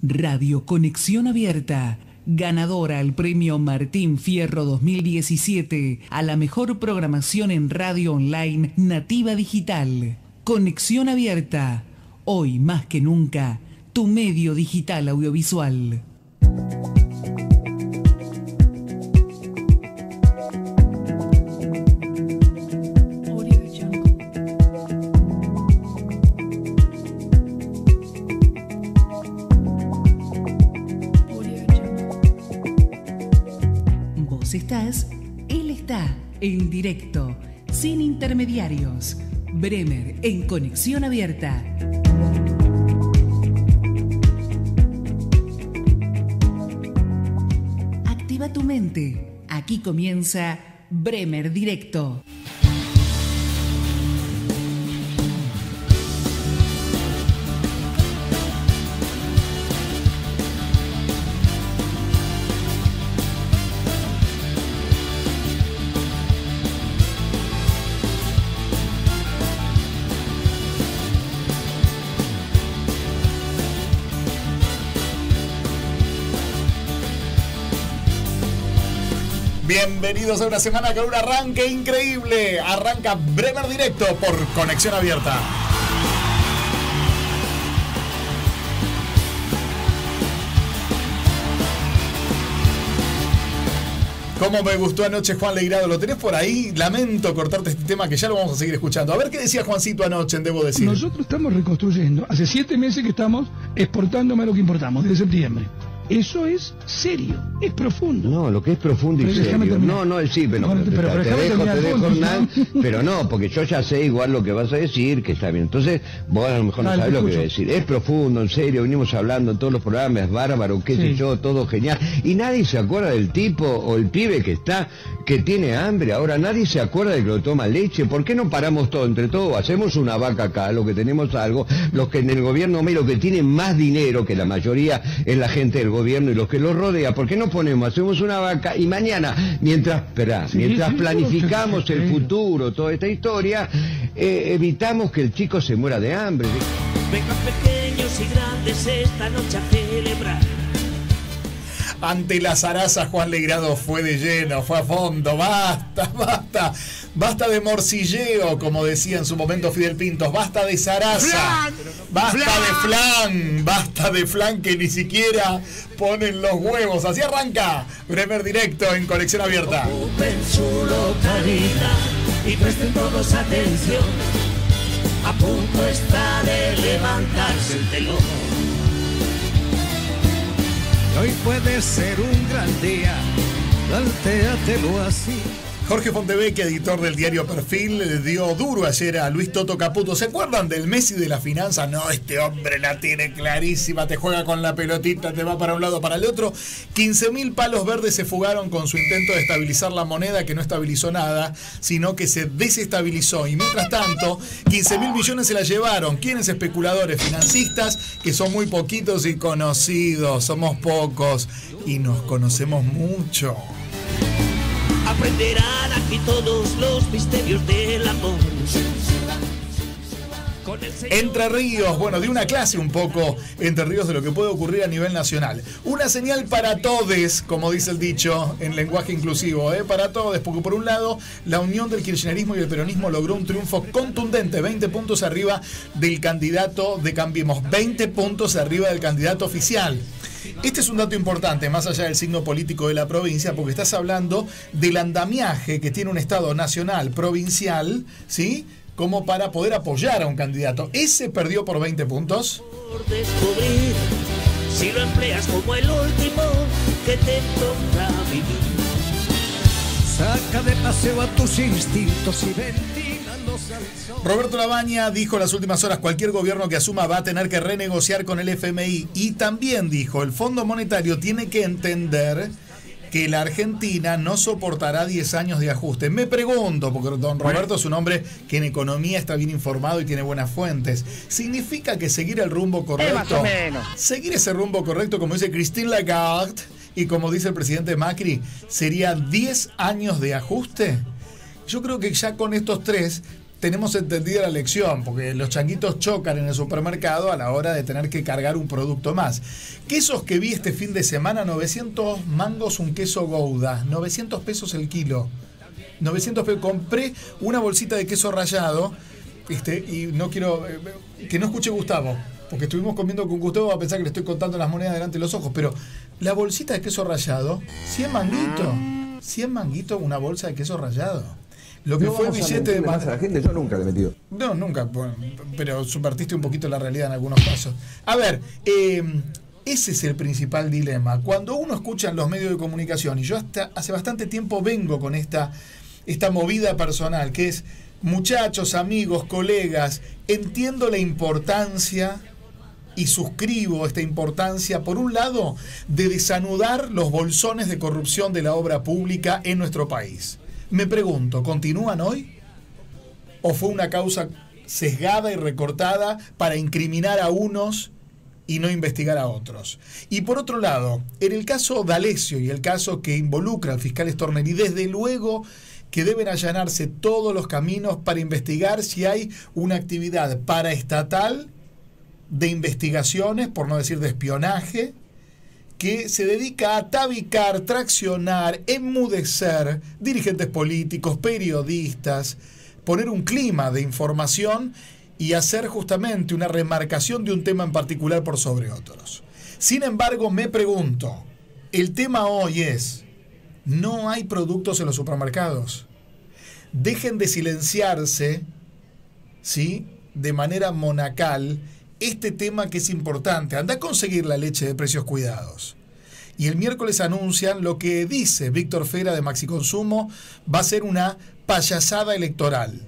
Radio Conexión Abierta, ganadora al premio Martín Fierro 2017 a la mejor programación en radio online nativa digital. Conexión Abierta, hoy más que nunca, tu medio digital audiovisual. En directo, sin intermediarios. Bremer en conexión abierta. Activa tu mente. Aquí comienza Bremer Directo. Bienvenidos a una semana con un arranque increíble. Arranca Bremer Directo por Conexión Abierta. Cómo me gustó anoche Juan Leirado, ¿lo tenés por ahí? Lamento cortarte este tema que ya lo vamos a seguir escuchando. A ver qué decía Juancito anoche Debo Decir. Nosotros estamos reconstruyendo. Hace siete meses que estamos exportando más lo que importamos, desde septiembre. Eso es serio, es profundo. No, lo que es profundo y Pero serio. No, no, sí, pero, Bueno, pero- pero te dejo, te dejo, Hernán, ¿no? pero no, porque yo ya sé igual lo que vas a decir, que está bien. Entonces, vos a lo mejor no sabés lo que voy a decir. Es profundo, en serio, venimos hablando en todos los programas, es bárbaro, qué sé yo, todo genial. Y nadie se acuerda del tipo o el pibe que está, que tiene hambre. Ahora nadie se acuerda de que lo toma leche. ¿Por qué no paramos todo entre todos? Hacemos una vaca acá, lo que tenemos algo. Los que en el gobierno, los que tienen más dinero que la mayoría es la gente del gobierno y los que los rodea. ¿Por qué no ponemos, hacemos una vaca y mañana, mientras, esperá, Sí, mientras sí, planificamos sí, el futuro, toda esta historia, eh, evitamos que el chico se muera de hambre? Vengan pequeños y grandes esta noche a celebrar. Ante la zaraza, Juan Leirado fue de lleno, fue a fondo. Basta, basta. Basta de morcilleo, como decía en su momento Fidel Pintos. Basta de zaraza. Basta de flan. Basta de flan que ni siquiera ponen los huevos. Así arranca. Bremer directo en conexión abierta. Ocupen su localidad y presten todos atención. A punto está de levantarse el telón. Hoy puede ser un gran día, plantéatelo así. Jorge Fontevecchia, editor del diario Perfil, dio duro ayer a Luis Toto Caputo. ¿Se acuerdan del Messi de la finanza? No, este hombre la tiene clarísima, te juega con la pelotita, te va para un lado, para el otro. 15 mil palos verdes se fugaron con su intento de estabilizar la moneda, que no estabilizó nada, sino que se desestabilizó. Y mientras tanto, 15 mil millones se la llevaron. ¿Quiénes? Especuladores, financistas, que son muy poquitos y conocidos. Somos pocos y nos conocemos mucho. Aprenderán aquí todos los misterios del amor. Entre Ríos, bueno, de una clase un poco Entre Ríos de lo que puede ocurrir a nivel nacional. Una señal para todes, como dice el dicho en lenguaje inclusivo, ¿eh? para todes, porque por un lado, la unión del kirchnerismo y el peronismo logró un triunfo contundente, 20 puntos arriba del candidato de Cambiemos, 20 puntos arriba del candidato oficial. Este es un dato importante, más allá del signo político de la provincia, porque estás hablando del andamiaje que tiene un Estado nacional, provincial, ¿sí? Como para poder apoyar a un candidato. Ese perdió por 20 puntos. por descubrir si lo empleas como el último que te toca vivir. Saca de paseo a tus instintos y sol. Roberto Labaña dijo en las últimas horas, cualquier gobierno que asuma va a tener que renegociar con el FMI. Y también dijo, el Fondo Monetario tiene que entender que la Argentina no soportará 10 años de ajuste. Me pregunto, porque don Roberto es un hombre que en economía está bien informado y tiene buenas fuentes. ¿Significa que seguir el rumbo correcto? Seguir ese rumbo correcto, como dice Christine Lagarde y como dice el presidente Macri, sería 10 años de ajuste. Yo creo que ya con estos tres tenemos entendida la lección, porque los changuitos chocan en el supermercado a la hora de tener que cargar un producto más. Quesos que vi este fin de semana, 900 mangos un queso Gouda, 900 pesos el kilo. 900 pesos. Compré una bolsita de queso rallado, este, y no quiero, eh, que no escuche Gustavo, porque estuvimos comiendo con Gustavo, va a pensar que le estoy contando las monedas delante de los ojos, pero la bolsita de queso rallado, 100 manguitos, 100 manguitos una bolsa de queso rallado. Lo que No fue billete de más a la gente, yo nunca le he metido. no, nunca, bueno, pero subvertiste un poquito la realidad en algunos casos. A ver, eh, ese es el principal dilema. Cuando uno escucha en los medios de comunicación, y yo hasta hace bastante tiempo vengo con esta, esta movida personal, que es, muchachos, amigos, colegas, entiendo la importancia y suscribo esta importancia, por un lado, de desanudar los bolsones de corrupción de la obra pública en nuestro país. Me pregunto, ¿continúan hoy? ¿O fue una causa sesgada y recortada para incriminar a unos y no investigar a otros? Y por otro lado, en el caso D'Alessio y el caso que involucra al fiscal Stornelli, desde luego que deben allanarse todos los caminos para investigar si hay una actividad paraestatal de investigaciones, por no decir de espionaje, que se dedica a tabicar, traccionar, enmudecer dirigentes políticos, periodistas, poner un clima de información y hacer justamente una remarcación de un tema en particular por sobre otros. Sin embargo, me pregunto, el tema hoy es, no hay productos en los supermercados. Dejen de silenciarse, ¿sí? De manera monacal este tema que es importante. Anda a conseguir la leche de precios cuidados. Y el miércoles anuncian lo que dice Víctor Fera de Maxi Consumo va a ser una payasada electoral.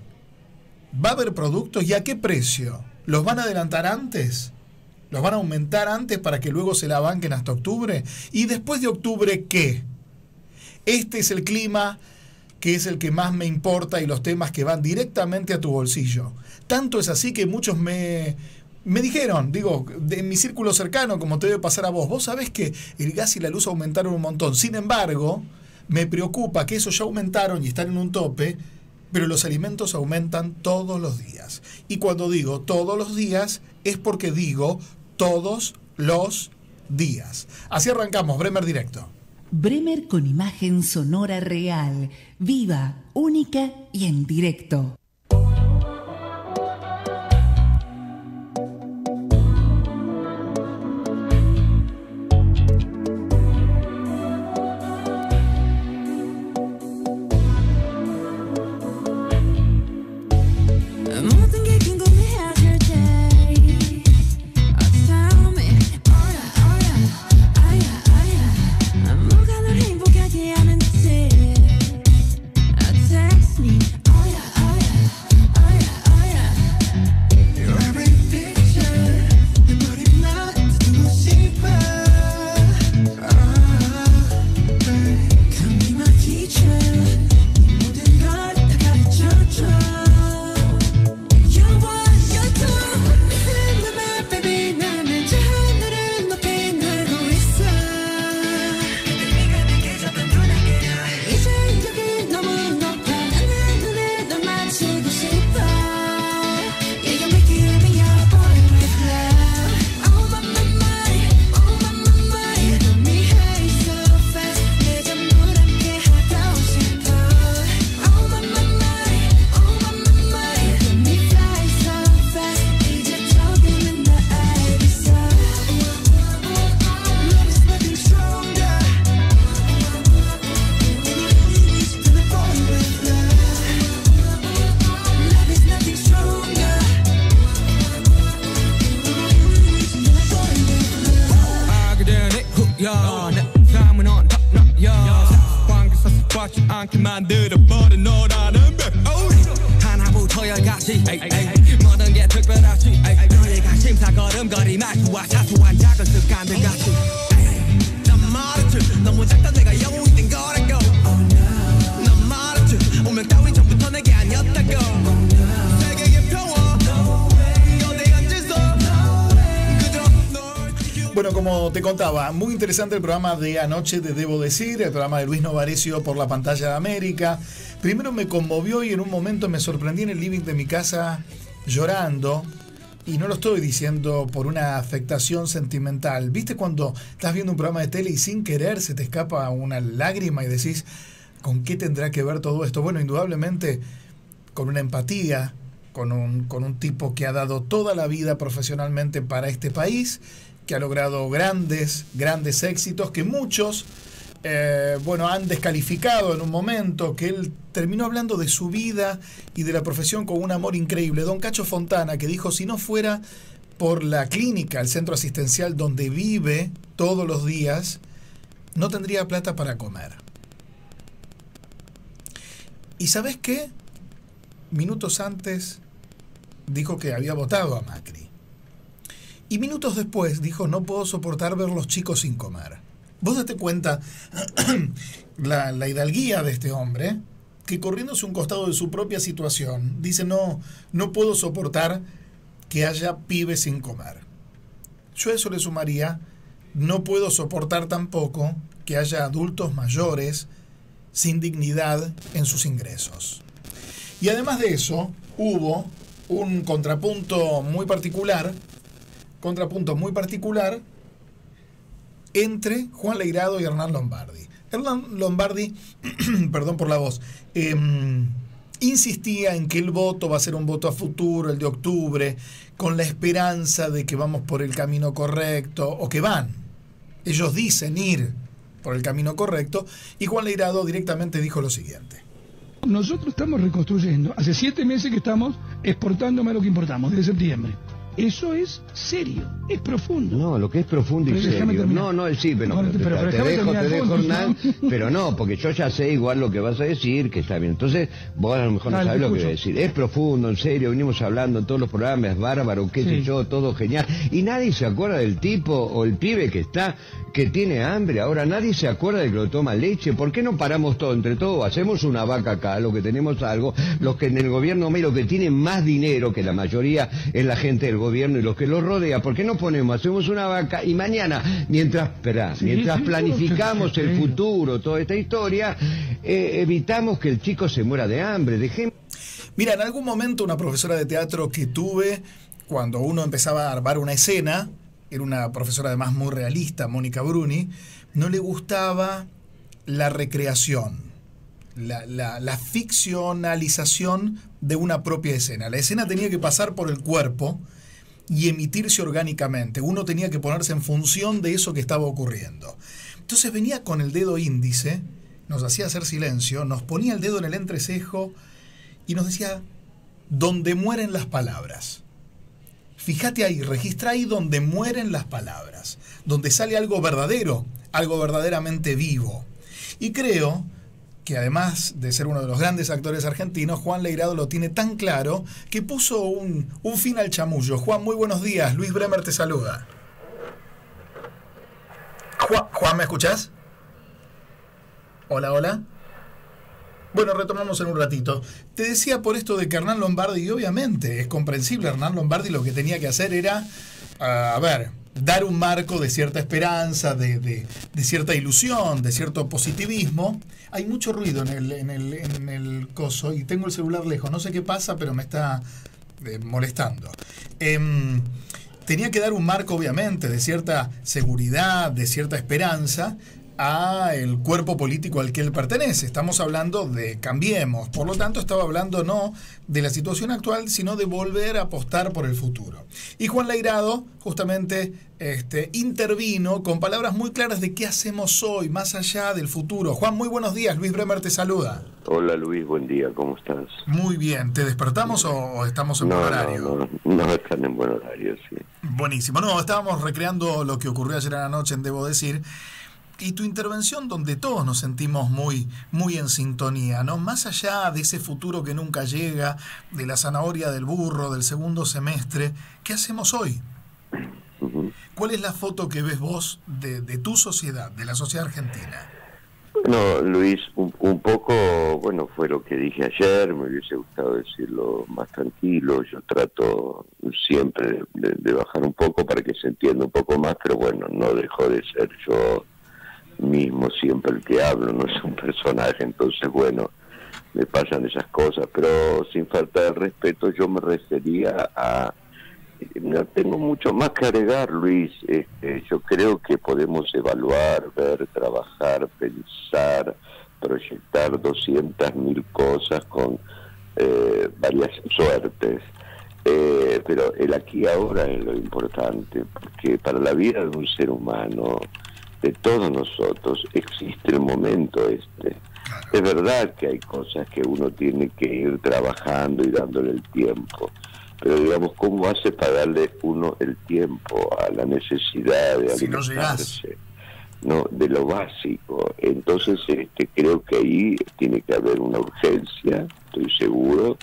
¿Va a haber productos y a qué precio? ¿Los van a adelantar antes? ¿Los van a aumentar antes para que luego se la banquen hasta octubre? ¿Y después de octubre qué? Este es el clima que es el que más me importa y los temas que van directamente a tu bolsillo. Tanto es así que muchos me, me dijeron, digo, de mi círculo cercano, como te debe pasar a vos, vos sabés que el gas y la luz aumentaron un montón. Sin embargo, me preocupa que eso ya aumentaron y están en un tope, pero los alimentos aumentan todos los días. Y cuando digo todos los días, es porque digo todos los días. Así arrancamos, Bremer Directo. Bremer con imagen sonora real, viva, única y en directo. Contaba, muy interesante el programa de anoche, te debo decir, el programa de Luis Novarecio por la pantalla de América. Primero me conmovió y en un momento me sorprendí en el living de mi casa llorando. Y no lo estoy diciendo por una afectación sentimental. ¿Viste cuando estás viendo un programa de tele y sin querer se te escapa una lágrima y decís, ¿con qué tendrá que ver todo esto? Bueno, indudablemente con una empatía, con un, con un tipo que ha dado toda la vida profesionalmente para este país, que ha logrado grandes, grandes éxitos, que muchos, eh, bueno, han descalificado en un momento, que él terminó hablando de su vida y de la profesión con un amor increíble. Don Cacho Fontana, que dijo, si no fuera por la clínica, el centro asistencial donde vive todos los días, no tendría plata para comer. ¿Y sabes qué? Minutos antes dijo que había votado a Macri. Y minutos después dijo, no puedo soportar ver los chicos sin comer. Vos date cuenta la, la hidalguía de este hombre, que corriéndose un costado de su propia situación, dice, no, no puedo soportar que haya pibes sin comer. Yo a eso le sumaría, no puedo soportar tampoco que haya adultos mayores sin dignidad en sus ingresos. Y además de eso, hubo un contrapunto muy particular, contrapunto muy particular entre Juan Leirado y Hernán Lombardi. Hernán Lombardi, perdón por la voz, eh, insistía en que el voto va a ser un voto a futuro, el de octubre, con la esperanza de que vamos por el camino correcto, o que van. Ellos dicen ir por el camino correcto, y Juan Leirado directamente dijo lo siguiente. Nosotros estamos reconstruyendo. Hace siete meses que estamos exportando más lo que importamos, desde septiembre. Eso es serio, es profundo. No, lo que es profundo y Pero serio. No, no, sí, pero, No, pero pero te, dejo, te dejo, Hernán, ¿no? pero no, porque yo ya sé igual lo que vas a decir, que está bien. Entonces, vos a lo mejor no Dale, te lo que voy a decir. Es profundo, en serio, venimos hablando en todos los programas, bárbaro, qué sé yo, todo genial. Y nadie se acuerda del tipo o el pibe que está, que tiene hambre. Ahora nadie se acuerda de que lo toma leche. ¿Por qué no paramos todo entre todos? Hacemos una vaca acá, lo que tenemos algo. Los que en el gobierno, los que tienen más dinero que la mayoría es la gente del gobierno y los que los rodea. ¿Por qué no ponemos, hacemos una vaca y mañana, mientras, Sí, mientras sí, planificamos el futuro, toda esta historia, eh, evitamos que el chico se muera de hambre? Dejemos Mira, en algún momento una profesora de teatro que tuve, cuando uno empezaba a armar una escena, era una profesora además muy realista, Mónica Bruni, no le gustaba la recreación, la, la- la ficcionalización de una propia escena. La escena tenía que pasar por el cuerpo y emitirse orgánicamente. Uno tenía que ponerse en función de eso que estaba ocurriendo. Entonces venía con el dedo índice, nos hacía hacer silencio, nos ponía el dedo en el entrecejo y nos decía, donde mueren las palabras. Fíjate ahí, registra ahí donde mueren las palabras, donde sale algo verdadero, algo verdaderamente vivo. Y creo que además de ser uno de los grandes actores argentinos, Juan Leirado lo tiene tan claro que puso un, un fin al chamullo. Juan, muy buenos días. Luis Bremer te saluda. Juan, Juan, ¿me escuchás? Hola, hola. Bueno, retomamos en un ratito. Te decía por esto de que Hernán Lombardi, y obviamente es comprensible, Hernán Lombardi lo que tenía que hacer era, a ver, dar un marco de cierta esperanza, de, de- cierta ilusión, de cierto positivismo. Hay mucho ruido en el, en, el, en el coso y tengo el celular lejos. No sé qué pasa, pero me está eh, molestando. Em, tenía que dar un marco, obviamente, de cierta seguridad, de cierta esperanza a el cuerpo político al que él pertenece. Estamos hablando de Cambiemos. Por lo tanto, estaba hablando no de la situación actual, sino de volver a apostar por el futuro. Y Juan Leirado justamente este, intervino con palabras muy claras de qué hacemos hoy, más allá del futuro. Juan, muy buenos días. Luis Bremer te saluda. Hola Luis, buen día, ¿cómo estás? Muy bien. ¿Te despertamos o, estamos en No, buen horario? no, no están en buen horario, sí. Buenísimo. No, estábamos recreando lo que ocurrió ayer a la noche en Debo Decir. Y tu intervención donde todos nos sentimos muy, muy en sintonía, ¿no? Más allá de ese futuro que nunca llega, de la zanahoria del burro, del segundo semestre, ¿qué hacemos hoy? ¿Cuál es la foto que ves vos de, de tu sociedad, de la sociedad argentina? Bueno, Luis, un, un poco, bueno, fue lo que dije ayer, me hubiese gustado decirlo más tranquilo, yo trato siempre de, de bajar un poco para que se entienda un poco más, pero bueno, no dejo de ser yo mismo siempre el que hablo, no es un personaje, entonces bueno, me pasan esas cosas, pero sin falta de respeto yo me refería a... No tengo mucho más que agregar, Luis. Este, yo creo que podemos evaluar, ver, trabajar, pensar, proyectar 200 mil cosas con eh, varias suertes. Eh, pero el aquí y ahora es lo importante, porque para la vida de un ser humano, de todos nosotros, existe el momento este. Es verdad que hay cosas que uno tiene que ir trabajando y dándole el tiempo, pero digamos, ¿cómo hace para darle uno el tiempo a la necesidad de Si no alimentarse? no de lo básico entonces este creo que ahí tiene que haber una urgencia estoy seguro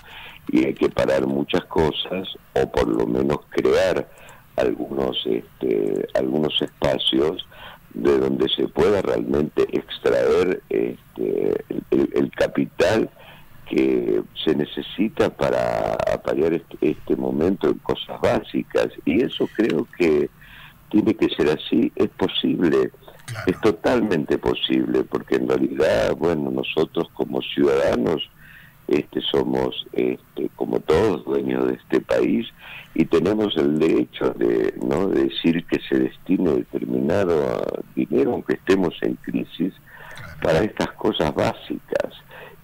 y hay que parar muchas cosas o por lo menos crear algunos este, algunos espacios de donde se pueda realmente extraer este, el, capital que se necesita para paliar este, este momento en cosas básicas. Y eso creo que tiene que ser así, es posible, es totalmente posible, porque en realidad, bueno, nosotros como ciudadanos este, somos, este, como todos, dueños de este país y tenemos el derecho de, ¿no? de decir que se destine determinado dinero, aunque estemos en crisis, para estas cosas básicas.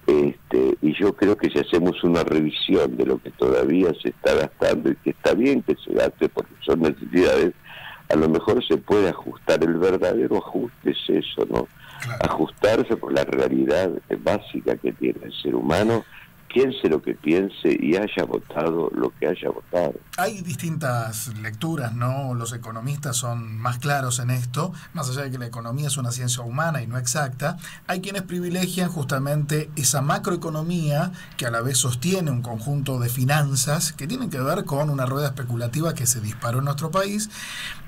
Este, y yo creo que si hacemos una revisión de lo que todavía se está gastando y que está bien que se gaste porque son necesidades, a lo mejor se puede ajustar. El verdadero ajuste es eso, ¿no? Ajustarse por la realidad básica que tiene el ser humano, piense lo que piense y haya votado lo que haya votado. Hay distintas lecturas, ¿no? Los economistas son más claros en esto, más allá de que la economía es una ciencia humana y no exacta. Hay quienes privilegian justamente esa macroeconomía que a la vez sostiene un conjunto de finanzas que tienen que ver con una rueda especulativa que se disparó en nuestro país,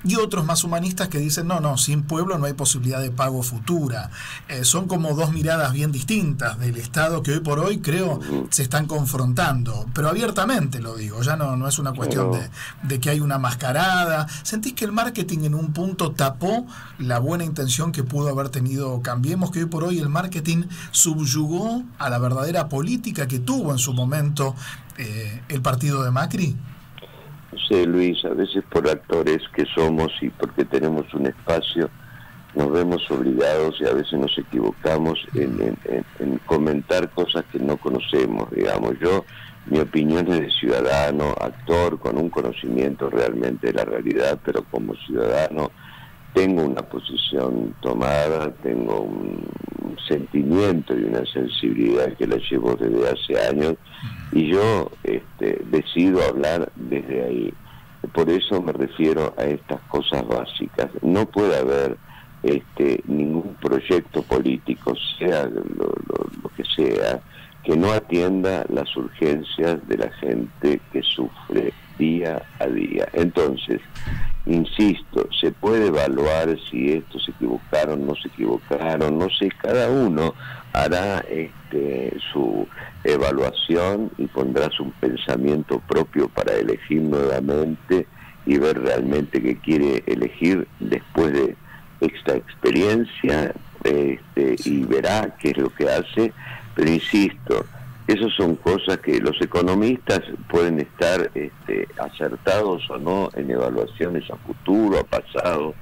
y otros más humanistas que dicen, no, no, sin pueblo no hay posibilidad de pago futura. Eh, son como dos miradas bien distintas del Estado que hoy por hoy creo se están confrontando, pero abiertamente lo digo, ya no, no es una cuestión de, de que hay una mascarada. ¿Sentís que el marketing en un punto tapó la buena intención que pudo haber tenido Cambiemos, que hoy por hoy el marketing subyugó a la verdadera política que tuvo en su momento eh, el partido de Macri? No sé, Luis, a veces por actores que somos y porque tenemos un espacio, nos vemos obligados y a veces nos equivocamos en, en- en- en comentar cosas que no conocemos, digamos. Yo, mi opinión es de ciudadano, actor, con un conocimiento realmente de la realidad, pero como ciudadano tengo una posición tomada, tengo un sentimiento y una sensibilidad que la llevo desde hace años y yo este, decido hablar desde ahí. Por eso me refiero a estas cosas básicas. No puede haber este, ningún proyecto político, sea lo, que sea, que no atienda las urgencias de la gente que sufre día a día. Entonces, insisto, se puede evaluar si estos se equivocaron, no se equivocaron, no sé, cada uno hará este, su evaluación y pondrá su pensamiento propio para elegir nuevamente y ver realmente qué quiere elegir después experiencia este, y verá qué es lo que hace, pero insisto, esas son cosas que los economistas pueden estar este, acertados o no en evaluaciones a futuro, a pasado,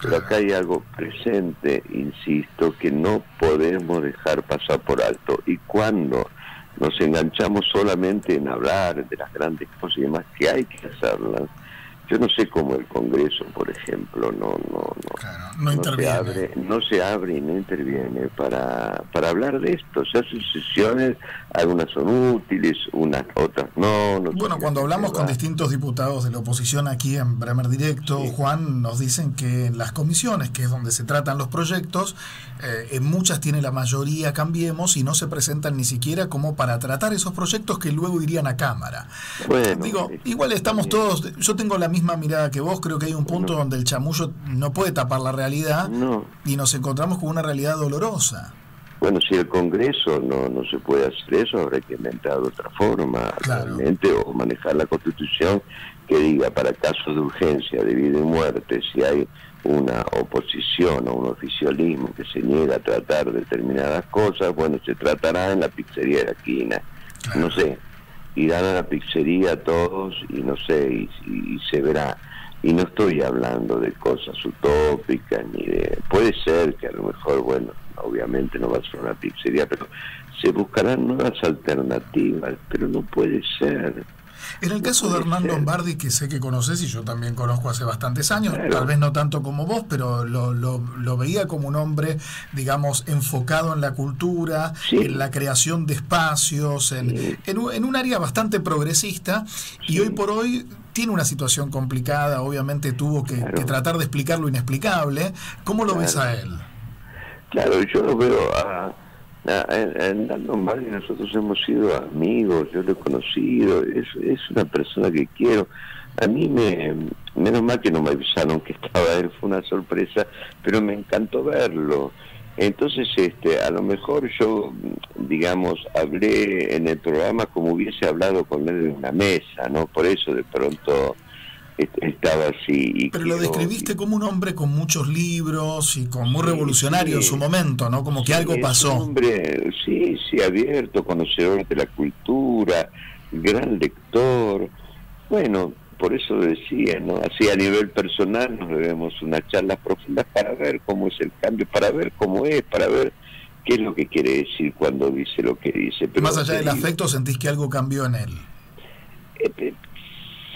pero acá hay algo presente, insisto, que no podemos dejar pasar por alto. Y cuando nos enganchamos solamente en hablar de las grandes cosas y demás, que hay que hacerlas, yo no sé cómo el Congreso, por ejemplo, no no no, no se interviene. abre, no se abre y no interviene para, para hablar de esto. Se hacen sesiones, algunas son útiles, unas otras no. no Bueno, cuando hablamos con distintos diputados de la oposición aquí en Bremer Directo, Juan, nos dicen que en las comisiones, que es donde se tratan los proyectos, eh, en muchas tiene la mayoría Cambiemos y no se presentan ni siquiera como para tratar esos proyectos que luego irían a Cámara. Bueno, Digo, igual estamos todos, yo tengo la misma mirada que vos, creo que hay un punto donde el chamullo no puede tapar la realidad y nos encontramos con una realidad dolorosa. Bueno, si el Congreso no, no se puede hacer eso, habrá que inventar de otra forma, Claro. realmente, o manejar la Constitución que diga para casos de urgencia, de vida y muerte, si hay una oposición o un oficialismo que se niega a tratar determinadas cosas, bueno, se tratará en la pizzería de la esquina. No sé, irán a la pizzería todos y no sé, y, y- y se verá. Y no estoy hablando de cosas utópicas ni de... Puede ser que a lo mejor, bueno, obviamente no va a ser una pizzería, pero se buscarán nuevas alternativas, pero no puede ser. En el caso de Hernán Lombardi, que sé que conoces y yo también conozco hace bastantes años, tal vez no tanto como vos, pero lo, lo- lo veía como un hombre, digamos, enfocado en la cultura, en la creación de espacios, en, en un, en un área bastante progresista, y hoy por hoy tiene una situación complicada, obviamente tuvo que, que tratar de explicar lo inexplicable. ¿Cómo lo ves a él? Claro, yo lo veo a, a, en- en Dan Lombardi, nosotros hemos sido amigos, yo lo he conocido, es, es una persona que quiero. A mí me, menos mal que no me avisaron que estaba él, fue una sorpresa, pero me encantó verlo. Entonces, este, a lo mejor yo, digamos, hablé en el programa como hubiese hablado con él en una mesa, ¿no? Por eso de pronto estaba así. y Pero lo describiste como un hombre con muchos libros y con muy revolucionario en su momento, ¿no? Como que Sí, algo es un pasó. hombre, sí, sí, abierto, conocedor de la cultura, gran lector. Bueno, por eso decía, ¿no? Así a nivel personal nos debemos unas charlas profundas para ver cómo es el cambio, para ver cómo es, para ver qué es lo que quiere decir cuando dice lo que dice. Pero Más allá del afecto, sentís que algo cambió en él.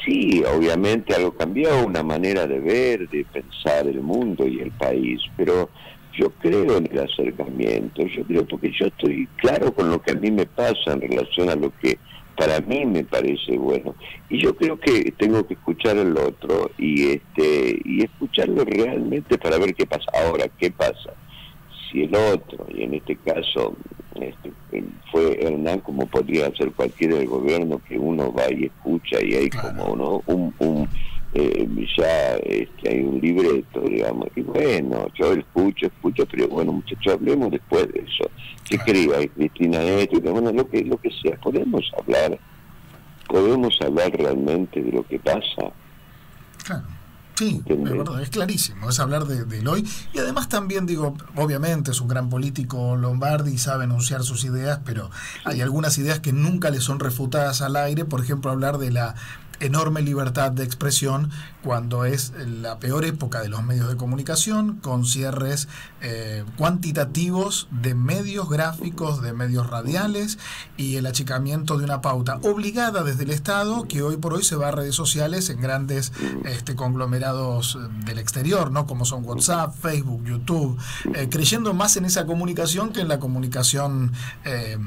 Sí, obviamente algo cambió, una manera de ver, de pensar el mundo y el país, pero yo creo en el acercamiento, yo creo porque yo estoy claro con lo que a mí me pasa en relación a lo que para mí me parece bueno. Y yo creo que tengo que escuchar el otro y este y escucharlo realmente para ver qué pasa. Ahora qué pasa si el otro, y en este caso este, fue Hernán como podría ser cualquiera del gobierno, que uno va y escucha y hay como no un, un eh, ya este, hay un libreto, digamos, y bueno, yo escucho, escucho, pero bueno, muchachos, hablemos después de eso. ¿Qué quería Cristina esto? Bueno, lo que, lo que sea, podemos hablar, podemos hablar realmente de lo que pasa. Claro. Sí, es, verdad, es clarísimo, es hablar de- hoy. Y además también digo, obviamente es un gran político Lombardi y sabe enunciar sus ideas, pero hay algunas ideas que nunca le son refutadas al aire, por ejemplo, hablar de la enorme libertad de expresión cuando es la peor época de los medios de comunicación, con cierres eh, cuantitativos de medios gráficos, de medios radiales y el achicamiento de una pauta obligada desde el Estado que hoy por hoy se va a redes sociales en grandes este, conglomerados del exterior, ¿no? como son WhatsApp, Facebook, YouTube, eh, creyendo más en esa comunicación que en la comunicación eh,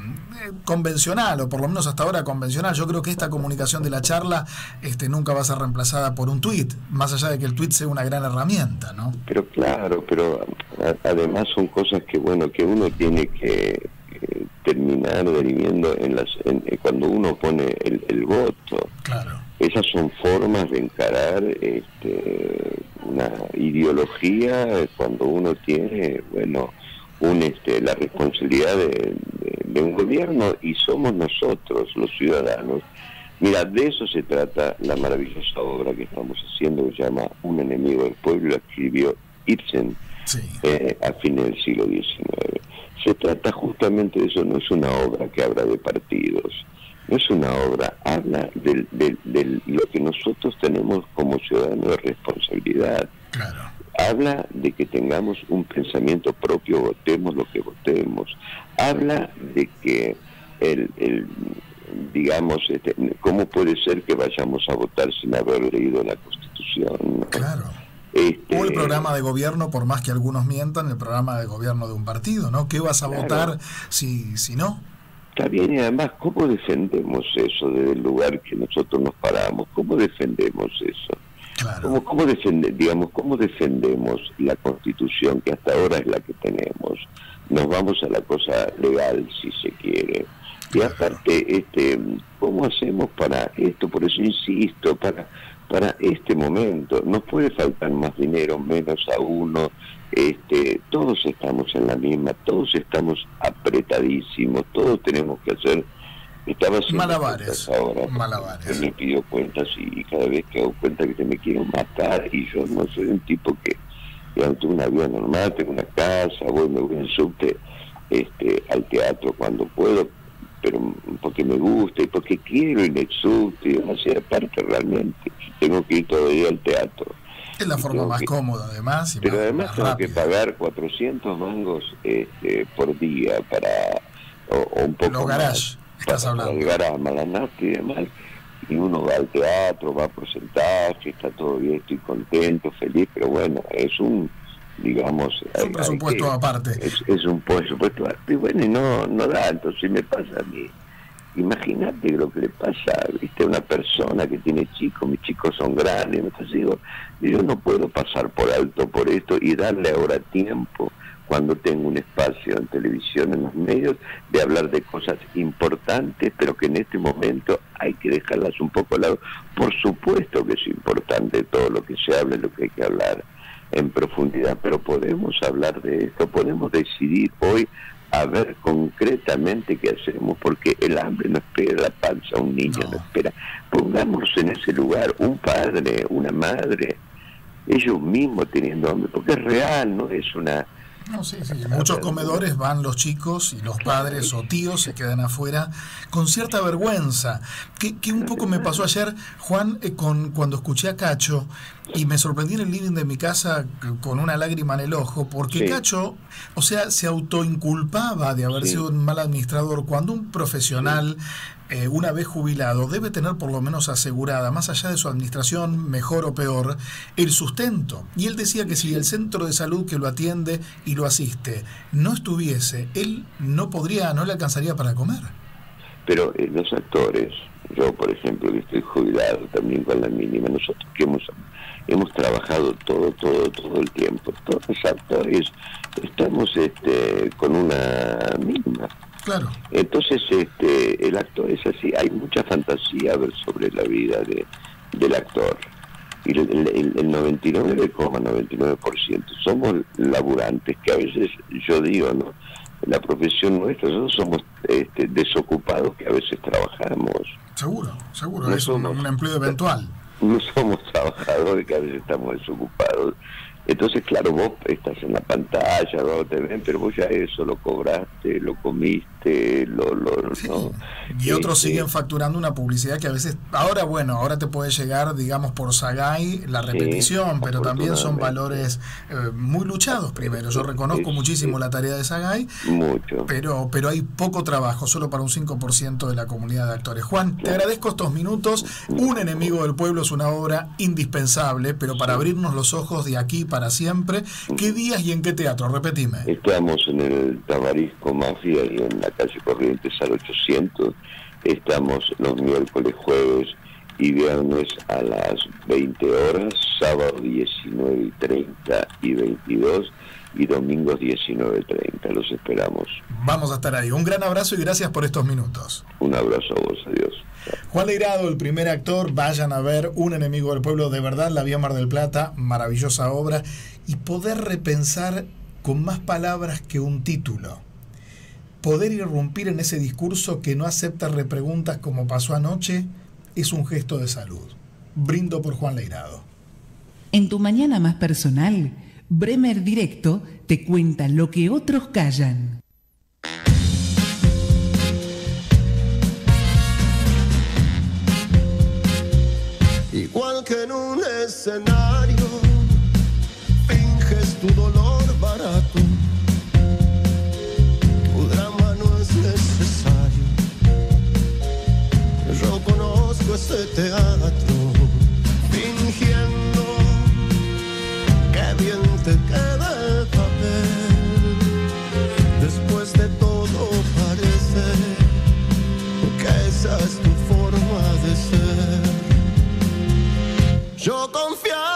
convencional, o por lo menos hasta ahora convencional. Yo creo que esta comunicación de la charla este, nunca va a ser reemplazada por un tweet, más allá de que el tweet sea una gran herramienta, ¿no? Pero claro, pero a- además son cosas que bueno que uno tiene que eh, terminar derivando en las en- eh, cuando uno pone el, el voto. Claro. Esas son formas de encarar este, una ideología eh, cuando uno tiene bueno un este la responsabilidad de, de- de un gobierno y somos nosotros los ciudadanos Mira, de eso se trata la maravillosa obra que estamos haciendo, que se llama Un enemigo del pueblo, escribió Ibsen eh, a fines del siglo XIX. Se trata justamente de eso, no es una obra que habla de partidos, no es una obra, habla de lo que nosotros tenemos como ciudadanos de responsabilidad. Habla de que tengamos un pensamiento propio, votemos lo que votemos. Habla de que el, el digamos, este, ¿cómo puede ser que vayamos a votar sin haber leído la Constitución? Claro. Este, O el programa de gobierno, por más que algunos mientan, el programa de gobierno de un partido, ¿no? ¿Qué vas a Claro. votar si, si no? Está bien, y además, ¿cómo defendemos eso desde el lugar que nosotros nos paramos? ¿Cómo defendemos eso? ¿Cómo, cómo defende- digamos, ¿Cómo defendemos la Constitución que hasta ahora es la que tenemos? Nos vamos a la cosa legal, si se quiere. Y aparte, este, ¿cómo hacemos para esto? Por eso insisto, para para este momento. No puede faltar más dinero, menos a uno. Este, todos estamos en la misma, todos estamos apretadísimos, todos tenemos que hacer. Estaba haciendo Malabares, ahora. malabares. Me pidió cuentas y cada vez que hago cuenta que se me quiero matar y yo no soy un tipo que, digamos, tengo una vida normal, tengo una casa, voy, me voy en subte este, al teatro cuando puedo, pero porque me gusta y porque quiero al subte y demasiada parte realmente. Tengo que ir todo el día al teatro. Es la forma más que- cómoda, además. Y Pero más, además más tengo que pagar 400 mangos este, por día para, o, o un poco Los garage, estás para, para hablando. llegar a Malanasti y demás. Y uno va al teatro, va a porcentaje, está todo bien, estoy contento, feliz, pero bueno, es un, digamos... Es un presupuesto que- aparte. Es, es un presupuesto aparte, y bueno, y no, no da, entonces me pasa a mí. Imagínate lo que le pasa viste a una persona que tiene chicos, mis chicos son grandes, entonces digo, yo no puedo pasar por alto por esto y darle ahora tiempo cuando tengo un espacio en televisión, en los medios, de hablar de cosas importantes, pero que en este momento hay que dejarlas un poco al lado. Por supuesto que es importante todo lo que se habla, lo que hay que hablar en profundidad, pero podemos hablar de esto, podemos decidir hoy a ver concretamente qué hacemos, porque el hambre no espera la panza, un niño no, No. espera. Pongámonos en ese lugar, un padre, una madre, ellos mismos teniendo hambre, porque es real, no es una... No, sí, sí. En muchos comedores van los chicos y los padres o tíos se quedan afuera con cierta vergüenza. Que, que un poco me pasó ayer, Juan, eh, con, cuando escuché a Cacho y me sorprendí en el living de mi casa con una lágrima en el ojo, porque Sí. Cacho, o sea, se autoinculpaba de haber Sí. sido un mal administrador cuando un profesional eh, una vez jubilado, debe tener por lo menos asegurada, más allá de su administración, mejor o peor, el sustento. Y él decía que si el centro de salud que lo atiende y lo asiste no estuviese, él no podría, no le alcanzaría para comer. Pero eh, los actores, yo por ejemplo que estoy jubilado también con la mínima, nosotros que hemos hemos trabajado todo, todo, todo el tiempo, todos los actores estamos este, con una mínima. Claro. Entonces, este, el actor es así, hay mucha fantasía sobre la vida de, del actor. Y el, el, el 99,99% somos laburantes, que a veces yo digo, ¿no? La profesión nuestra, nosotros somos este, desocupados que a veces trabajamos. Seguro, seguro. No es un, somos. un empleo eventual. No somos trabajadores que a veces estamos desocupados. Entonces, claro, vos estás en la pantalla, vos te ven, pero vos ya eso lo cobraste, lo comiste, lo... lo Sí. ¿no? Y otros Este, siguen facturando una publicidad que a veces, ahora bueno, ahora te puede llegar, digamos, por Sagay la repetición, pero también son valores eh, muy luchados primero. Yo reconozco Sí, muchísimo la tarea de Sagay, Mucho. pero, pero hay poco trabajo, solo para un 5% de la comunidad de actores. Juan, te agradezco estos minutos. Un enemigo del pueblo es una obra indispensable, pero para abrirnos los ojos de aquí para siempre, ¿qué días y en qué teatro? Repetime. Estamos en el Tabarisco Mafia y en la calle Corrientes al 800. Estamos los miércoles, jueves y viernes a las 20 horas, sábado 19 y 30 y 22 y domingos 19 y 30. Los esperamos. Vamos a estar ahí. Un gran abrazo y gracias por estos minutos. Un abrazo a vos, adiós. Juan Leirado, el primer actor, vayan a ver Un enemigo del pueblo, de verdad, la Vía Mar del Plata, maravillosa obra, y poder repensar con más palabras que un título. Poder irrumpir en ese discurso que no acepta repreguntas como pasó anoche es un gesto de salud. Brindo por Juan Leirado. En tu mañana más personal, Bremer Directo te cuenta lo que otros callan. Igual que en un escenario, finges tu dolor ese teatro, fingiendo que bien te queda el papel. Después de todo parece que esa es tu forma de ser. Yo confiaba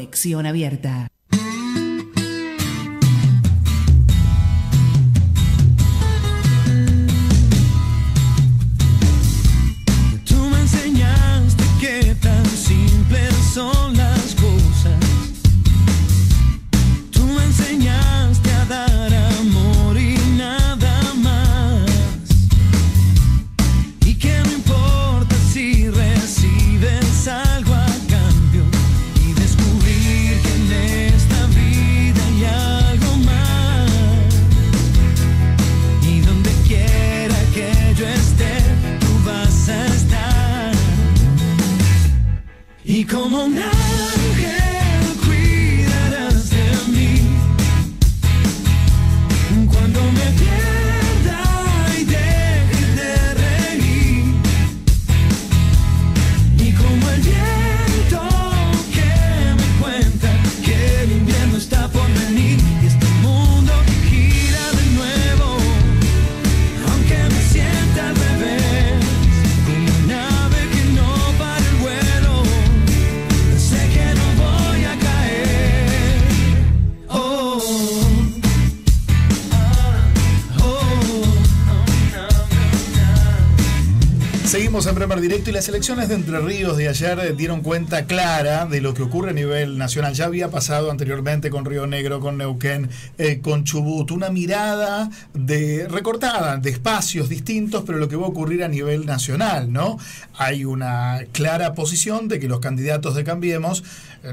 Conexión Abierta. Y las elecciones de Entre Ríos de ayer eh, dieron cuenta clara de lo que ocurre a nivel nacional. Ya había pasado anteriormente con Río Negro, con Neuquén, eh, con Chubut. Una mirada de recortada de espacios distintos, pero lo que va a ocurrir a nivel nacional, ¿no? Hay una clara posición de que los candidatos de Cambiemos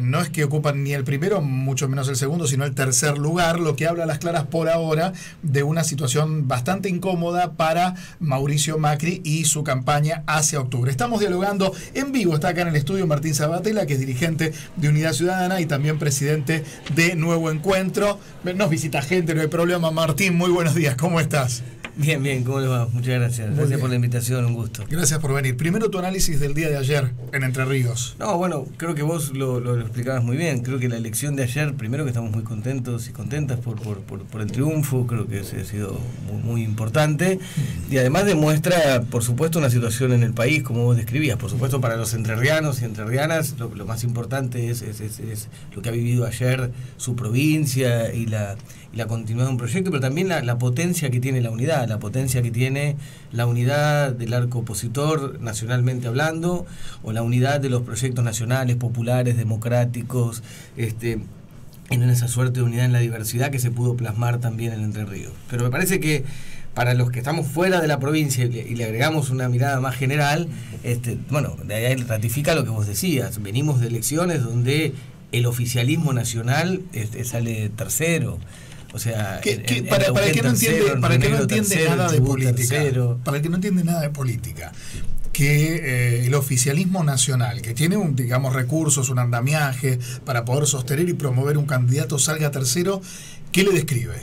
no es que ocupan ni el primero, mucho menos el segundo, sino el tercer lugar, lo que habla a las claras por ahora de una situación bastante incómoda para Mauricio Macri y su campaña hacia octubre. Estamos dialogando en vivo, está acá en el estudio Martín Sabatella, que es dirigente de Unidad Ciudadana y también presidente de Nuevo Encuentro. Nos visita gente, no hay problema. Martín, muy buenos días, ¿cómo estás? Bien, bien, ¿cómo le va? Muchas gracias. Muy Gracias bien. por la invitación, un gusto. Gracias por venir. Primero tu análisis del día de ayer en Entre Ríos. No, bueno, creo que vos lo, lo- lo explicabas muy bien. Creo que la elección de ayer, primero que estamos muy contentos y contentas por, por, por- por el triunfo, creo que ha sido muy, muy importante. Y además demuestra, por supuesto, una situación en el país, como vos describías. Por supuesto, para los entrerrianos y entrerrianas, lo, lo más importante es, es- es- es lo que ha vivido ayer su provincia y la, la continuidad de un proyecto, pero también la, potencia que tiene la unidad, la potencia que tiene la unidad del arco opositor nacionalmente hablando, o la unidad de los proyectos nacionales, populares, democráticos, este, en esa suerte de unidad en la diversidad que se pudo plasmar también en Entre Ríos. Pero me parece que para los que estamos fuera de la provincia y le, y le agregamos una mirada más general, este, bueno, de ahí ratifica lo que vos decías. Venimos de elecciones donde el oficialismo nacional este, sale tercero. O sea, en- en para, para el que no entiende, tercero, para el que no entiende tercero, nada de política, tercero. para el que no entiende nada de política, que eh, el oficialismo nacional, que tiene un, digamos, recursos, un andamiaje para poder sostener y promover un candidato salga tercero, ¿qué le describe?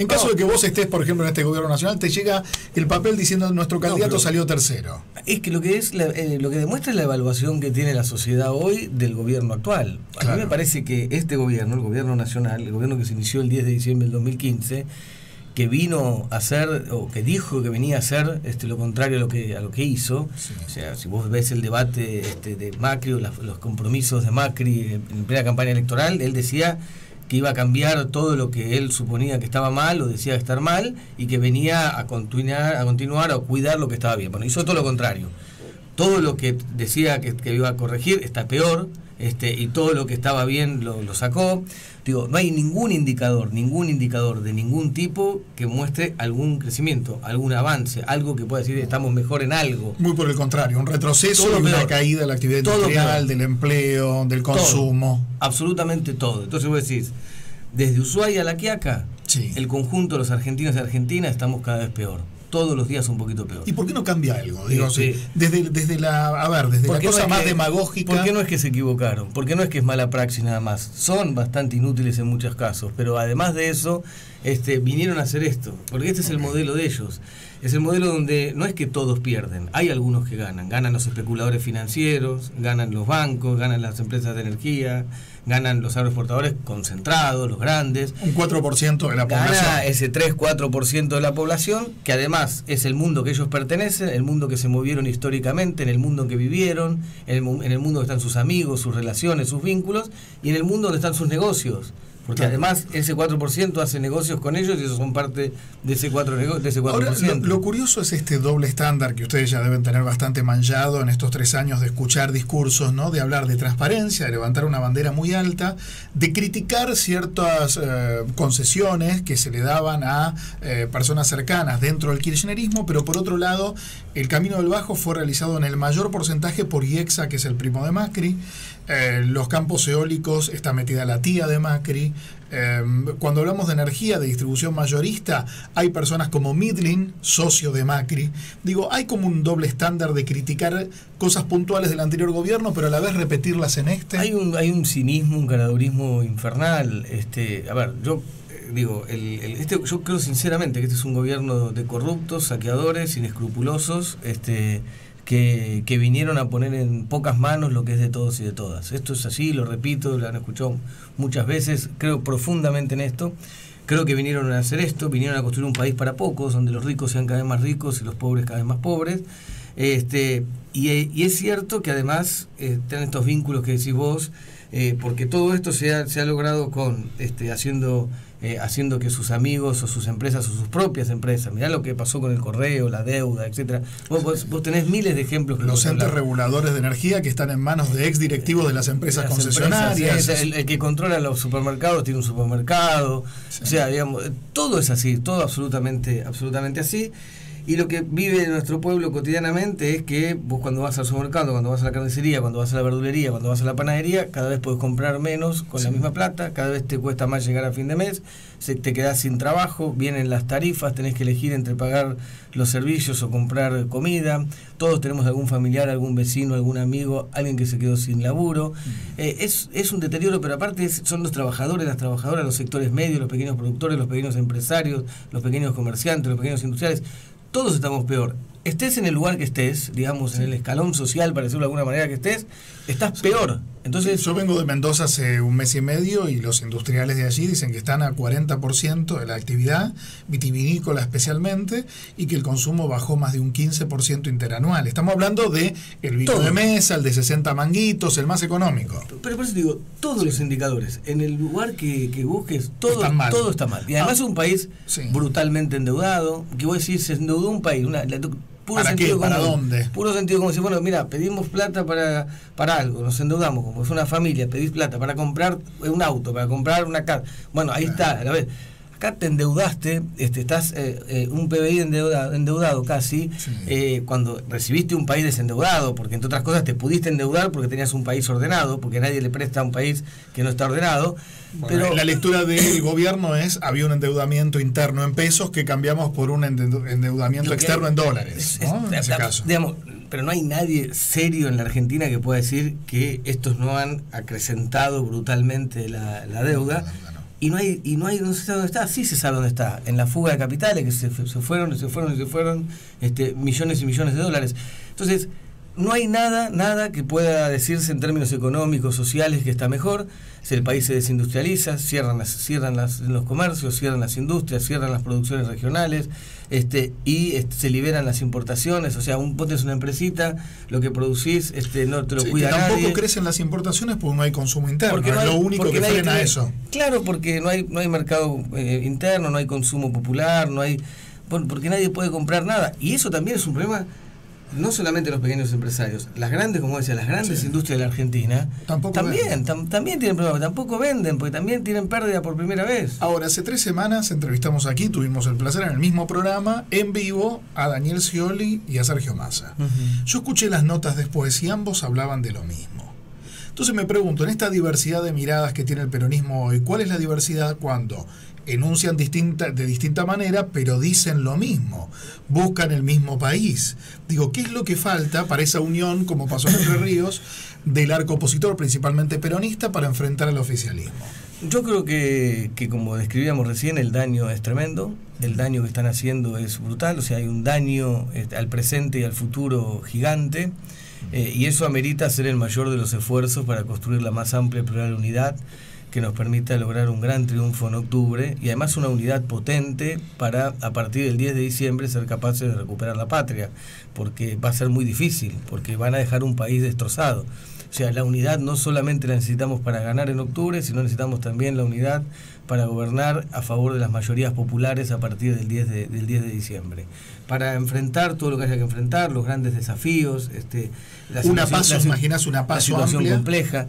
En caso No. de que vos estés, por ejemplo, en este gobierno nacional, te llega el papel diciendo nuestro candidato salió tercero. Es que lo que es la- eh, lo que demuestra es la evaluación que tiene la sociedad hoy del gobierno actual. A mí me parece que este gobierno, el gobierno nacional, el gobierno que se inició el 10 de diciembre del 2015, que vino a hacer o que dijo que venía a hacer este, lo contrario a lo que a lo que hizo. O sea, si vos ves el debate este, de Macri o los compromisos de Macri en plena campaña electoral, él decía que iba a cambiar todo lo que él suponía que estaba mal o decía estar mal y que venía a continuar a continuar o cuidar lo que estaba bien. Bueno, hizo todo lo contrario. Todo lo que decía que, que iba a corregir está peor, este, y todo lo que estaba bien lo, lo sacó. Digo, no hay ningún indicador, ningún indicador de ningún tipo que muestre algún crecimiento, algún avance, algo que pueda decir estamos mejor en algo. Muy por el contrario, un retroceso Todo y una peor. caída de la actividad Todo industrial, peor. del empleo, del Todo. consumo. absolutamente todo. Entonces vos decís, desde Ushuaia a La Quiaca, Sí. el conjunto de los argentinos y argentinas estamos cada vez peor. Todos los días un poquito peor. ¿Y por qué no cambia algo? Digo, Sí. Desde, desde la, a ver, desde ¿Por la no cosa más que- demagógica. ¿Por qué no es que se equivocaron? ¿Por qué no es que es mala praxis nada más? Son bastante inútiles en muchos casos, pero además de eso, este, vinieron a hacer esto, porque este es el modelo de ellos. Es el modelo donde no es que todos pierden, hay algunos que ganan. Ganan los especuladores financieros, ganan los bancos, ganan las empresas de energía, ganan los agroexportadores concentrados, los grandes. Un 4% de la población. Gana ese 3-4% de la población, que además es el mundo que ellos pertenecen, el mundo que se movieron históricamente, en el mundo que vivieron, en el, en el mundo donde están sus amigos, sus relaciones, sus vínculos, y en el mundo donde están sus negocios. Porque Claro. además ese 4% hace negocios con ellos y ellos son parte de ese 4%. nego- de ese 4%. Ahora, lo, lo curioso es este doble estándar que ustedes ya deben tener bastante manchado en estos tres años de escuchar discursos, ¿no? De hablar de transparencia, de levantar una bandera muy alta, de criticar ciertas eh, concesiones que se le daban a eh, personas cercanas dentro del kirchnerismo, pero por otro lado, el Camino del Bajo fue realizado en el mayor porcentaje por IEXA, que es el primo de Macri. Eh, los campos eólicos está metida la tía de Macri. Eh, cuando hablamos de energía, de distribución mayorista, hay personas como Midlin, socio de Macri. Digo, hay como un doble estándar de criticar cosas puntuales del anterior gobierno, pero a la vez repetirlas en este. Hay un, hay un cinismo, un caradurismo infernal. Este, a ver, yo eh, digo, el- este, yo creo sinceramente que este es un gobierno de corruptos, saqueadores, inescrupulosos, este, que, vinieron a poner en pocas manos lo que es de todos y de todas. Esto es así, lo repito, lo han escuchado muchas veces, creo profundamente en esto. Creo que vinieron a hacer esto, vinieron a construir un país para pocos, donde los ricos sean cada vez más ricos y los pobres cada vez más pobres. Este, y, y es cierto que además eh, tienen estos vínculos que decís vos, eh, porque todo esto se ha, se ha logrado con este, haciendo, eh, haciendo que sus amigos o sus empresas o sus propias empresas, mirá lo que pasó con el correo, la deuda, etcétera. Vos, vos, vos tenés miles de ejemplos. que Los entes reguladores de energía que están en manos de ex directivos de las empresas Las concesionarias. empresas, el, el que controla los supermercados tiene un supermercado. O sea, digamos, todo es así, todo absolutamente, absolutamente así. Y lo que vive nuestro pueblo cotidianamente es que vos cuando vas al supermercado, cuando vas a la carnicería, cuando vas a la verdulería, cuando vas a la panadería, cada vez puedes comprar menos con la misma plata, cada vez te cuesta más llegar a fin de mes, se, te quedás sin trabajo, vienen las tarifas, tenés que elegir entre pagar los servicios o comprar comida. Todos tenemos algún familiar, algún vecino, algún amigo, alguien que se quedó sin laburo. Eh, es, es un deterioro, pero aparte es- son los trabajadores, las trabajadoras, los sectores medios, los pequeños productores, los pequeños empresarios, los pequeños comerciantes, los pequeños industriales. Todos estamos peor. Estés en el lugar que estés, digamos, en el escalón social, para decirlo de alguna manera que estés, estás peor. Entonces, Yo vengo de Mendoza hace un mes y medio y los industriales de allí dicen que están a 40% de la actividad, vitivinícola especialmente, y que el consumo bajó más de un 15% interanual. Estamos hablando de el vino Todo. de mesa, el de 60 manguitos, el más económico. Pero por eso te digo, todos los indicadores, en el lugar que, que busques, todo, Están mal. todo está mal. Y además Ah, es un país sí. brutalmente endeudado, que vos decís, se endeudó un país, una, la- puro ¿Para qué? sentido ¿Para común. dónde? Puro sentido como decir, bueno, mira, pedimos plata para, para algo, nos endeudamos, como es una familia, pedís plata para comprar un auto, para comprar una casa. Bueno, ahí está, a la vez. Acá te endeudaste, este, estás eh, eh, un PBI endeudado, endeudado casi, Sí. eh, cuando recibiste un país desendeudado, porque entre otras cosas te pudiste endeudar porque tenías un país ordenado, porque nadie le presta a un país que no está ordenado. Bueno, pero la lectura del gobierno es había un endeudamiento interno en pesos que cambiamos por un endeu- endeudamiento externo hay- en dólares. es- ¿no? es- en ese caso. digamos, pero no hay nadie serio en la Argentina que pueda decir que estos no han acrecentado brutalmente la, la deuda. Y no hay y no hay no se sabe dónde está. Sí se sabe dónde está. En la fuga de capitales que se, se fueron se fueron se fueron este millones y millones de dólares. Entonces no hay nada nada que pueda decirse en términos económicos sociales que está mejor si el país se desindustrializa cierran las cierran las, los comercios cierran las industrias cierran las producciones regionales este y este, se liberan las importaciones o sea un pote es una empresita lo que producís este no te lo Sí, que cuida tampoco nadie crecen las importaciones porque no hay consumo interno. porque es no hay- lo único que frena tiene- eso. Claro, porque no hay, no hay mercado eh, interno, no hay consumo popular, no hay. Bueno, porque nadie puede comprar nada. Y eso también es un problema, no solamente los pequeños empresarios, las grandes, como decía, las grandes industrias de la Argentina Tampoco también, tam- también tienen problemas, tampoco venden, porque también tienen pérdida por primera vez. Ahora, hace tres semanas entrevistamos aquí, tuvimos el placer en el mismo programa, en vivo, a Daniel Scioli y a Sergio Massa. Yo escuché las notas después y ambos hablaban de lo mismo. Entonces me pregunto, en esta diversidad de miradas que tiene el peronismo hoy, ¿cuál es la diversidad cuando enuncian de distinta manera, pero dicen lo mismo, buscan el mismo país? Digo, ¿qué es lo que falta para esa unión, como pasó en Entre Ríos, del arco opositor, principalmente peronista, para enfrentar al oficialismo? Yo creo que, que como describíamos recién, el daño es tremendo, el daño que están haciendo es brutal, o sea, hay un daño este, al presente y al futuro gigante, eh, y eso amerita hacer el mayor de los esfuerzos para construir la más amplia y plural unidad que nos permita lograr un gran triunfo en octubre y además una unidad potente para a partir del 10 de diciembre ser capaces de recuperar la patria, porque va a ser muy difícil, porque van a dejar un país destrozado. O sea, la unidad no solamente la necesitamos para ganar en octubre, sino necesitamos también la unidad para gobernar a favor de las mayorías populares a partir del 10 de, del 10 de diciembre. Para enfrentar todo lo que haya que enfrentar, los grandes desafíos. Este, la Una situación- paso, la una la situación amplia. compleja.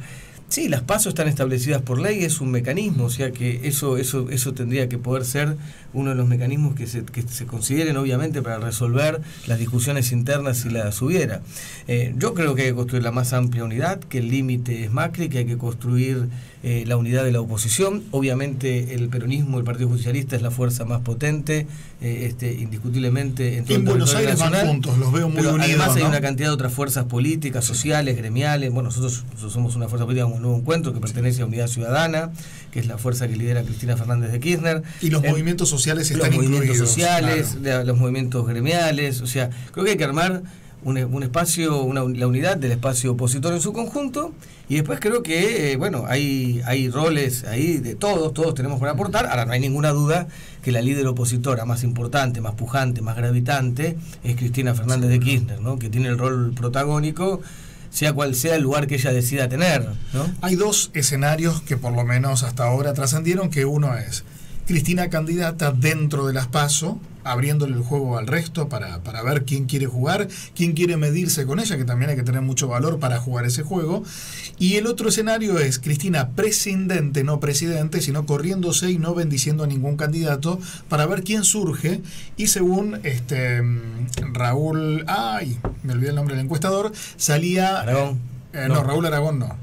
Sí, las pasos están establecidas por ley, es un mecanismo, o sea que eso, eso, eso tendría que poder ser uno de los mecanismos que se, que se consideren obviamente para resolver las discusiones internas si las hubiera. Eh, yo creo que hay que construir la más amplia unidad, que el límite es Macri, que hay que construir eh, la unidad de la oposición. Obviamente el peronismo, el Partido Justicialista es la fuerza más potente, eh, este, indiscutiblemente en todo En el Buenos Aires van nacional. juntos, los veo muy Pero unidos, Además hay ¿no? una cantidad de otras fuerzas políticas, sociales, gremiales. Bueno, nosotros, nosotros somos una fuerza política un nuevo encuentro que pertenece a Unidad Ciudadana, que es la fuerza que lidera Cristina Fernández de Kirchner. Y los Eh, movimientos sociales los están movimientos incluidos. sociales, claro. los movimientos gremiales, o sea, creo que hay que armar un, un espacio, una, la unidad del espacio opositor en su conjunto, y después creo que, eh, bueno, hay, hay roles ahí de todos, todos tenemos para aportar, ahora no hay ninguna duda que la líder opositora más importante, más pujante, más gravitante, es Cristina Fernández de Kirchner, ¿no? que tiene el rol protagónico, sea cual sea el lugar que ella decida tener, ¿no? Hay dos escenarios que por lo menos hasta ahora trascendieron, que uno es Cristina candidata dentro de las PASO, abriéndole el juego al resto para, para ver quién quiere jugar, quién quiere medirse con ella, que también hay que tener mucho valor para jugar ese juego. Y el otro escenario es Cristina presidente, no presidente, sino corriéndose y no bendiciendo a ningún candidato para ver quién surge. Y según este mm, Raúl, ay, me olvidé el nombre del encuestador, salía... Aragón. Eh, no. No. Raúl Aragón no.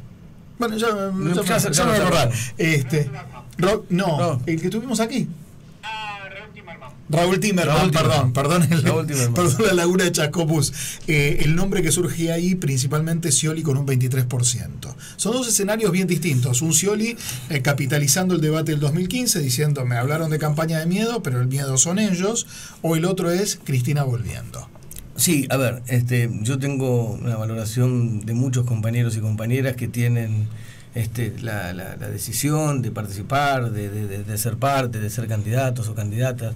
Bueno, ya, ya, Ya ya, me acordar. Este, Ro- no, No. el que tuvimos aquí. Raúl Timerman, Raúl perdón, Timerman. perdón, el- Raúl Timerman. perdón la laguna de Chascomús. Eh, el nombre que surgía ahí, principalmente Scioli con un 23%. Son dos escenarios bien distintos. Un Scioli eh, capitalizando el debate del 2015, diciendo, me hablaron de campaña de miedo, pero el miedo son ellos. O el otro es Cristina volviendo. Sí, a ver, este, yo tengo una valoración de muchos compañeros y compañeras que tienen este, la, la- la decisión de participar, de, de- de- ser parte, de ser candidatos o candidatas.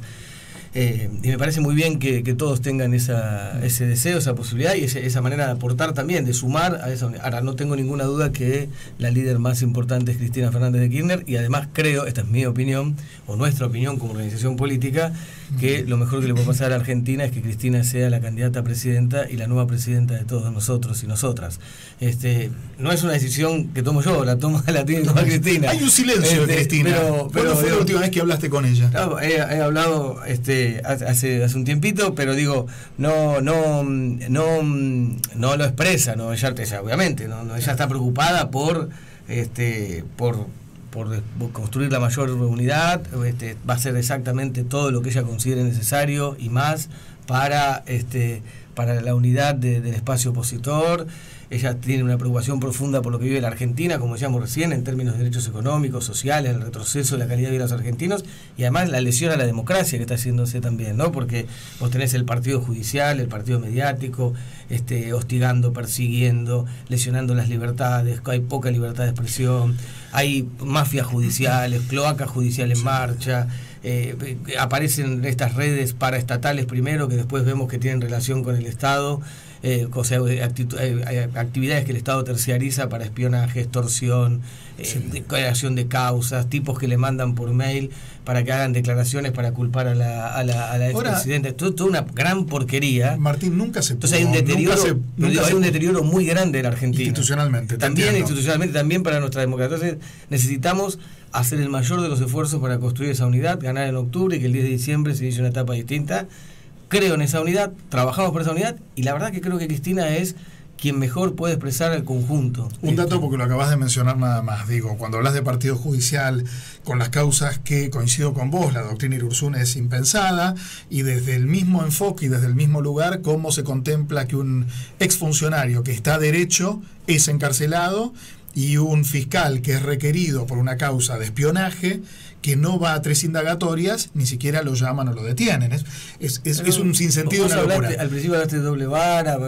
Eh, y me parece muy bien que, que todos tengan esa, ese deseo, esa posibilidad y ese- esa manera de aportar también, de sumar a esa unidad. Ahora, no tengo ninguna duda que la líder más importante es Cristina Fernández de Kirchner y además creo, esta es mi opinión, o nuestra opinión como organización política, que lo mejor que le puede pasar a Argentina es que Cristina sea la candidata a presidenta y la nueva presidenta de todos nosotros y nosotras. Este, no es una decisión que tomo yo, la toma la tiene que tomar Cristina. Hay un silencio de Este, Cristina. Pero, pero, ¿Cuándo fue la última vez que hablaste con ella? He, he hablado este, hace, hace hace un tiempito, pero digo, no, no, no, no lo expresa, no, ella, ella, obviamente, no, no, ella está preocupada por, este, por, por construir la mayor unidad, este, va a hacer exactamente todo lo que ella considere necesario y más para, este, para la unidad de- del espacio opositor. Ella tiene una preocupación profunda por lo que vive la Argentina, como decíamos recién, en términos de derechos económicos, sociales, el retroceso de la calidad de vida de los argentinos y además la lesión a la democracia que está haciéndose también, ¿no? Porque vos tenés el partido judicial, el partido mediático, este, hostigando, persiguiendo, lesionando las libertades, hay poca libertad de expresión, hay mafias judiciales, cloacas judiciales en marcha. Eh, aparecen estas redes paraestatales primero que después vemos que tienen relación con el Estado eh, o sea, eh, actitu- eh, eh, actividades que el Estado terciariza para espionaje, extorsión, de- creación de causas, tipos que le mandan por mail para que hagan declaraciones para culpar a la, a la, a la Ahora- expresidenta. Todo- Toda una gran porquería. Martín, nunca se Entonces hay un deterioro, nunca se- pero nunca digo, hay un deterioro muy grande en Argentina. Institucionalmente, te También entiendo. institucionalmente, también para nuestra democracia. Entonces necesitamos hacer el mayor de los esfuerzos para construir esa unidad, ganar en octubre y que el 10 de diciembre se inicie una etapa distinta. Creo en esa unidad, trabajamos por esa unidad y la verdad que creo que Cristina es quien mejor puede expresar el conjunto. Un dato porque lo acabas de mencionar nada más. Digo, cuando hablas de partido judicial, con las causas que coincido con vos, la doctrina Irurzún es impensada y desde el mismo enfoque y desde el mismo lugar, cómo se contempla que un exfuncionario que está derecho es encarcelado y un fiscal que es requerido por una causa de espionaje que no va a tres indagatorias, ni siquiera lo llaman o lo detienen. Es, es, es- es un sinsentido, una locura. hablaste- al principio hablaste de doble vara.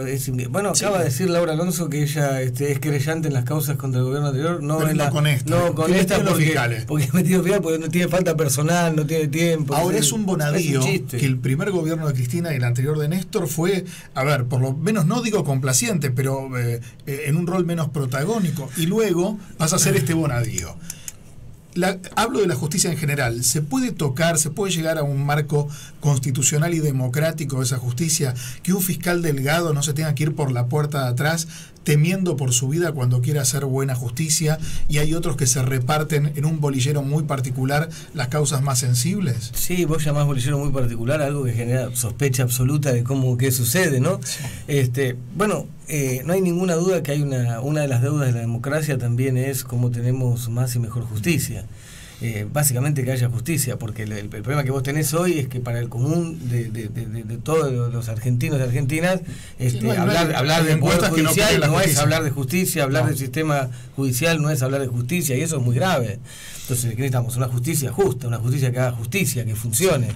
bueno, acaba de decir Laura Alonso que ella este, es creyente en las causas contra el gobierno anterior. No, Pero en no la- con esta. No con esta porque, fiscales. porque metido fiscal porque no tiene falta personal, no tiene tiempo. Ahora es un bonadío un que el primer gobierno de Cristina y el anterior de Néstor fue, a ver, por lo menos no digo complaciente, pero eh, eh, en un rol menos protagónico. Y luego pasa a ser este bonadío. La- hablo de la justicia en general. ¿Se puede tocar, se puede llegar a un marco constitucional y democrático de esa justicia? Que un fiscal delgado no se tenga que ir por la puerta de atrás temiendo por su vida cuando quiere hacer buena justicia y hay otros que se reparten en un bolillero muy particular las causas más sensibles? Sí, vos llamás bolillero muy particular, algo que genera sospecha absoluta de cómo qué sucede, ¿no? Este, bueno, eh, no hay ninguna duda que hay una, una de las deudas de la democracia también es cómo tenemos más y mejor justicia. Eh, básicamente que haya justicia, porque el, el problema que vos tenés hoy es que para el común de, de- de- de- de todos los argentinos y argentinas, este, no hablar, hablar de poder no judicial no, es justicia. hablar de justicia, hablar No. del sistema judicial no es hablar de justicia, y eso es muy grave. Entonces, ¿qué necesitamos? Una justicia justa, una justicia que haga justicia, que funcione.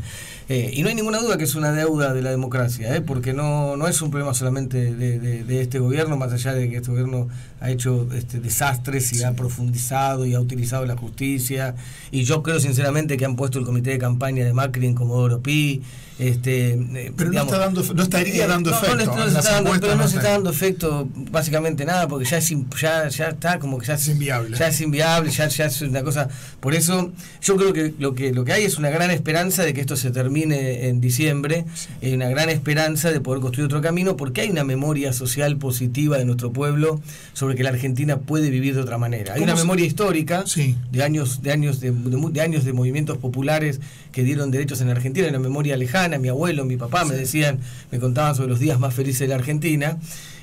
Eh, y no hay ninguna duda que es una deuda de la democracia, ¿eh? porque no, no es un problema solamente de, de- este gobierno, más allá de que este gobierno ha hecho este, desastres y ha profundizado y ha utilizado la justicia. Y yo creo sinceramente que han puesto el comité de campaña de Macri en Comodoro Pi. Este, eh, Pero no está dando- no estaría dando efecto no, no está dando- encuestas, pero no se está dando efecto básicamente nada, porque ya es, ya, ya está como que ya es, inviable. Ya es inviable, ya, ya es una cosa. Por eso, yo creo que lo que lo que hay es una gran esperanza de que esto se termine en diciembre, y una gran esperanza de poder construir otro camino, porque hay una memoria social positiva de nuestro pueblo sobre que la Argentina puede vivir de otra manera. Hay ¿Cómo una se- memoria histórica de años, de años de, de años de movimientos populares que dieron derechos en Argentina, hay una memoria lejana, mi abuelo, mi papá me decían, me contaban sobre los días más felices de la Argentina.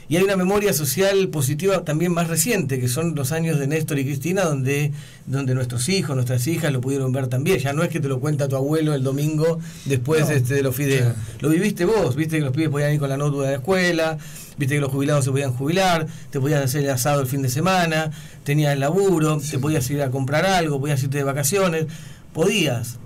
Y hay una memoria social positiva también más reciente, que son los años de Néstor y Cristina, donde, donde nuestros hijos, nuestras hijas lo pudieron ver también. Ya no es que te lo cuenta tu abuelo el domingo después No. este, de los fideos. Lo viviste vos, viste que los pibes podían ir con la notebook a la escuela, viste que los jubilados se podían jubilar, te podías hacer el asado el fin de semana, tenías el laburo, te podías ir a comprar algo, podías irte de vacaciones, podías.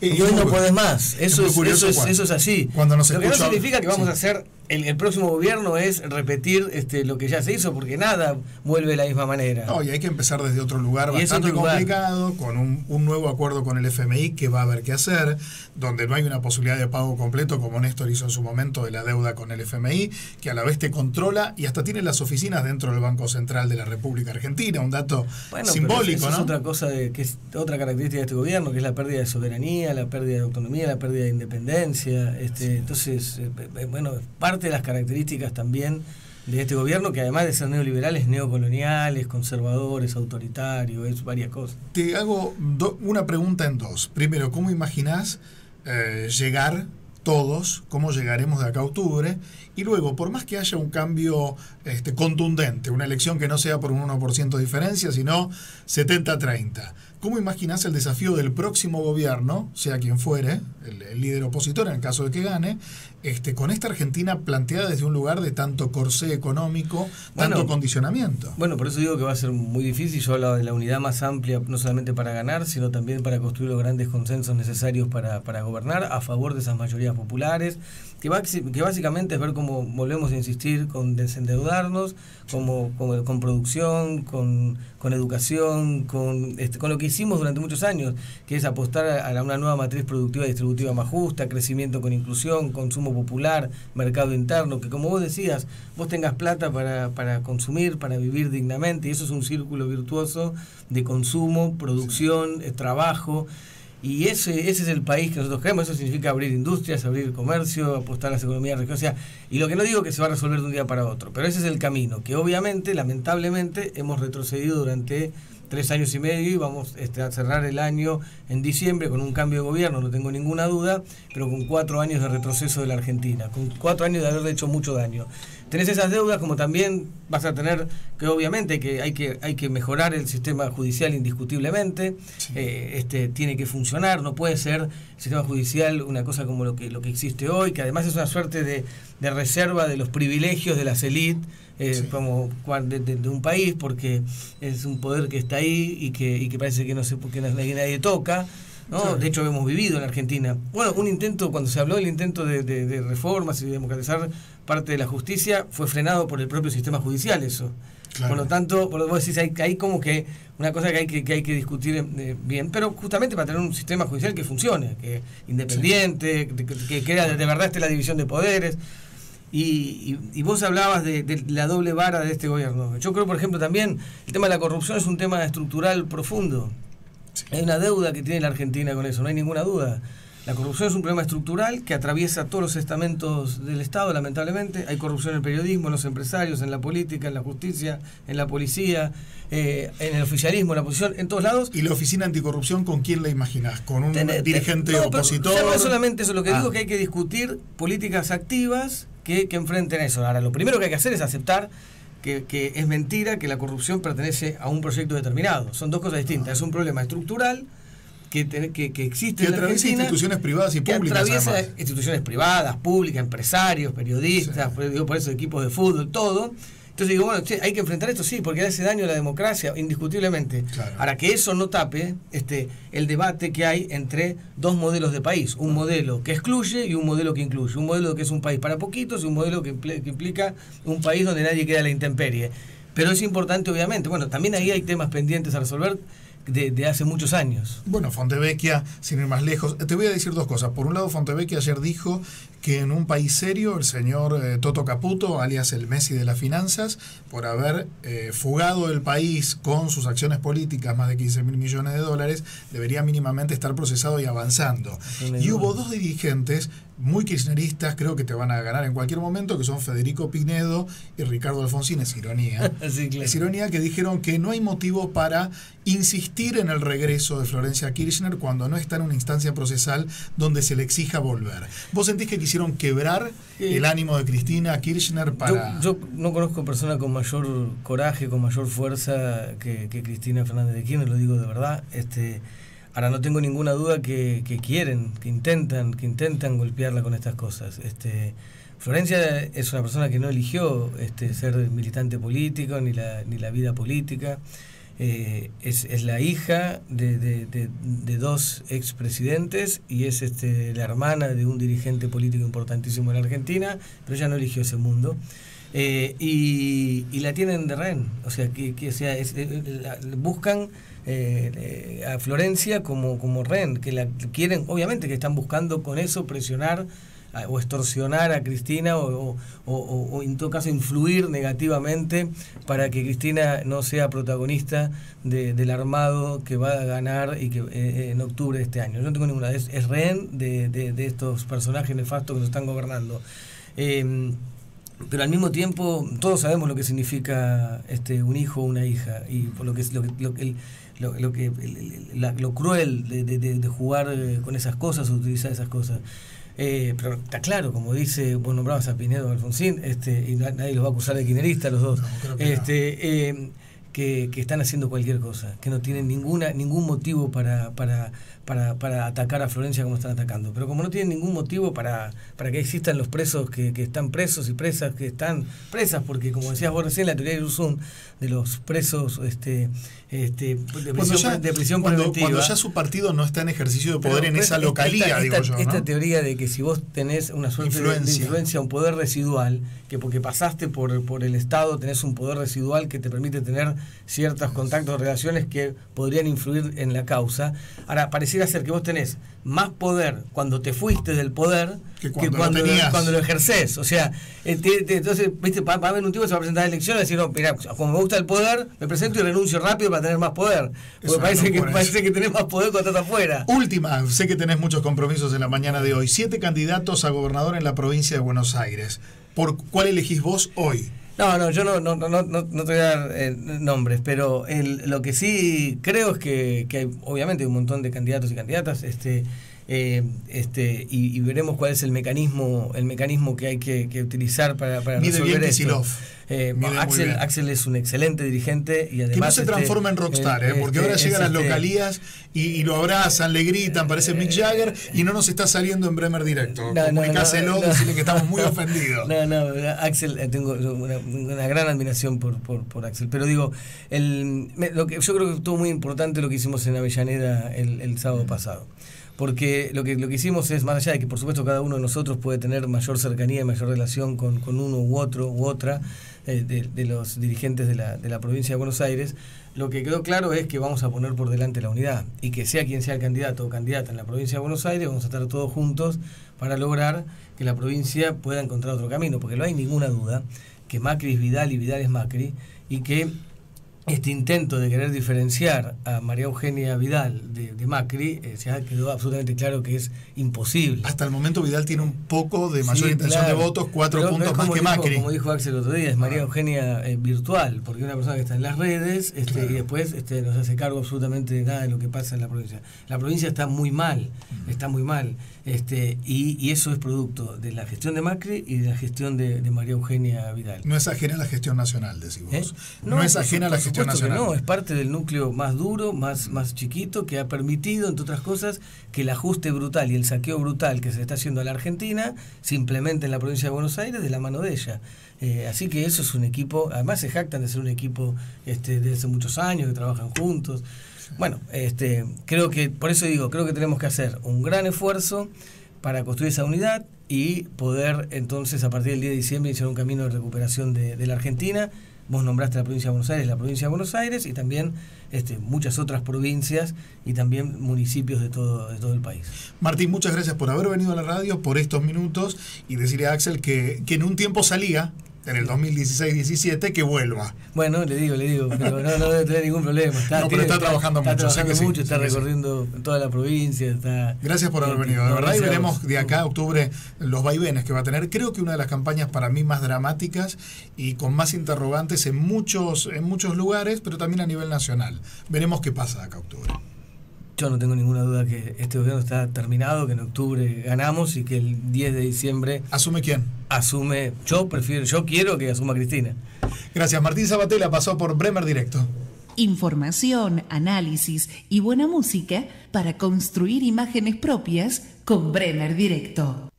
Y hoy no podés más. es Eso es, curioso eso es, cuando- eso es así. cuando nos Lo que no significa que vamos sí. a hacer el, el próximo gobierno es repetir este, lo que ya se hizo, porque nada vuelve de la misma manera. No, y hay que empezar desde otro lugar Y bastante otro lugar. complicado, con un, un nuevo acuerdo con el FMI que va a haber que hacer, donde no hay una posibilidad de pago completo, como Néstor hizo en su momento de la deuda con el FMI, que a la vez te controla y hasta tiene las oficinas dentro del Banco Central de la República Argentina, un dato Bueno, simbólico, eso es otra cosa de, que es otra característica de este gobierno, que es la pérdida de soberanía, la pérdida de autonomía, la pérdida de independencia. Este, entonces, eh, eh, bueno, parte de las características también de este gobierno, que además de ser neoliberal es neocolonial, es conservador, es autoritario, es varias cosas. Te hago una pregunta en dos. Primero, ¿cómo imaginás eh, llegar todos? ¿Cómo llegaremos de acá a octubre? Y luego, por más que haya un cambio este, contundente, una elección que no sea por un 1% de diferencia, sino 70-30, ¿cómo imaginás el desafío del próximo gobierno, sea quien fuere, el, el líder opositor en el caso de que gane, este, con esta Argentina planteada desde un lugar de tanto corsé económico, tanto condicionamiento? Bueno, por eso digo que va a ser muy difícil. Yo hablaba de la unidad más amplia, no solamente para ganar, sino también para construir los grandes consensos necesarios para, para gobernar a favor de esas mayorías populares, que, básicamente es ver cómo volvemos a insistir con desendeudarnos, como, como- con producción, con, con educación, con, este, con lo que hicimos durante muchos años, que es apostar a, a una nueva matriz productiva y distributiva más justa, crecimiento con inclusión, consumo popular, mercado interno, que como vos decías, vos tengas plata para, para consumir, para vivir dignamente, y eso es un círculo virtuoso de consumo, producción, trabajo. Y ese, ese es el país que nosotros queremos, eso significa abrir industrias, abrir comercio, apostar a las economías regionales. O sea, y lo que no digo que se va a resolver de un día para otro, pero ese es el camino, que obviamente, lamentablemente, hemos retrocedido durante tres años y medio y vamos este, a cerrar el año en diciembre con un cambio de gobierno, no tengo ninguna duda, pero con cuatro años de retroceso de la Argentina, con cuatro años de haber hecho mucho daño. Tenés esas deudas como también vas a tener que obviamente que hay que, hay que mejorar el sistema judicial indiscutiblemente, eh, este, tiene que funcionar, no puede ser el sistema judicial una cosa como lo que, lo que existe hoy, que además es una suerte de, de reserva de los privilegios de las élites eh, como de, de- de un país porque es un poder que está ahí y que, y que parece que no se que nadie, nadie toca ¿no? Claro. de hecho hemos vivido en Argentina bueno un intento cuando se habló del intento de, de- de reformas y de democratizar parte de la justicia fue frenado por el propio sistema judicial eso Claro. por lo tanto por lo que vos decís hay, hay como que una cosa que hay que, que hay que discutir eh, bien pero justamente para tener un sistema judicial que funcione que independiente que, que, de verdad esté la división de poderes y, y- y vos hablabas de, de la doble vara de este gobierno. Yo creo, por ejemplo, también el tema de la corrupción es un tema estructural profundo. Hay una deuda que tiene la Argentina con eso, no hay ninguna duda. La corrupción es un problema estructural que atraviesa todos los estamentos del Estado, lamentablemente. Hay corrupción en el periodismo, en los empresarios, en la política, en la justicia, en la policía, eh, en el oficialismo, en la oposición, en todos lados. ¿Y la oficina anticorrupción con quién la imaginás? ¿Con un dirigente no, pero opositor? ya no es solamente eso, lo que Ah. digo es que hay que discutir políticas activas que, que enfrenten eso. Ahora, lo primero que hay que hacer es aceptar que, que es mentira que la corrupción pertenece a un proyecto determinado. Son dos cosas distintas. Es un problema estructural que, te- que, que existe Que en la Argentina, instituciones privadas y que públicas, atraviesa además. instituciones privadas, públicas, empresarios, periodistas, por, digo, por eso equipos de fútbol, todo. Entonces digo, bueno, che, hay que enfrentar esto, sí, porque hace daño a la democracia, indiscutiblemente. Claro. Ahora, que eso no tape este, el debate que hay entre dos modelos de país. Un modelo que excluye y un modelo que incluye. Un modelo que es un país para poquitos y un modelo que, que implica un país donde nadie queda a la intemperie. Pero es importante, obviamente. Bueno, también ahí hay temas pendientes a resolver de, de hace muchos años. Bueno, Fontevecchia, sin ir más lejos, te voy a decir dos cosas. Por un lado, Fontevecchia ayer dijo que en un país serio, el señor eh, Toto Caputo, alias el Messi de las finanzas, por haber eh, fugado el país con sus acciones políticas, más de 15 mil millones de dólares, debería mínimamente estar procesado y avanzando. Y hubo dos dirigentes muy kirchneristas, creo que te van a ganar en cualquier momento, que son Federico Pinedo y Ricardo Alfonsín, es ironía. Sí, claro. Es ironía que dijeron que no hay motivo para insistir en el regreso de Florencia Kirchner cuando no está en una instancia procesal donde se le exija volver. ¿Vos sentís que quisieron quebrar Eh, el ánimo de Cristina Kirchner para... Yo, yo no conozco persona con mayor coraje, con mayor fuerza que, que Cristina Fernández de Kirchner, lo digo de verdad. Este, ahora no tengo ninguna duda que, quieren, que intentan, que intentan golpearla con estas cosas. Este, Florencia es una persona que no eligió este, ser militante político ni la, ni la vida política. Eh, es, la hija de, de, de- de dos expresidentes y es este, la hermana de un dirigente político importantísimo en Argentina, pero ella no eligió ese mundo. Eh, y, la tienen de rehén, o sea, que, eh, la- buscan eh, eh, a Florencia como, como rehén, que la quieren, obviamente que están buscando con eso presionar o extorsionar a Cristina o, o- en todo caso influir negativamente para que Cristina no sea protagonista de- del armado que va a ganar y que eh, en octubre de este año. Yo no tengo ninguna, es, es rehén de, de- estos personajes nefastos que nos están gobernando. Eh, pero al mismo tiempo todos sabemos lo que significa este un hijo o una hija y por lo que lo lo, el- lo, lo que la- lo cruel de, de- jugar eh, con esas cosas o utilizar esas cosas Eh, pero está claro como dice vos nombrabas a Pinedo Alfonsín este y na- nadie los va a acusar de quinerista los dos No, que no. este eh, que, que están haciendo cualquier cosa, que no tienen ninguna, ningún motivo para, para, para, para atacar a Florencia como están atacando. Pero como no tienen ningún motivo para, para que existan los presos que, que están presos y presas que están presas, porque como decías vos recién, la teoría de Ursum de los presos este, este, de Cuando prisión, ya, de prisión cuando, preventiva. cuando ya su partido no está en ejercicio de poder Pero en esa esta- localía, esta, digo esta- yo. ¿no? esta teoría de que si vos tenés una suerte de- de Influencia. influencia, un poder residual, que porque pasaste por, por el Estado tenés un poder residual que te permite tener ciertos contactos o relaciones que podrían influir en la causa. Ahora, pareciera ser que vos tenés más poder cuando te fuiste del poder Que cuando lo lo, tenías. cuando lo ejercés. O sea, eh, entonces, viste, va, va a haber un tipo que se va a presentar a elecciones y decir, no, mira, como me gusta el poder, me presento y renuncio rápido para tener más poder. Porque parece que, parece que tenés más poder cuando estás afuera. Última, sé que tenés muchos compromisos en la mañana de hoy. Siete candidatos a gobernador en la provincia de Buenos Aires. ¿Por cuál elegís vos hoy? No, no, yo no, no, no, no, te voy a dar eh, nombres, pero el, lo que sí creo es que, que hay, obviamente, un montón de candidatos y candidatas, este, eh, este, y, y veremos cuál es el mecanismo, el mecanismo que hay que, que utilizar para, para Mide resolver bien esto. Eh, Mide muy Axel, bien. Axel es un excelente dirigente y además Que no se este, transforma en rockstar, eh, ¿eh? porque este, ahora es llega a las este, localías y, y lo abrazan, le gritan, parece Mick Jagger y no nos está saliendo en Bremer directo. No, Comunicáselo, no, no. decirle que estamos muy ofendidos. No, no, Axel, tengo una, una gran admiración por, por, por Axel. Pero digo, el, lo que, yo creo que estuvo muy importante lo que hicimos en Avellaneda el, el sábado pasado. Porque lo que, lo que hicimos es, más allá de que por supuesto cada uno de nosotros puede tener mayor cercanía y mayor relación con, con uno u otro u otra eh, de, de los dirigentes de la, de la provincia de Buenos Aires, lo que quedó claro es que vamos a poner por delante la unidad. Y que sea quien sea el candidato o candidata en la provincia de Buenos Aires, vamos a estar todos juntos para lograr que la provincia pueda encontrar otro camino, porque no hay ninguna duda que Macri es Vidal y Vidal es Macri y que este intento de querer diferenciar a María Eugenia Vidal de, de Macri eh, ya quedó absolutamente claro que es imposible. Hasta el momento Vidal tiene un poco de mayor Sí, intención claro. de votos, cuatro Pero puntos más que dijo- Macri. Como dijo Axel el otro día, es María Eugenia eh, virtual, porque es una persona que está en las redes este, y después este, no se hace cargo absolutamente de nada de lo que pasa en la provincia. La provincia está muy mal, Mm. está muy mal, este, y, y eso es producto de la gestión de Macri y de la gestión de, de María Eugenia Vidal. No es ajena a la gestión nacional, decís vos. ¿Eh? No, es por ajena a la gestión supuesto que nacional. No, es parte del núcleo más duro, más, más chiquito, que ha permitido, entre otras cosas, que el ajuste brutal y el saqueo brutal que se está haciendo a la Argentina se implemente en la provincia de Buenos Aires de la mano de ella. Eh, así que eso es un equipo, además se jactan de ser un equipo este, desde hace muchos años, que trabajan juntos. Bueno, este, creo que, por eso digo, creo que tenemos que hacer un gran esfuerzo para construir esa unidad y poder entonces a partir del 10 de diciembre iniciar un camino de recuperación de, la Argentina. Vos nombraste la provincia de Buenos Aires, la provincia de Buenos Aires y también este, muchas otras provincias y también municipios de todo, de todo el país. Martín, muchas gracias por haber venido a la radio, por estos minutos y decirle a Axel que, que en un tiempo salía, en el 2016-17, que vuelva. Bueno, le digo, le digo, pero no, no debe tener ningún problema. No, pero está trabajando está mucho, sé trabajando que sí, mucho, está que sí. recorriendo toda la provincia. Está, Gracias por haber este, venido, de verdad, y veremos de acá a octubre los vaivenes que va a tener. Creo que una de las campañas para mí más dramáticas y con más interrogantes en muchos, en muchos lugares, pero también a nivel nacional. Veremos qué pasa de acá a octubre. Yo no tengo ninguna duda que este gobierno está terminado, que en octubre ganamos y que el 10 de diciembre ¿Asume quién? asume. Yo prefiero, yo quiero que asuma Cristina. Gracias, Martín Sabatella pasó por Bremer Directo. Información, análisis y buena música para construir imágenes propias con Bremer Directo.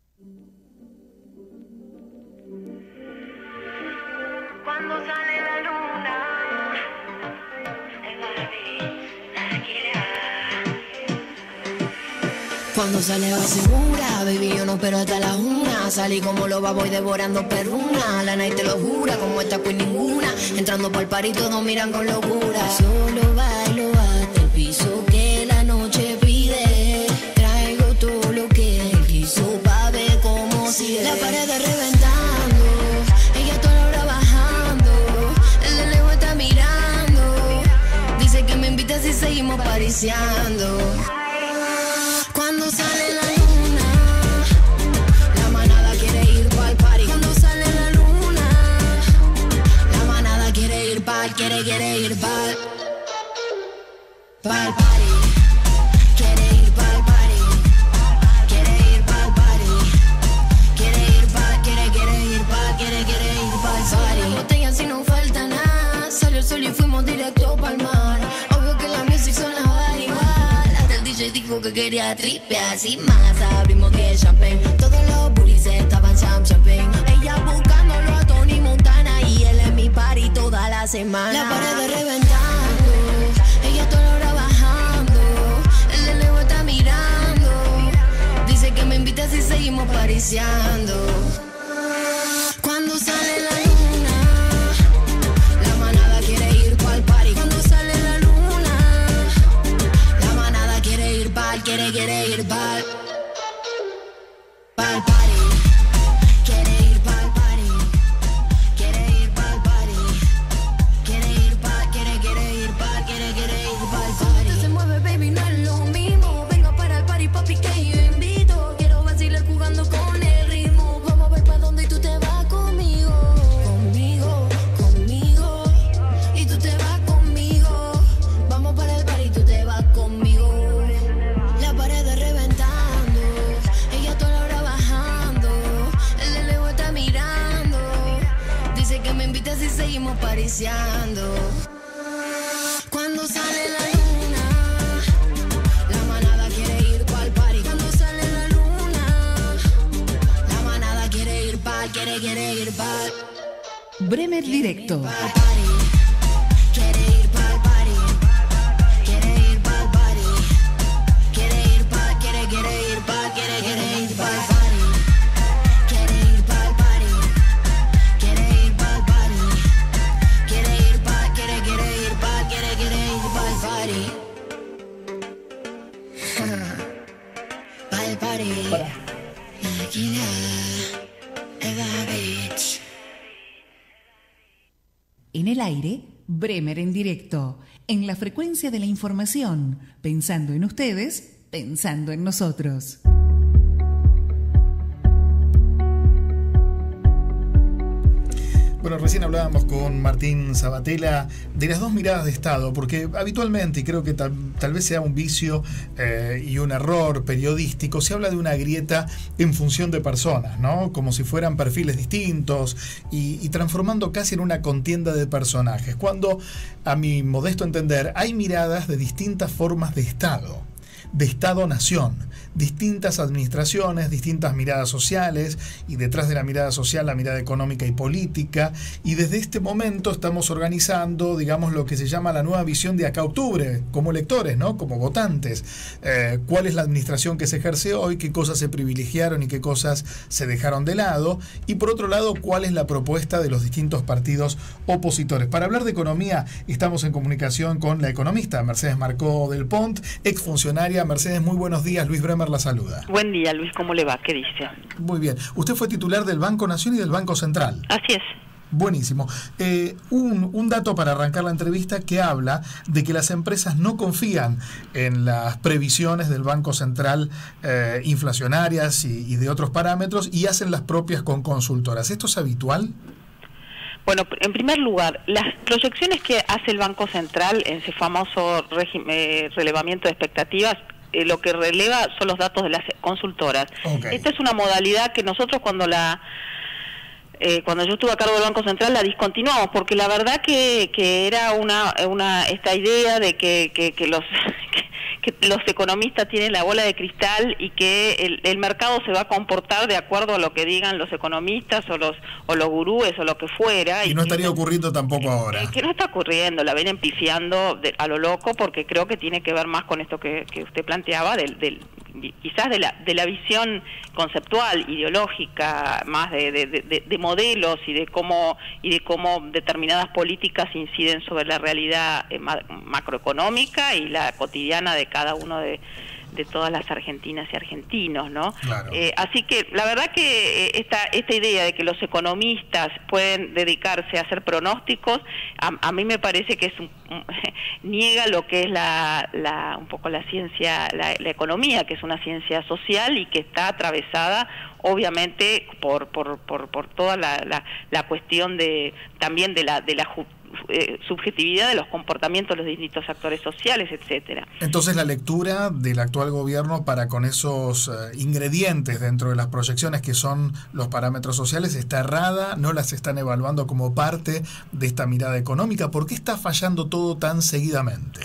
Cuando sale va segura, baby, yo no espero hasta la una. Salí como loba, voy devorando perruna. La night te lo jura, como esta pues ninguna. Entrando por el par y todos miran con locura. Solo bailo hasta el piso que la noche pide. Traigo todo lo que él quiso pa' ver cómo sigue. La pared reventando, ella toda la hora bajando. El de lejos está mirando. Dice que me invita si seguimos pariciando. quiere, ir pa'l, pa'l party. Quiere ir pa'l party. Quiere ir pa'l party. Quiere ir pa'l, quiere, quiere ir pa'l, quiere, quiere ir pa'l party. Botellas si no falta nada. Salió el sol y fuimos directo pa'l mar. Obvio que la music suena igual, igual. Hasta el DJ dijo que quería tripear. así más, abrimos que champagne. Todos los bullies estaban champ champagne. Ella buscándolo a Tony Montana él en mi party toda la semana. La pared reventando. Ella toda la hora bajando. El de lejos está mirando. Dice que me invita si seguimos pariciando. Bremer Directo. El aire, Bremer en directo. En la frecuencia de la información. Pensando en ustedes, pensando en nosotros. Bueno, recién hablábamos con Martín Sabatella de las dos miradas de Estado, porque habitualmente, y creo que tal, vez sea un vicio eh, y un error periodístico, se habla de una grieta en función de personas, ¿no? Como si fueran perfiles distintos y transformando casi en una contienda de personajes, cuando, a mi modesto entender, hay miradas de distintas formas de Estado de Estado-Nación, distintas administraciones, distintas miradas sociales y detrás de la mirada social la mirada económica y política y desde este momento estamos organizando, digamos, lo que se llama la nueva visión de acá octubre, como electores, ¿no? Como votantes. Eh, ¿Cuál es la administración que se ejerce hoy? ¿Qué cosas se privilegiaron y qué cosas se dejaron de lado? Y por otro lado, ¿cuál es la propuesta de los distintos partidos opositores? Para hablar de economía, estamos en comunicación con la economista Mercedes Marcó del Pont, exfuncionaria. Mercedes, muy buenos días. Luis Bremer la saluda. Buen día, Luis, ¿cómo le va? ¿Qué dice? Muy bien. Usted fue titular del Banco Nación y del Banco Central. Así es. Buenísimo. Eh, un, un dato para arrancar la entrevista que habla de que las empresas no confían en las previsiones del Banco Central eh, inflacionarias y, y de otros parámetros y hacen las propias con consultoras. ¿Esto es habitual? Bueno, en primer lugar, las proyecciones que hace el Banco Central en ese famoso régimen, eh, relevamiento de expectativas, eh, lo que releva son los datos de las consultoras. Esta es una modalidad que nosotros cuando la eh, cuando yo estuve a cargo del Banco Central la discontinuamos porque la verdad que, que era una, una esta idea de que, que, que los que, que los economistas tienen la bola de cristal y que el, el mercado se va a comportar de acuerdo a lo que digan los economistas o los o los gurúes o lo que fuera Y no estaría ocurriendo tampoco ahora. eh, que no está ocurriendo, la vienen pifiando de- a lo loco porque creo que tiene que ver más con esto que, que usted planteaba, del, del- quizás de la, de la visión conceptual, ideológica, más de, de- de- de modelos y de cómo y de cómo determinadas políticas inciden sobre la realidad eh, ma- macroeconómica y la cotidiana de cada uno de de todas las argentinas y argentinos, ¿no? Claro. Eh, así que la verdad que eh, esta, esta idea de que los economistas pueden dedicarse a hacer pronósticos, a, a mí me parece que es un, niega lo que es la, la- un poco la ciencia, la, la economía, que es una ciencia social y que está atravesada obviamente por, por, por, por toda la, la, la cuestión de también de la, de la eh, subjetividad de los comportamientos de los distintos actores sociales, etcétera. Entonces la lectura del actual gobierno para con esos eh, ingredientes dentro de las proyecciones que son los parámetros sociales está errada, no las están evaluando como parte de esta mirada económica. ¿Por qué está fallando todo tan seguidamente?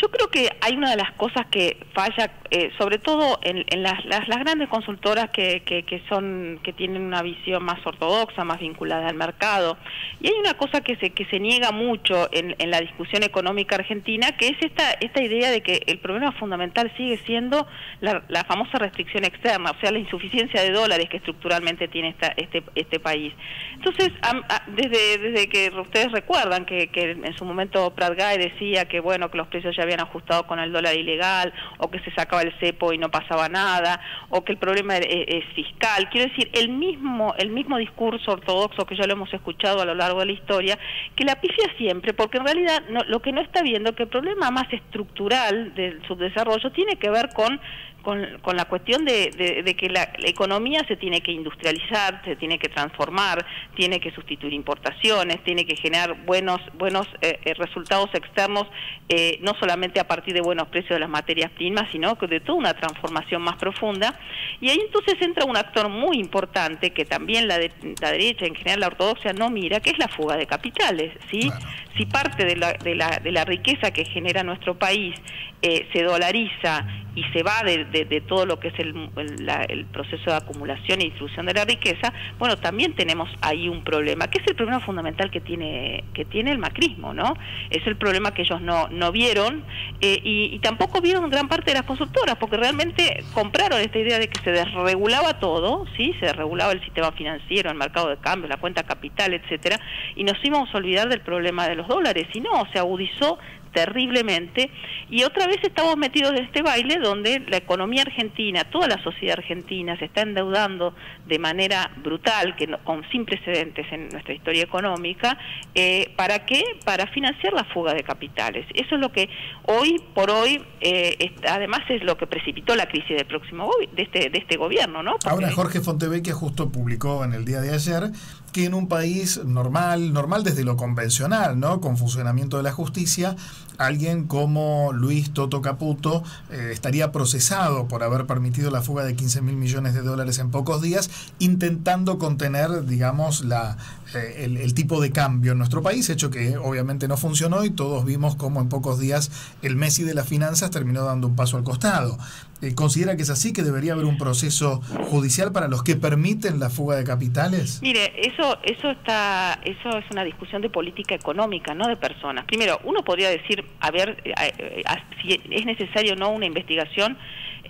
Yo creo que hay una de las cosas que falla eh, sobre todo en, las, las, las grandes consultoras que, que, son que tienen una visión más ortodoxa, más vinculada al mercado. Y hay una cosa que se que se niega mucho en, la discusión económica argentina, que es esta esta idea de que el problema fundamental sigue siendo la, famosa restricción externa, o sea, la insuficiencia de dólares que estructuralmente tiene esta, este este país. Entonces, am- a- desde desde que ustedes recuerdan que, que en su momento Prat Guy decía que bueno que los precios ya habían ajustado con el dólar ilegal o que se sacaba el cepo y no pasaba nada o que el problema es, es fiscal. Quiero decir el mismo el mismo discurso ortodoxo que ya lo hemos escuchado a lo largo de la historia que la pifia siempre porque en realidad no- lo que no está viendo que el problema más estructural del subdesarrollo tiene que ver con con, con la cuestión de, de- de que la, la economía se tiene que industrializar, se tiene que transformar, tiene que sustituir importaciones, tiene que generar buenos buenos eh, eh, resultados externos, eh, no solamente a partir de buenos precios de las materias primas, sino que de toda una transformación más profunda. Y ahí entonces entra un actor muy importante que también la, de- la derecha, en general la ortodoxia, no mira, que es la fuga de capitales. ¿sí? Si parte de la, de, la, de la riqueza que genera nuestro país eh, se dolariza y se va de, de- de todo lo que es el, el- la- el proceso de acumulación y distribución de la riqueza, bueno, también tenemos ahí un problema, que es el problema fundamental que tiene que tiene el macrismo, ¿no? Es el problema que ellos no, no vieron eh, y, y tampoco vieron gran parte de las consultoras, porque realmente compraron esta idea de que se desregulaba todo, ¿sí? Se desregulaba el sistema financiero, el mercado de cambio, la cuenta capital, etcétera, y nos íbamos a olvidar del problema de los dólares, y no, se agudizó terriblemente y otra vez estamos metidos en este baile donde la economía argentina, toda la sociedad argentina se está endeudando de manera brutal, que no- con sin precedentes en nuestra historia económica, eh, ¿para qué? Para financiar la fuga de capitales. Eso es lo que hoy por hoy, eh, además es lo que precipitó la crisis del próximo de este de este gobierno, ¿no? Ahora Jorge Fontevecchia justo publicó en el día de ayer que en un país normal, normal desde lo convencional, ¿no? Con funcionamiento de la justicia, alguien como Luis Toto Caputo eh, estaría procesado por haber permitido la fuga de 15 mil millones de dólares en pocos días, intentando contener, digamos, la, el, el tipo de cambio en nuestro país, hecho que obviamente no funcionó y todos vimos cómo en pocos días el Messi de las finanzas terminó dando un paso al costado. Eh, ¿Considera que es así, que debería haber un proceso judicial para los que permiten la fuga de capitales? Mire, eso eso está eso es una discusión de política económica, no de personas. Primero, uno podría decir, a ver, eh, eh, si es necesario o no una investigación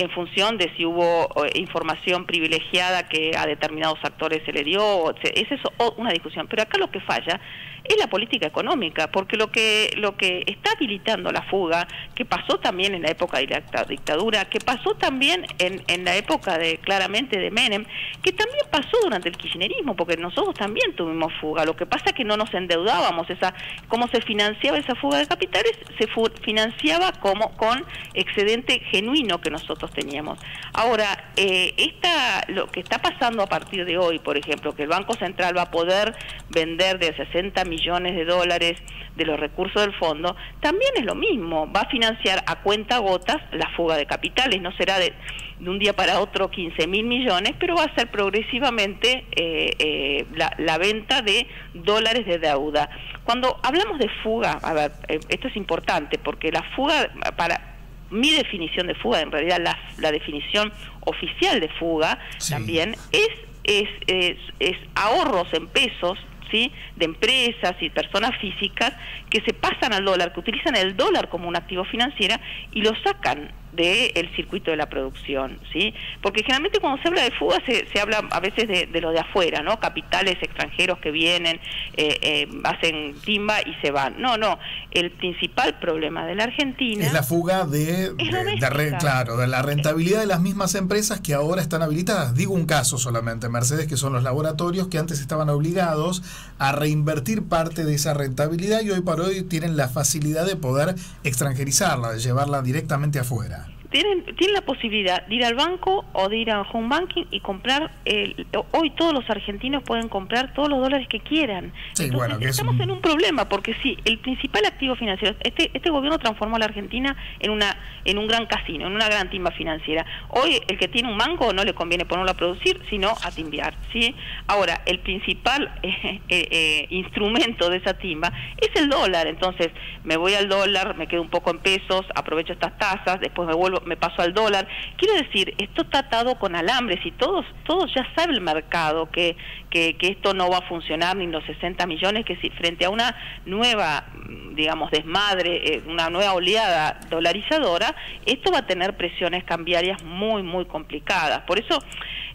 en función de si hubo eh, información privilegiada que a determinados actores se le dio, o se- es una discusión. Pero acá lo que falla es la política económica, porque lo que lo que está habilitando la fuga, que pasó también en la época de la dicta- dictadura, que pasó también en, en la época de claramente de Menem, que también pasó durante el kirchnerismo, porque nosotros también tuvimos fuga. Lo que pasa es que no nos endeudábamos, esa cómo se financiaba esa fuga de capitales, se fu- financiaba como con excedente genuino que nosotros teníamos. Ahora, eh, esta, lo que está pasando a partir de hoy, por ejemplo, que el Banco Central va a poder vender de 60 millones de dólares de los recursos del fondo, también es lo mismo, va a financiar a cuenta gotas la fuga de capitales, no será de, de un día para otro 15 mil millones, pero va a ser progresivamente eh, eh, la, la venta de dólares de deuda. Cuando hablamos de fuga, a ver, eh, esto es importante, porque la fuga, para mi definición de fuga, en realidad la, la definición oficial de fuga también es, es, es, es ahorros en pesos ¿sí? de empresas y personas físicas que se pasan al dólar, que utilizan el dólar como un activo financiero y lo sacan del circuito de la producción, ¿sí? Porque generalmente cuando se habla de fuga se, se habla a veces de, de lo de afuera, ¿no? Capitales extranjeros que vienen, eh, eh, hacen timba y se van. No, no, el principal problema de la Argentina... Es la fuga de, de- de claro, de la rentabilidad de las mismas empresas que ahora están habilitadas. Digo un caso solamente, Mercedes, que son los laboratorios que antes estaban obligados a reinvertir parte de esa rentabilidad y hoy por hoy tienen la facilidad de poder extranjerizarla, de llevarla directamente afuera. Tienen, tienen la posibilidad de ir al banco o de ir a home banking y comprar, el, hoy todos los argentinos pueden comprar todos los dólares que quieran. Sí, Entonces, bueno, que es estamos un- en un problema porque sí, el principal activo financiero, este, este gobierno transformó a la Argentina en una en un gran casino, en una gran timba financiera. Hoy el que tiene un mango no le conviene ponerlo a producir, sino a timbiar. ¿sí? Ahora, el principal eh, eh, eh, instrumento de esa timba es el dólar, entonces me voy al dólar, me quedo un poco en pesos, aprovecho estas tasas, después me vuelvo, me paso al dólar. Quiero decir, esto está atado con alambres y todos, todos ya sabe el mercado que, que, que esto no va a funcionar ni los 60 millones, que si frente a una nueva, mm, digamos, desmadre, eh, una nueva oleada dolarizadora, esto va a tener presiones cambiarias muy, muy complicadas. Por eso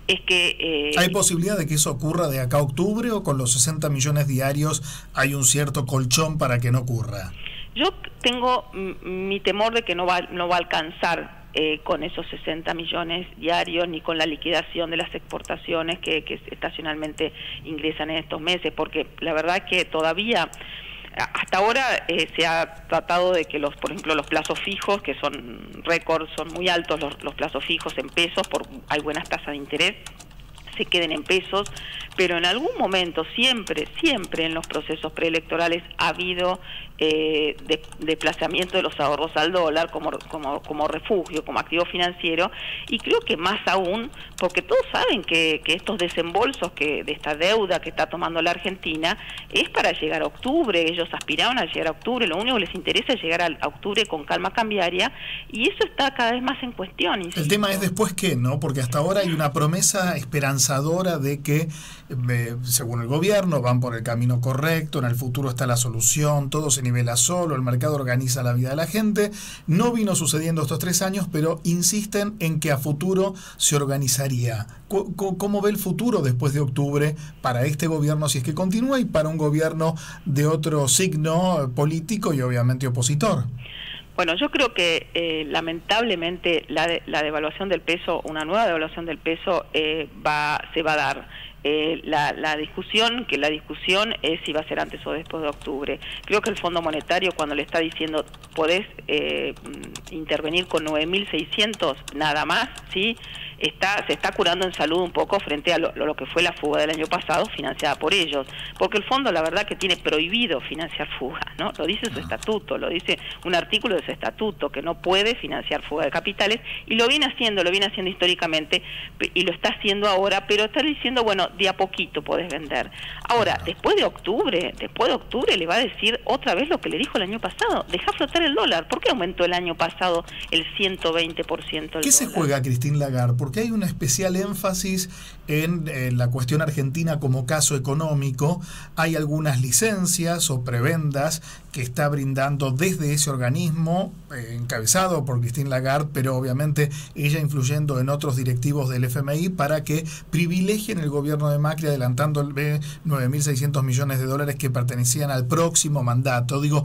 es que... eh, ¿Hay posibilidad de que eso ocurra de acá a octubre o con los 60 millones diarios hay un cierto colchón para que no ocurra? Yo tengo mi temor de que no va, no va a alcanzar eh, con esos 60 millones diarios ni con la liquidación de las exportaciones que, que estacionalmente ingresan en estos meses, porque la verdad que todavía hasta ahora eh, se ha tratado de que los, por ejemplo, los plazos fijos, que son récords, son muy altos los, los plazos fijos en pesos, por hay buenas tasas de interés, se queden en pesos, pero en algún momento, siempre, siempre en los procesos preelectorales ha habido eh, de- desplazamiento de los ahorros al dólar como, como, como refugio, como activo financiero, y creo que más aún, porque todos saben que, que estos desembolsos que de esta deuda que está tomando la Argentina es para llegar a octubre, ellos aspiraban a llegar a octubre, lo único que les interesa es llegar a octubre con calma cambiaria, y eso está cada vez más en cuestión. El tema es después qué, ¿no? Porque hasta ahora hay una promesa esperanzadora de que, eh, según el gobierno, van por el camino correcto, en el futuro está la solución, todo se nivela solo, el mercado organiza la vida de la gente. No vino sucediendo estos tres años, pero insisten en que a futuro se organizaría. ¿Cómo ve el futuro después de octubre para este gobierno, si es que continúa, y para un gobierno de otro signo político y obviamente opositor? Bueno, yo creo que eh, lamentablemente la, de- la devaluación del peso, una nueva devaluación del peso, eh, va, se va a dar. Eh, la, la discusión, que la discusión es si va a ser antes o después de octubre. Creo que el Fondo Monetario cuando le está diciendo podés eh, mm, intervenir con 9.600 nada más, ¿sí? Está, se está curando en salud un poco frente a lo, lo que fue la fuga del año pasado financiada por ellos, porque el fondo la verdad que tiene prohibido financiar fuga, ¿no? Lo dice su estatuto, lo dice un artículo de su estatuto que no puede financiar fuga de capitales y lo viene haciendo, lo viene haciendo históricamente y lo está haciendo ahora, pero está diciendo, bueno, de a poquito podés vender. Ahora, después de octubre, después de octubre le va a decir otra vez lo que le dijo el año pasado, deja flotar el dólar. ¿Por qué aumentó el año pasado el 120% el ¿Qué se juega, Christine Lagarde? Porque hay un especial énfasis en, la cuestión argentina como caso económico. Hay algunas licencias o prebendas que está brindando desde ese organismo, eh, encabezado por Christine Lagarde, pero obviamente ella influyendo en otros directivos del FMI para que privilegien el gobierno de Macri adelantando el B 9.600 millones de dólares que pertenecían al próximo mandato. Digo,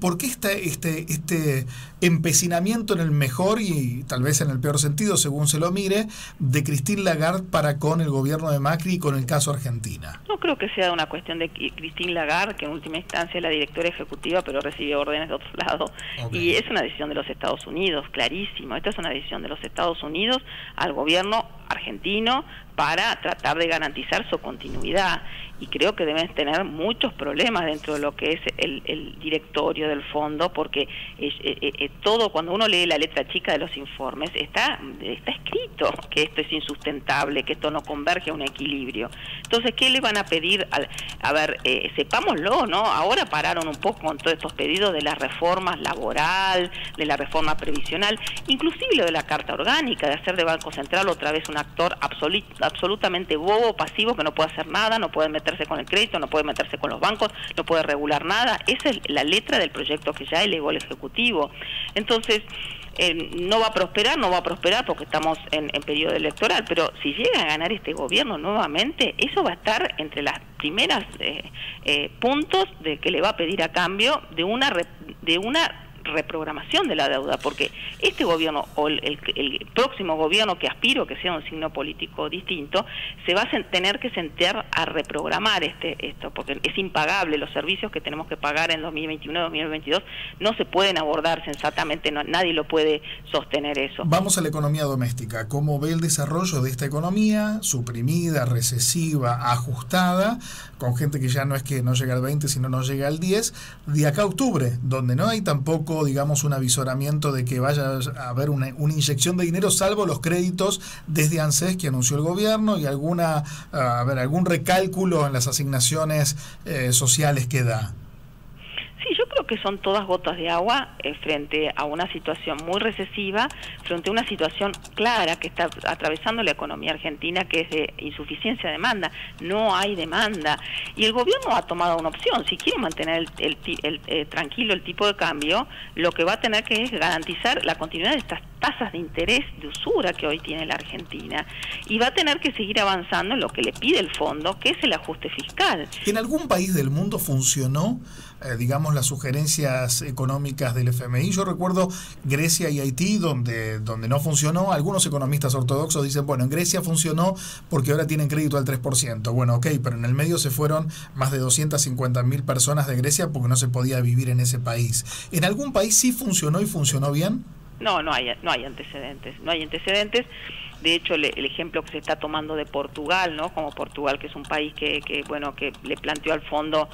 ¿por qué está este, este empecinamiento en el mejor y tal vez en el peor sentido, según se lo mire, de Christine Lagarde para con el gobierno de Macri y con el caso Argentina? No creo que sea una cuestión de Christine Lagarde, que en última instancia es la directora ejecutiva, pero recibe órdenes de otro lado. Y es una decisión de los Estados Unidos, clarísimo. Esta es una decisión de los Estados Unidos al gobierno argentino para tratar de garantizar su continuidad. Y creo que deben tener muchos problemas dentro de lo que es el, el directorio del fondo, porque eh, eh, eh, todo, cuando uno lee la letra chica de los informes, está, está escrito que esto es insustentable, que esto no converge a un equilibrio. Entonces, ¿qué le van a pedir? Al, a ver, sepámoslo, ¿no? Ahora pararon un poco con todos estos pedidos de las reformas laboral, de la reforma previsional, inclusive de la Carta Orgánica, de hacer de Banco Central otra vez un actor absoli- absolutamente bobo, pasivo, que no puede hacer nada, no puede meterse con el crédito, no puede meterse con los bancos, no puede regular nada. Esa es la letra del proyecto que ya elevó el Ejecutivo. Entonces, eh, no va a prosperar, no va a prosperar porque estamos en, en periodo electoral, pero si llega a ganar este gobierno nuevamente, eso va a estar entre las primeras eh, eh, puntos de que le va a pedir a cambio de una de una reprogramación de la deuda, porque este gobierno o el, el- próximo gobierno que aspiro que sea un signo político distinto, se va a tener que sentar a reprogramar este esto, porque es impagable los servicios que tenemos que pagar en 2021-2022 no se pueden abordar sensatamente, no- nadie lo puede sostener eso. Vamos a la economía doméstica. ¿Cómo ve el desarrollo de esta economía suprimida, recesiva, ajustada, con gente que ya no es que no llega al 20, sino no llega al 10, de acá a octubre, donde no hay tampoco digamos, un avisoramiento de que vaya a haber una, una inyección de dinero, salvo los créditos desde ANSES que anunció el gobierno y alguna, a algún recálculo en las asignaciones eh, sociales que da. Sí, yo creo que son todas gotas de agua eh, frente a una situación muy recesiva, frente a una situación clara que está atravesando la economía argentina, que es de insuficiencia de demanda. No hay demanda. Y el gobierno ha tomado una opción. Si quiere mantener el, el el, eh, tranquilo el tipo de cambio, lo que va a tener que es garantizar la continuidad de estas tasas de interés de usura que hoy tiene la Argentina. Y va a tener que seguir avanzando en lo que le pide el fondo, que es el ajuste fiscal. ¿En algún país del mundo funcionó, eh, digamos, las sugerencias económicas del FMI? Yo recuerdo Grecia y Haití, donde, donde no funcionó. Algunos economistas ortodoxos dicen, bueno, en Grecia funcionó porque ahora tienen crédito al 3%. Bueno, ok, pero en el medio se fueron más de 250 mil personas de Grecia porque no se podía vivir en ese país. ¿En algún país sí funcionó y funcionó bien? No, no hay, no hay antecedentes, no hay antecedentes. De hecho, el, ejemplo que se está tomando de Portugal, ¿no? Como Portugal, que es un país que, que bueno, que le planteó al fondo,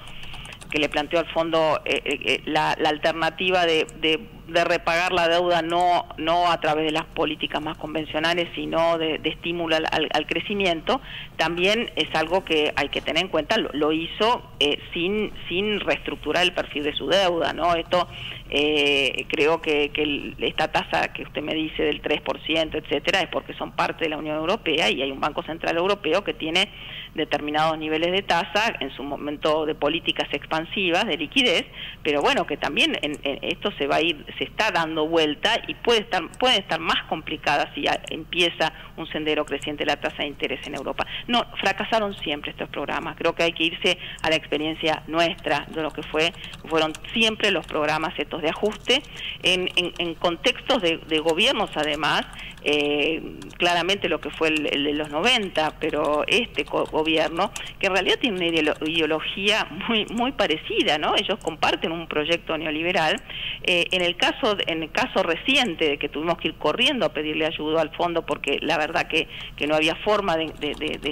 que le planteó al fondo eh, eh, eh, la, alternativa de, de, repagar la deuda no, no a través de las políticas más convencionales, sino de, de estímulo al crecimiento, también es algo que hay que tener en cuenta. Lo, lo hizo eh, sin, sin reestructurar el perfil de su deuda, ¿no? Esto eh, creo que, que esta tasa que usted me dice del 3%, etcétera, es porque son parte de la Unión Europea y hay un Banco Central Europeo que tiene determinados niveles de tasa en su momento de políticas expansivas de liquidez, pero bueno, que también en, esto se va a ir, se está dando vuelta y puede estar, puede estar más complicada si ya empieza un sendero creciente la tasa de interés en Europa. No, fracasaron siempre estos programas. Creo que hay que irse a la experiencia nuestra de lo que fue, fueron siempre los programas estos de ajuste en, en- en contextos de, de gobiernos además eh, claramente lo que fue el, de los 90, pero este gobierno, que en realidad tiene una ideolo- ideología muy muy parecida, ¿no? Ellos comparten un proyecto neoliberal. Eh, en el caso en el caso reciente de que tuvimos que ir corriendo a pedirle ayuda al fondo porque la verdad que, que no había forma de,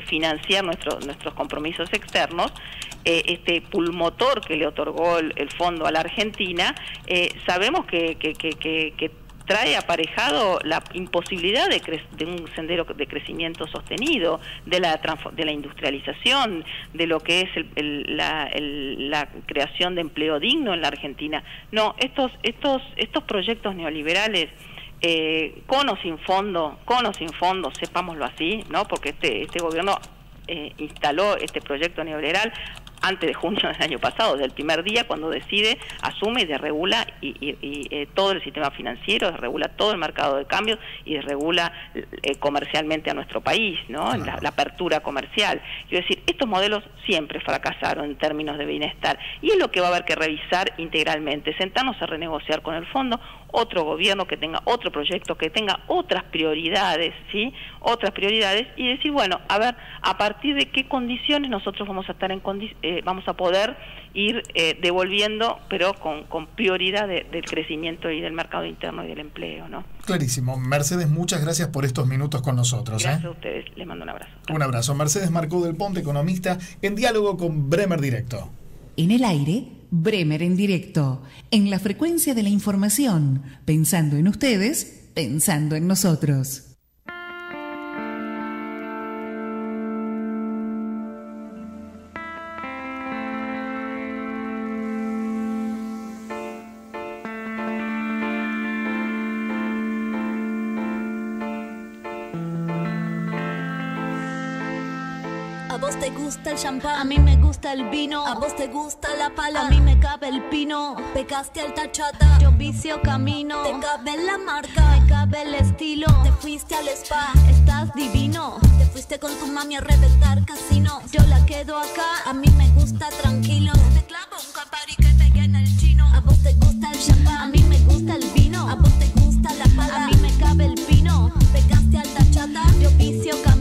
financiar nuestro- nuestros compromisos externos, eh, este pulmotor que le otorgó el, el fondo a la Argentina, eh, sabemos que trae aparejado la imposibilidad de, cre- de un sendero de crecimiento sostenido, de la, de la industrialización, de lo que es el- el- la creación de empleo digno en la Argentina. No, estos, estos, estos proyectos neoliberales, eh, con o sin fondo, con o sin fondo, sepámoslo así, ¿no? porque este, este gobierno eh, instaló este proyecto neoliberal antes de junio del año pasado, desde el primer día cuando decide, asume y desregula y, y- y, eh, todo el sistema financiero, desregula todo el mercado de cambios y desregula eh, comercialmente a nuestro país, ¿no? La, la apertura comercial. Quiero decir, estos modelos siempre fracasaron en términos de bienestar y es lo que va a haber que revisar integralmente, sentarnos a renegociar con el fondo otro gobierno que tenga otro proyecto, que tenga otras prioridades, ¿sí? Otras prioridades y decir, bueno, a ver, a partir de qué condiciones nosotros vamos a estar en condi- eh, vamos a poder ir eh, devolviendo, pero con, con prioridad de- del crecimiento y del mercado interno y del empleo, ¿no? Clarísimo. Mercedes, muchas gracias por estos minutos con nosotros. ¿eh? Gracias a ustedes, les mando un abrazo. Un abrazo. Mercedes Marcó del Ponte, economista, en diálogo con Bremer Directo. En el aire, Bremer en directo, en la frecuencia de la información, pensando en ustedes, pensando en nosotros. A mí me gusta el vino. A vos te gusta la pala, a mí me cabe el pino. Pegaste al tachata, yo vicio camino. Te cabe la marca, me cabe el estilo. Te fuiste al spa, estás divino. Te fuiste con tu mami a reventar casinos. Yo la quedo acá, a mí me gusta tranquilo. Te clavo un capari que te llena el chino. A vos te gusta el champán, a mí me gusta el vino. A vos te gusta la pala, a mí me cabe el pino. Pegaste al tachata, yo vicio camino.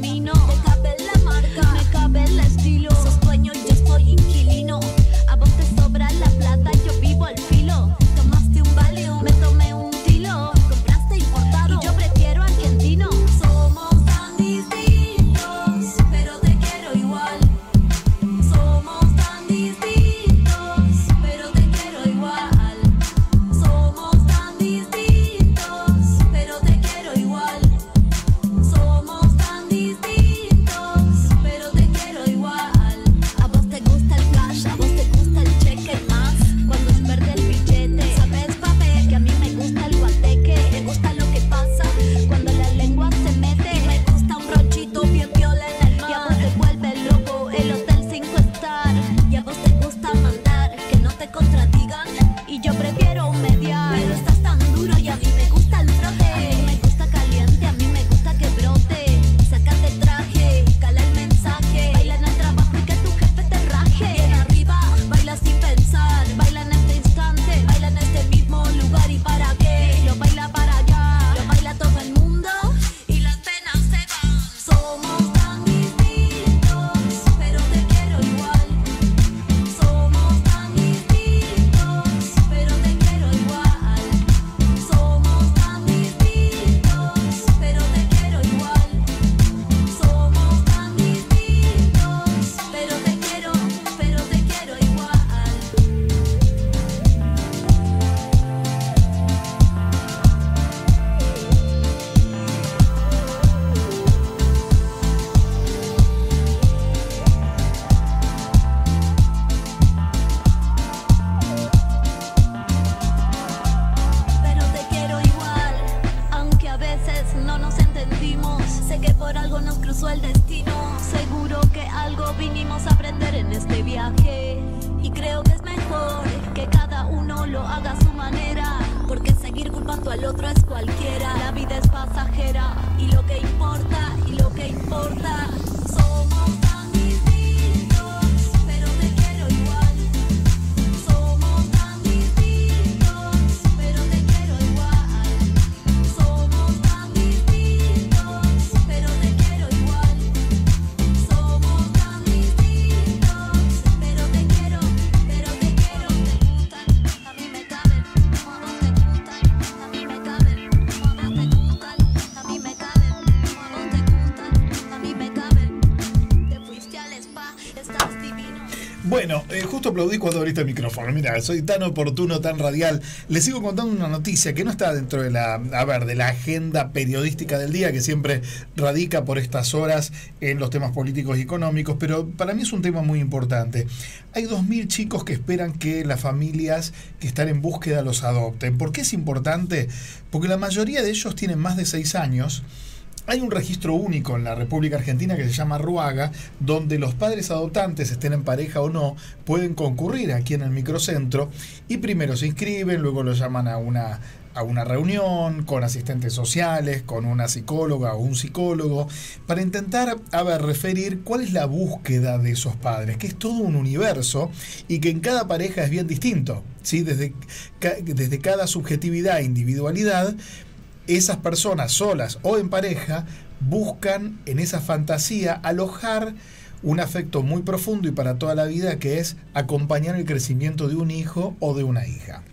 Aplaudí cuando abriste el micrófono. Mira, soy tan oportuno, tan radial. Les sigo contando una noticia que no está dentro de la, a ver, de la agenda periodística del día, que siempre radica por estas horas en los temas políticos y económicos, pero para mí es un tema muy importante. Hay 2.000 chicos que esperan que las familias que están en búsqueda los adopten. ¿Por qué es importante? Porque la mayoría de ellos tienen más de 6 años. Hay un registro único en la República Argentina que se llama Ruaga, donde los padres adoptantes, estén en pareja o no, pueden concurrir aquí en el microcentro y primero se inscriben, luego lo llaman a una, a una reunión con asistentes sociales, con una psicóloga o un psicólogo, para intentar, a referir cuál es la búsqueda de esos padres, que es todo un universo y que en cada pareja es bien distinto, ¿sí? desde, desde cada subjetividad e individualidad esas personas solas o en pareja buscan en esa fantasía alojar un afecto muy profundo y para toda la vida que es acompañar el crecimiento de un hijo o de una hija.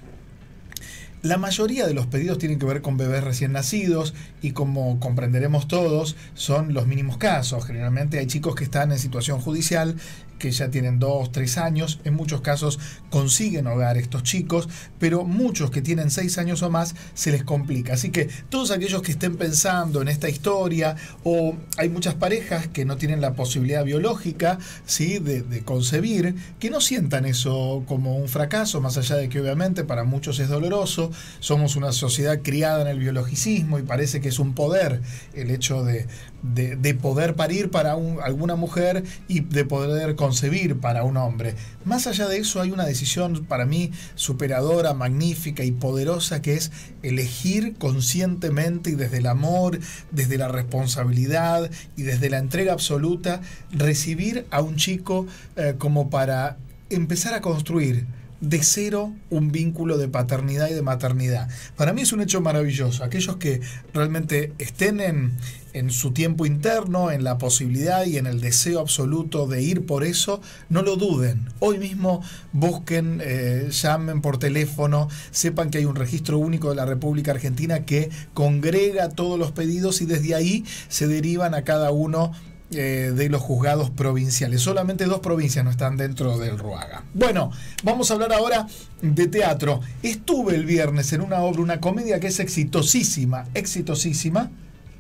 La mayoría de los pedidos tienen que ver con bebés recién nacidos y como comprenderemos todos, son los mínimos casos. Generalmente hay chicos que están en situación judicial, que ya tienen dos, tres años. En muchos casos consiguen hogar estos chicos, pero muchos que tienen seis años o más se les complica. Así que todos aquellos que estén pensando en esta historia, o hay muchas parejas que no tienen la posibilidad biológica ¿sí? de, de concebir, que no sientan eso como un fracaso, más allá de que obviamente para muchos es doloroso. Somos una sociedad criada en el biologicismo y parece que es un poder el hecho de, de, de poder parir para un- alguna mujer y de poder concebir para un hombre. Más allá de eso hay una decisión para mí superadora, magnífica y poderosa que es elegir conscientemente y desde el amor, desde la responsabilidad y desde la entrega absoluta, recibir a un chico eh, como para empezar a construir de cero un vínculo de paternidad y de maternidad. Para mí es un hecho maravilloso. Aquellos que realmente estén en, en su tiempo interno, en la posibilidad y en el deseo absoluto de ir por eso, no lo duden. Hoy mismo busquen, eh, llamen por teléfono, sepan que hay un registro único de la República Argentina que congrega todos los pedidos y desde ahí se derivan a cada uno eh, de los juzgados provinciales. Solamente dos provincias no están dentro del Ruaga. Bueno, vamos a hablar ahora de teatro. Estuve el viernes en una obra, una comedia que es exitosísima, exitosísima.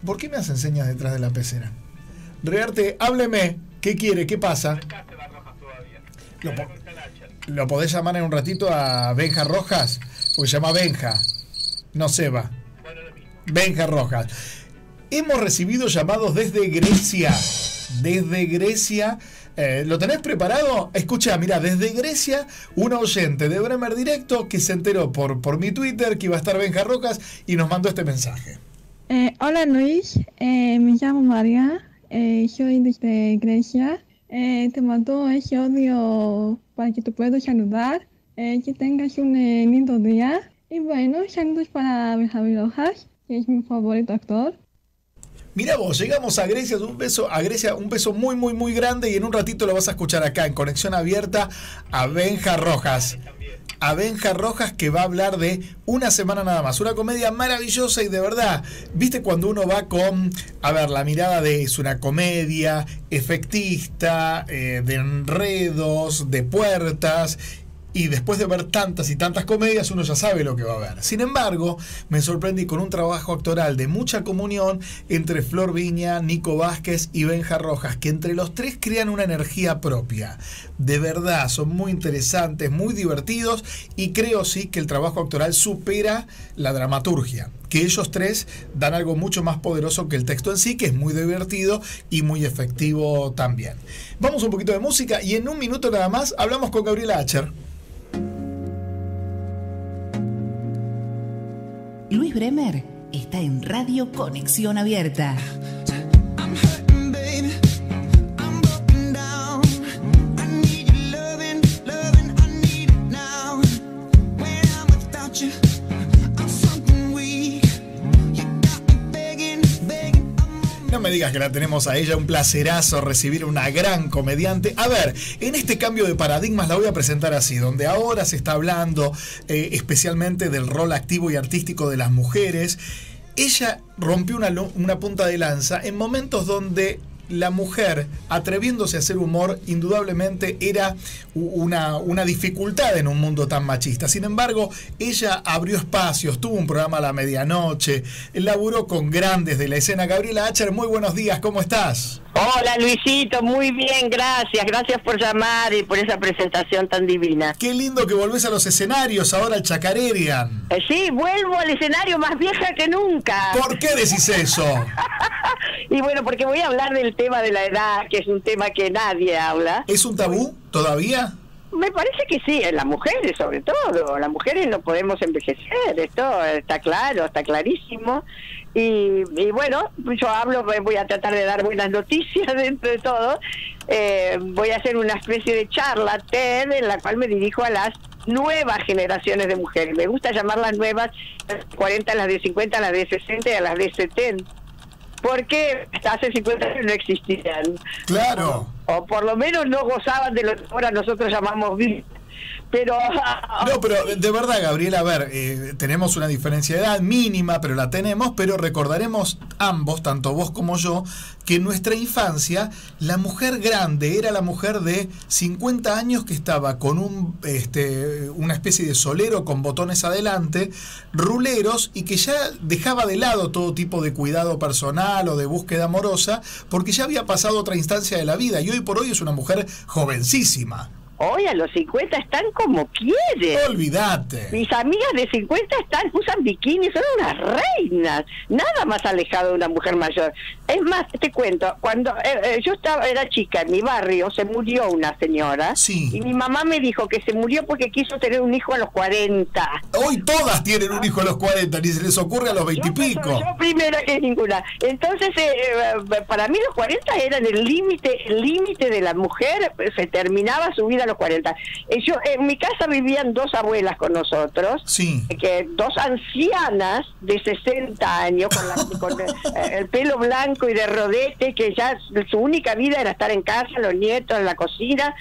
¿Por qué me hacen señas detrás de la pecera? Rearte, hábleme. ¿Qué quiere? ¿Qué pasa? Lo, po- ¿Lo podés llamar en un ratito a Benja Rojas? Porque se llama Benja, no Seba. Benja Rojas. Hemos recibido llamados desde Grecia. Desde Grecia. Eh, ¿Lo tenés preparado? Escucha, mira, desde Grecia, un oyente de Bremer Directo que se enteró por, por mi Twitter que iba a estar Benja Rojas y nos mandó este mensaje. Eh, hola Luis, Eh, me llamo María, eh, soy desde Grecia. Eh, te mando ese audio para que te puedas saludar. Eh, que tengas un eh, lindo día. Y bueno, saludos para Benjamín Rojas, que es mi favorito actor. Mira vos, llegamos a Grecia, un beso, a Grecia, un beso muy, muy, muy grande y en un ratito lo vas a escuchar acá en Conexión Abierta a Benja Rojas. A Benja Rojas que va a hablar de una semana nada más. Una comedia maravillosa y de verdad, viste cuando uno va con, a ver, la mirada de es una comedia efectista, eh, de enredos, de puertas y después de ver tantas y tantas comedias, uno ya sabe lo que va a ver. Sin embargo, me sorprendí con un trabajo actoral de mucha comunión entre Flor Viña, Nico Vázquez y Benja Rojas, que entre los tres crean una energía propia. De verdad, son muy interesantes, muy divertidos y creo sí que el trabajo actoral supera la dramaturgia. que ellos tres dan algo mucho más poderoso que el texto en sí, que es muy divertido y muy efectivo también. Vamos un poquito de música y en un minuto nada más hablamos con Gabriela Acher. Luis Bremer está en Radio Conexión Abierta. Me digas que la tenemos a ella, un placerazo recibir una gran comediante. A ver, en este cambio de paradigmas la voy a presentar así, donde ahora se está hablando eh, especialmente del rol activo y artístico de las mujeres. Ella rompió una, una punta de lanza en momentos donde la mujer, atreviéndose a hacer humor, indudablemente era una, una dificultad en un mundo tan machista. Sin embargo, ella abrió espacios, tuvo un programa a la medianoche, laburó con grandes de la escena. Gabriela Acher, muy buenos días, ¿cómo estás? Hola Luisito, muy bien, gracias, gracias por llamar y por esa presentación tan divina. Qué lindo que volvés a los escenarios, ahora al Chacarerian. Eh, sí, vuelvo al escenario más vieja que nunca. ¿Por qué decís eso? y bueno, porque voy a hablar del tema de la edad, que es un tema que nadie habla. ¿Es un tabú todavía? Me parece que sí, en las mujeres sobre todo. Las mujeres no podemos envejecer, esto está claro, está clarísimo. Y, y bueno, yo hablo, voy a tratar de dar buenas noticias dentro de todo. Eh, voy a hacer una especie de charla TED en la cual me dirijo a las nuevas generaciones de mujeres. Me gusta llamarlas nuevas, las 40, las de 50, las de 60 y a las de 70. Porque hasta hace 50 años no existían Claro. o por lo menos no gozaban de lo que ahora nosotros llamamos vida. Pero No, pero de verdad, Gabriela, a ver, eh, tenemos una diferencia de edad mínima, pero la tenemos, pero recordaremos ambos, tanto vos como yo, que en nuestra infancia la mujer grande era la mujer de 50 años que estaba con un, este, una especie de solero con botones adelante, ruleros, y que ya dejaba de lado todo tipo de cuidado personal o de búsqueda amorosa, porque ya había pasado otra instancia de la vida, y hoy por hoy es una mujer jovencísima. Hoy a los 50 están como quieren. Olvídate. Mis amigas de 50 están usan bikinis, son unas reinas. Nada más alejado de una mujer mayor. Es más, te cuento, cuando eh, eh, yo estaba era chica en mi barrio, se murió una señora. Y mi mamá me dijo que se murió porque quiso tener un hijo a los 40. Hoy todas tienen un hijo a los 40, ni se les ocurre a los 20 y pico. Yo primera que ninguna. Entonces, eh, eh, para mí los 40 eran el límite, el límite de la mujer, se terminaba su vida los 40. Eh, yo, en mi casa vivían dos abuelas con nosotros, sí. que dos ancianas de 60 años, con, la- con, eh, el pelo blanco y de rodete, que ya su única vida era estar en casa, los nietos, en la cocina.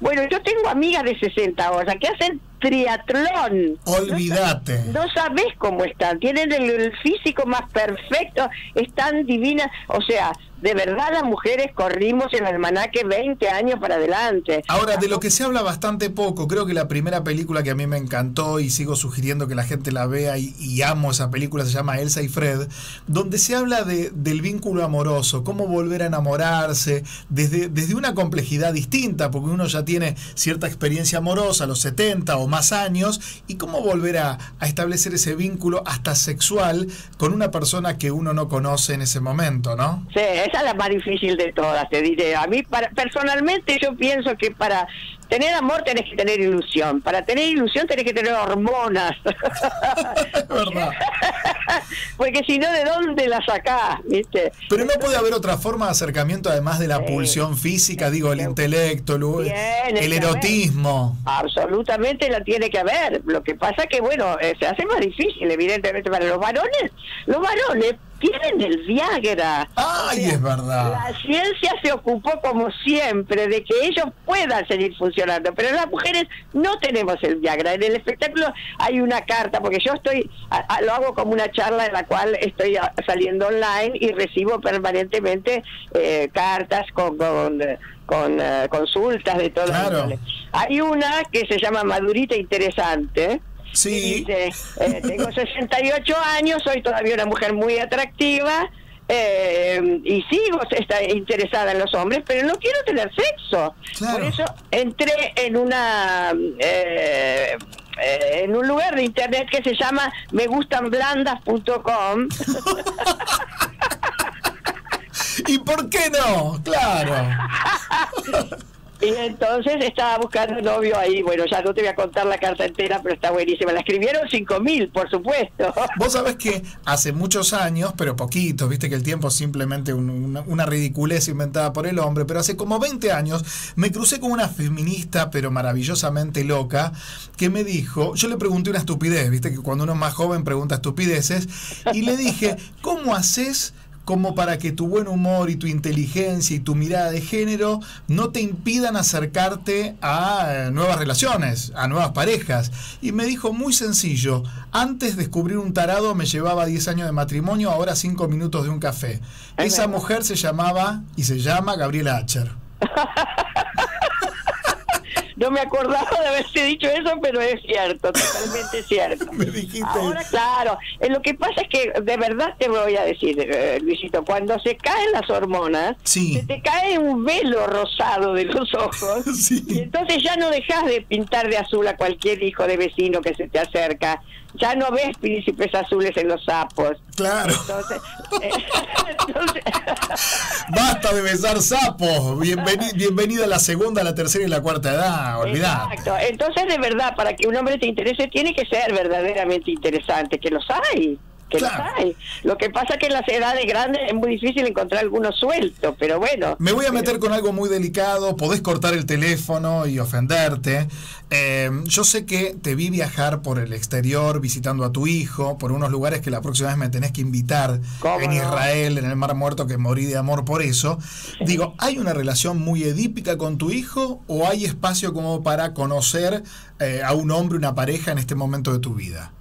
Bueno, yo tengo amigas de 60 ahora que hacen triatlón. Olvídate. No sabés cómo están, tienen el, el físico más perfecto, están divinas, o sea, de verdad las mujeres corrimos en el almanaque 20 años para adelante. Ahora, de lo que se habla bastante poco, creo que la primera película que a mí me encantó y sigo sugiriendo que la gente la vea y, y amo esa película se llama Elsa y Fred, donde se habla de, del vínculo amoroso, cómo volver a enamorarse desde, desde una complejidad distinta, porque uno ya tiene cierta experiencia amorosa los 70 o más años, y cómo volver a, a establecer ese vínculo hasta sexual con una persona que uno no conoce en ese momento, ¿no? Sí, esa es la más difícil de todas, te diré. A mí, para, personalmente, yo pienso que para tener amor tenés que tener ilusión. Para tener ilusión tenés que tener hormonas. Porque si no, ¿de dónde la sacás? ¿Viste? Pero no puede haber otra forma de acercamiento además de la pulsión física, digo, el intelecto, el, el erotismo. Absolutamente la tiene que haber. Lo que pasa que, bueno, eh, se hace más difícil, evidentemente, para los varones. Los varones tienen el Viagra. Ay, es verdad. La ciencia se ocupó, como siempre, de que ellos puedan seguir funcionando, pero las mujeres no tenemos el Viagra. En el espectáculo hay una carta, porque yo estoy, a- a- lo hago como una charla en la cual estoy a- saliendo online y recibo permanentemente eh, cartas con, con, con, eh, consultas de todo. Claro. Hay una que se llama Madurita Interesante. Sí. Dice, eh, tengo 68 años, soy todavía una mujer muy atractiva eh, y sigo está interesada en los hombres, pero no quiero tener sexo. Por eso entré en una... eh, eh, en un lugar de internet que se llama megustanblandas.com. ¿Y por qué no? Claro. Y entonces estaba buscando novio ahí. Bueno, ya no te voy a contar la carta entera, pero está buenísima. La escribieron 5.000, por supuesto. Vos sabés que hace muchos años, pero poquitos, viste que el tiempo es simplemente un- una, una ridiculez inventada por el hombre, pero hace como 20 años me crucé con una feminista, pero maravillosamente loca, que me dijo, yo le pregunté una estupidez, viste que cuando uno es más joven pregunta estupideces, y le dije, ¿cómo haces? Como para que tu buen humor y tu inteligencia y tu mirada de género no te impidan acercarte a nuevas relaciones, a nuevas parejas. Y me dijo muy sencillo, antes descubrir un tarado me llevaba 10 años de matrimonio, ahora 5 minutos de un café. Esa mujer se llamaba y se llama Gabriela Acher. No me acordaba de haberte dicho eso, pero es cierto, totalmente cierto. Me dijiste. Ahora, claro, eh, lo que pasa es que de verdad te voy a decir, eh, Luisito, cuando se caen las hormonas, se te cae un velo rosado de los ojos, y entonces ya no dejas de pintar de azul a cualquier hijo de vecino que se te acerca, ya no ves príncipes azules en los sapos. Claro. Entonces, eh, Basta de besar sapos. Bienveni- bienvenida a la segunda, la tercera y la cuarta edad. Olvidate. Exacto. Entonces, de verdad, para que un hombre te interese, tiene que ser verdaderamente interesante, que los hay. Que los hay. Lo que pasa que en las edades grandes es muy difícil encontrar alguno suelto, pero bueno. Me voy a meter con algo muy delicado, podés cortar el teléfono y ofenderte. Eh, yo sé que te vi viajar por el exterior visitando a tu hijo, por unos lugares que la próxima vez me tenés que invitar, en Israel, en el Mar Muerto, que morí de amor por eso. Digo, ¿hay una relación muy edípica con tu hijo o hay espacio como para conocer eh, a un hombre, una pareja en este momento de tu vida?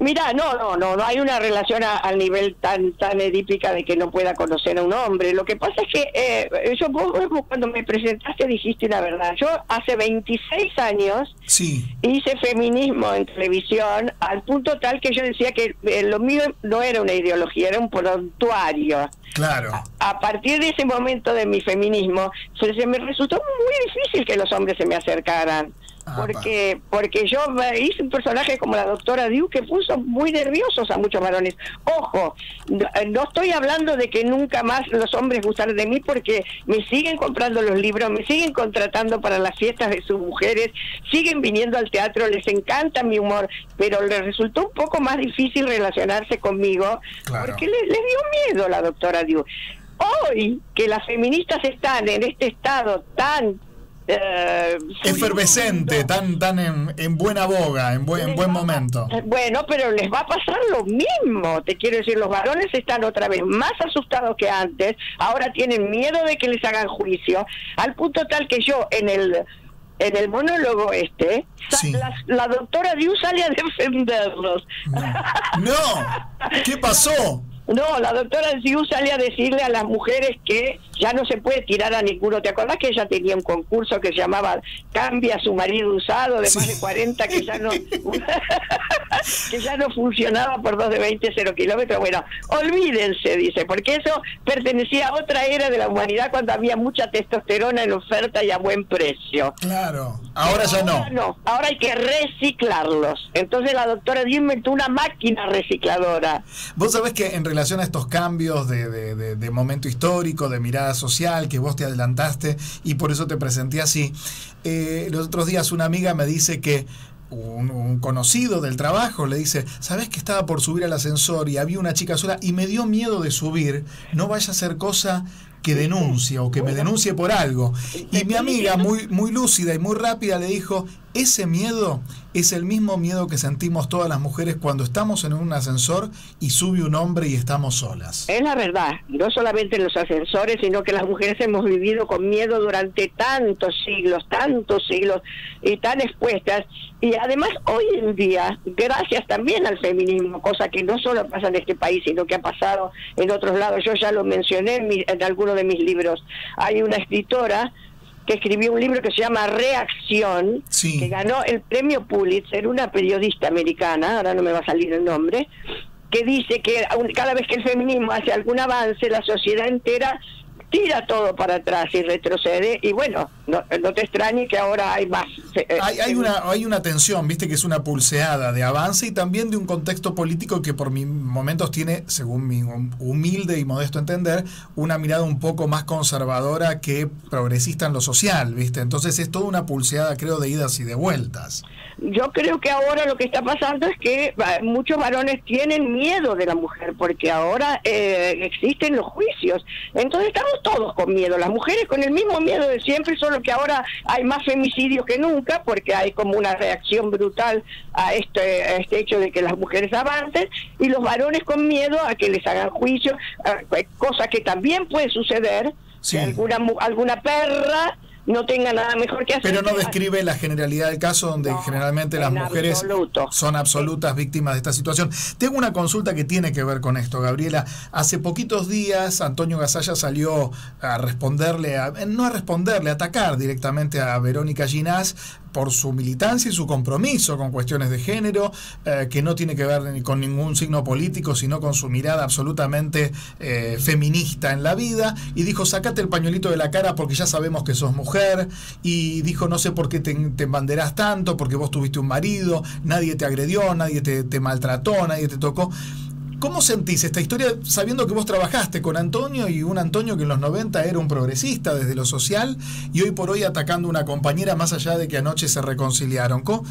Mira, no, no, no, no hay una relación a- al nivel tan tan edípica de que no pueda conocer a un hombre. Lo que pasa es que eh, eso vos, vos cuando me presentaste dijiste la verdad. Yo hace 26 años Sí. hice feminismo en televisión al punto tal que yo decía que eh, lo mío no era una ideología, era un prontuario. Claro. A partir de ese momento de mi feminismo, se, se me resultó muy difícil que los hombres se me acercaran. Porque porque yo hice un personaje como la doctora Diu que puso muy nerviosos a muchos varones. Ojo, no, eh, estoy hablando de que nunca más los hombres gustaran de mí porque me siguen comprando los libros, me siguen contratando para las fiestas de sus mujeres, siguen viniendo al teatro, les encanta mi humor, pero les resultó un poco más difícil relacionarse conmigo porque les, les dio miedo la doctora Diu. Hoy que las feministas están en este estado tan eh, Efervescente, tan, tan en, en buena boga, en buen, en buen momento. Eh, Bueno, pero les va a pasar lo mismo. Te quiero decir, los varones están otra vez más asustados que antes. Ahora tienen miedo de que les hagan juicio. Al punto tal que yo en el en el monólogo este, la, la doctora Diu sale a defenderlos. No, ¿qué pasó? No, la doctora Diu sale a decirle a las mujeres que ya no se puede tirar a ninguno. ¿Te acordás que ella tenía un concurso que se llamaba Cambia a su marido usado de más de 40 que ya no que ya no funcionaba por dos de 20 cero kilómetros? Bueno, olvídense, dice, porque eso pertenecía a otra era de la humanidad cuando había mucha testosterona en oferta y a buen precio. Claro, ahora ya no. Ahora no, ahora hay que reciclarlos. Entonces la doctora Diu inventó una máquina recicladora. Vos sabés que en relación a estos cambios de, de- de- de momento histórico, de mirada social, que vos te adelantaste y por eso te presenté así, eh, los otros días una amiga me dice que un, un conocido del trabajo le dice, ¿sabés que estaba por subir al ascensor y había una chica sola y me dio miedo de subir? No vaya a ser cosa que denuncie o que me denuncie por algo. Y mi amiga, muy, muy lúcida y muy rápida, le dijo, ese miedo es el mismo miedo que sentimos todas las mujeres cuando estamos en un ascensor y sube un hombre y estamos solas. Es la verdad, no solamente en los ascensores, sino que las mujeres hemos vivido con miedo durante tantos siglos, tantos siglos y tan expuestas. Y además hoy en día, gracias también al feminismo, cosa que no solo pasa en este país, sino que ha pasado en otros lados, yo ya lo mencioné en, mi- en alguno de mis libros, hay una escritora que escribió un libro que se llama Reacción, que ganó el premio Pulitzer, una periodista americana, ahora no me va a salir el nombre, que dice que cada vez que el feminismo hace algún avance, la sociedad entera tira todo para atrás y retrocede y bueno, no, no te extrañe que ahora hay más. eh, Hay, hay una, hay una tensión, viste que es una pulseada de avance y también de un contexto político que por momentos tiene, según mi hum- humilde y modesto entender, una mirada un poco más conservadora que progresista en lo social, viste. Entonces es toda una pulseada, creo, de idas y de vueltas. Yo creo que ahora lo que está pasando es que muchos varones tienen miedo de la mujer porque ahora eh, existen los juicios. Entonces estamos todos con miedo. Las mujeres con el mismo miedo de siempre, solo que ahora hay más femicidios que nunca porque hay como una reacción brutal a este, a este hecho de que las mujeres avancen y los varones con miedo a que les hagan juicio, a- cosa que también puede suceder. Que alguna, alguna perra no tenga nada mejor que hacer. Pero no describe la generalidad del caso donde generalmente las mujeres son absolutas víctimas de esta situación. Tengo una consulta que tiene que ver con esto, Gabriela. Hace poquitos días Antonio Gasalla salió a responderle, a, no a responderle, a atacar directamente a Verónica Ginás por su militancia y su compromiso con cuestiones de género, eh, que no tiene que ver con ningún signo político, sino con su mirada absolutamente eh, feminista en la vida, y dijo, sacate el pañuelito de la cara porque ya sabemos que sos mujer, y dijo, no sé por qué te, te embanderás tanto, porque vos tuviste un marido, nadie te agredió, nadie te maltrató, nadie te tocó. ¿Cómo sentís esta historia sabiendo que vos trabajaste con Antonio y un Antonio que en los 90 era un progresista desde lo social y hoy por hoy atacando a una compañera más allá de que anoche se reconciliaron? ¿Co-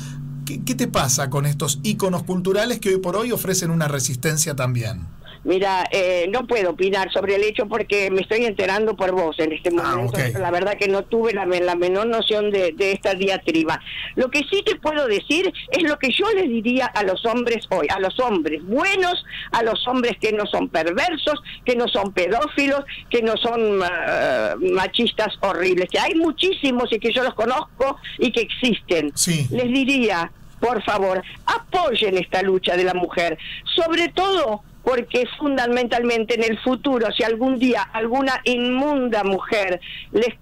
¿Qué, qué te pasa con estos íconos culturales que hoy por hoy ofrecen una resistencia también? Mira, eh, no puedo opinar sobre el hecho porque me estoy enterando por vos en este momento. ok. La verdad que no tuve la, la menor noción de, de esta diatriba. Lo que sí te puedo decir es lo que yo le diría a los hombres hoy, a los hombres buenos, a los hombres que no son perversos, que no son pedófilos, que no son ah, machistas horribles, que hay muchísimos y que yo los conozco y que existen. Les diría, por favor, apoyen esta lucha de la mujer, sobre todo porque fundamentalmente en el futuro, si algún día alguna inmunda mujer les,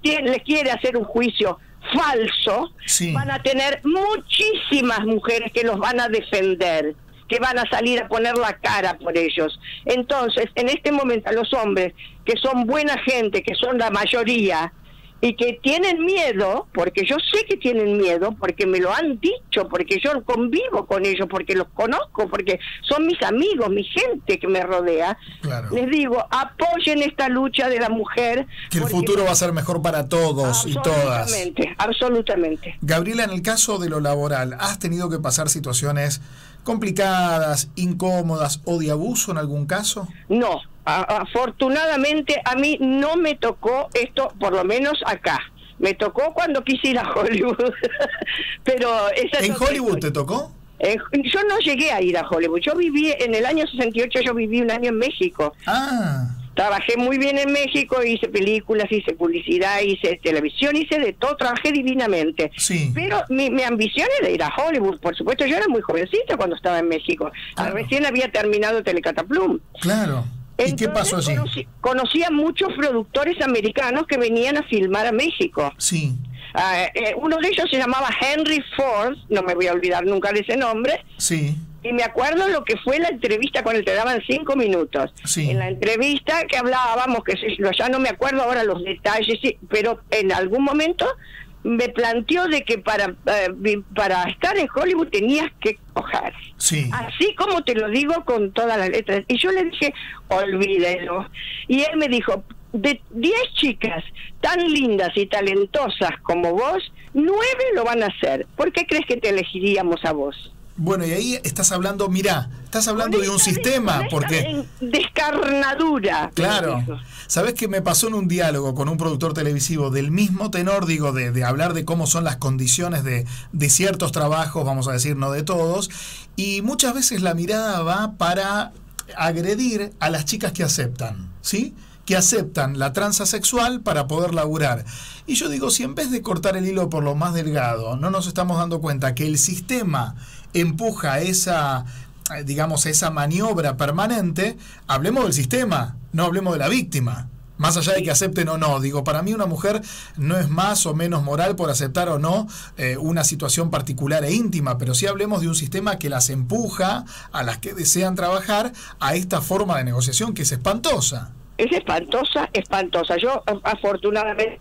quiere hacer un juicio falso, van a tener muchísimas mujeres que los van a defender que van a salir a poner la cara por ellos. Entonces, en este momento, a los hombres que son buena gente, que son la mayoría, y que tienen miedo, porque yo sé que tienen miedo, porque me lo han dicho, porque yo convivo con ellos, porque los conozco, porque son mis amigos, mi gente que me rodea, les digo, apoyen esta lucha de la mujer. Que el futuro va a ser mejor para todos y todas. Absolutamente, absolutamente. Gabriela, en el caso de lo laboral, ¿has tenido que pasar situaciones complicadas, incómodas o de abuso en algún caso? No, afortunadamente a mí no me tocó esto, por lo menos acá. Me tocó cuando quise ir a Hollywood. Pero esa es ¿En Hollywood te tocó? Eh, yo no llegué a ir a Hollywood. Yo viví en el año 68, yo viví un año en México. Ah. Trabajé muy bien en México, hice películas, hice publicidad, hice televisión, hice de todo, trabajé divinamente. Sí. Pero mi, mi ambición era ir a Hollywood, por supuesto. Yo era muy jovencita cuando estaba en México. Recién había terminado Telecataplum. Claro. ¿Y qué pasó allí? Conocí, conocí a muchos productores americanos que venían a filmar a México. Sí. Ah, eh, uno de ellos se llamaba Henry Ford, no me voy a olvidar nunca de ese nombre, Sí. y me acuerdo lo que fue la entrevista con él, te daban cinco minutos. Sí. En la entrevista que hablábamos, que ya no me acuerdo ahora los detalles, sí, pero en algún momento me planteó de que para, eh, para estar en Hollywood tenías que coger. Sí. Así como te lo digo con todas las letras. Y yo le dije, olvídelo. Y él me dijo, de 10 chicas tan lindas y talentosas como vos, nueve lo van a hacer. ¿Por qué crees que te elegiríamos a vos? Bueno, y ahí estás hablando, mirá, estás hablando de un sistema, porque... Descarnadura. Claro. ¿Sabes qué me pasó en un diálogo con un productor televisivo del mismo tenor, digo, de, de hablar de cómo son las condiciones de, de ciertos trabajos, vamos a decir, no de todos, y muchas veces la mirada va para agredir a las chicas que aceptan, ¿sí? Que aceptan la tranza sexual para poder laburar. Y yo digo, si en vez de cortar el hilo por lo más delgado, no nos estamos dando cuenta que el sistema empuja esa, eh, digamos, esa maniobra permanente, hablemos del sistema, no hablemos de la víctima. Más allá de que acepten o no, digo, para mí una mujer no es más o menos moral por aceptar o no eh, una situación particular e íntima, pero sí hablemos de un sistema que las empuja a las que desean trabajar a esta forma de negociación que es espantosa. Es espantosa, espantosa. Yo afortunadamente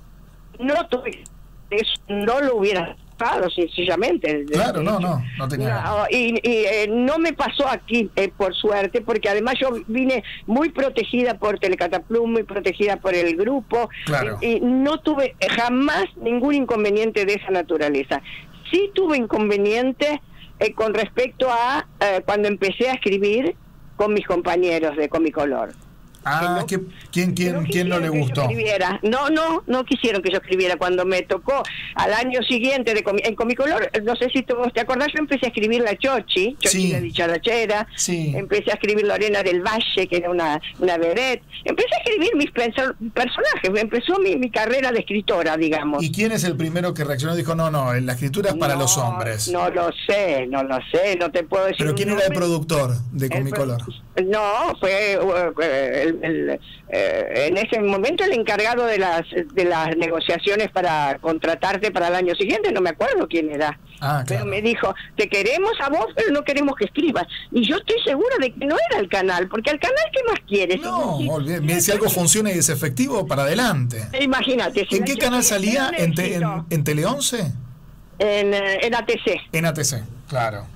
no tuve eso, no lo hubiera pasado sencillamente. Claro, no, no, no tenía. No, y, y, eh, no me pasó aquí, eh, por suerte, porque además yo vine muy protegida por Telecataplum, muy protegida por el grupo, Claro. y, y no tuve jamás ningún inconveniente de esa naturaleza. Sí tuve inconveniente eh, con respecto a eh, cuando empecé a escribir con mis compañeros de Comicolor. Ah, ¿qué- ¿quién, quién, quién no le que yo gustó? No, no, no quisieron que yo escribiera. Cuando me tocó al año siguiente de comi- en Comicolor, no sé si tú te acordás, yo empecé a escribir la Chochi, Chochi Sí. la dicharachera, Sí. empecé a escribir Lorena del Valle, que era una, una vedette, empecé a escribir mis perso- personajes, me empezó mi, mi carrera de escritora, digamos. ¿Y quién es el primero que reaccionó y dijo, no, no, la escritura es para los hombres? No lo sé, no lo sé, no te puedo decir. ¿Pero quién era el productor de Comicolor? No, fue uh, el- el, eh, en ese momento el encargado de las de las negociaciones para contratarte para el año siguiente, no me acuerdo quién era. Ah, Pero me dijo, te queremos a vos, pero no queremos que escribas. Y yo estoy segura de que no era el canal, porque al canal, ¿qué más quieres? No, olvidé. Mira, si algo funciona y es efectivo, para adelante. Imagínate. si ¿En qué canal salía? ¿En, te- en Tele 11? En, eh, en ATC. En ATC, claro.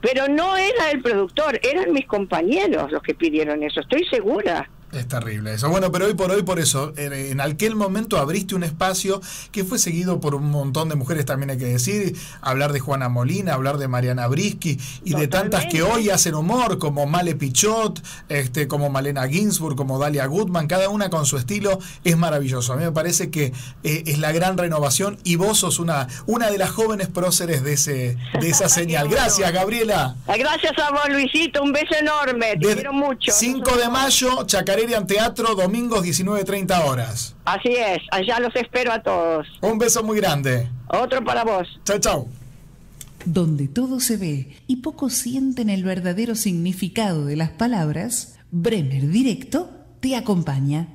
Pero no era el productor, eran mis compañeros los que pidieron eso, estoy segura. Es terrible eso. Bueno, pero hoy por hoy, por eso, en, aquel momento abriste un espacio que fue seguido por un montón de mujeres, también hay que decir, hablar de Juana Molina, hablar de Mariana Brisky y de tantas que hoy hacen humor, como Male Pichot, este, como Malena Ginsburg, como Dalia Goodman, cada una con su estilo, es maravilloso. A mí me parece que eh, es la gran renovación y vos sos una, una de las jóvenes próceres de, ese, de esa señal. Gracias, Gabriela. Gracias a vos, Luisito, un beso enorme, te Desde quiero mucho. 5 de mayo, Chacarerian Teatro, domingos 19.30 horas. Así es, allá los espero a todos. Un beso muy grande. Otro para vos. Chao, chao. Donde todo se ve y pocos sienten el verdadero significado de las palabras, Bremer Directo te acompaña.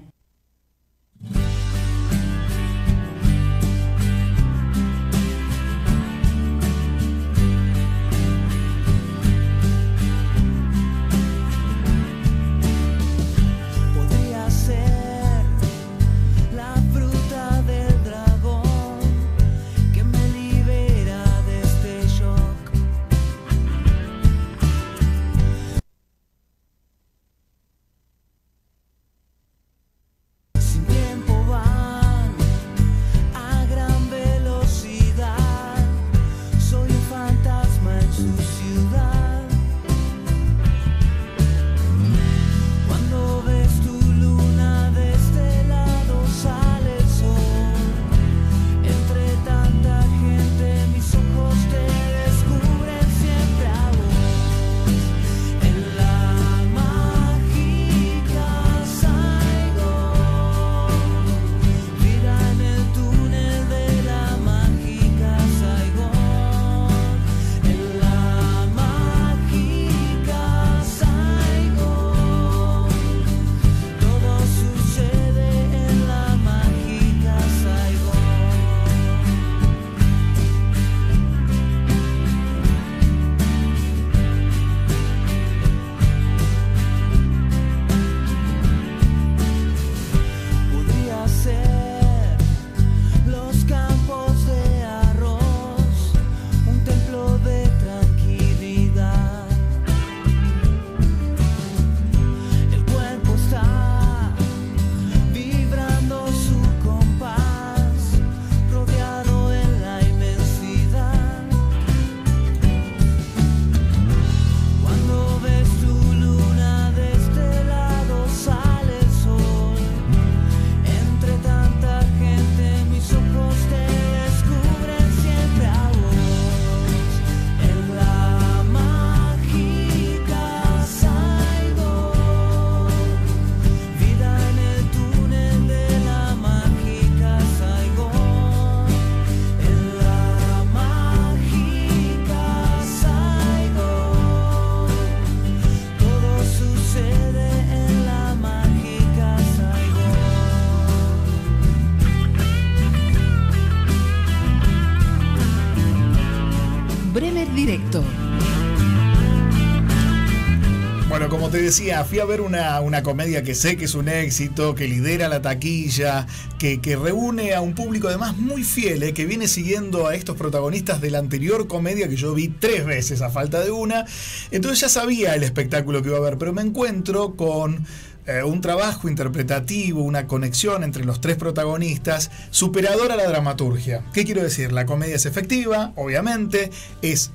Decía, fui a ver una, una comedia que sé que es un éxito, que lidera la taquilla, que, que reúne a un público además muy fiel, eh, que viene siguiendo a estos protagonistas de la anterior comedia que yo vi tres veces a falta de una. Entonces ya sabía el espectáculo que iba a ver, pero me encuentro con eh, un trabajo interpretativo, una conexión entre los tres protagonistas, superador a la dramaturgia. ¿Qué quiero decir? La comedia es efectiva, obviamente, es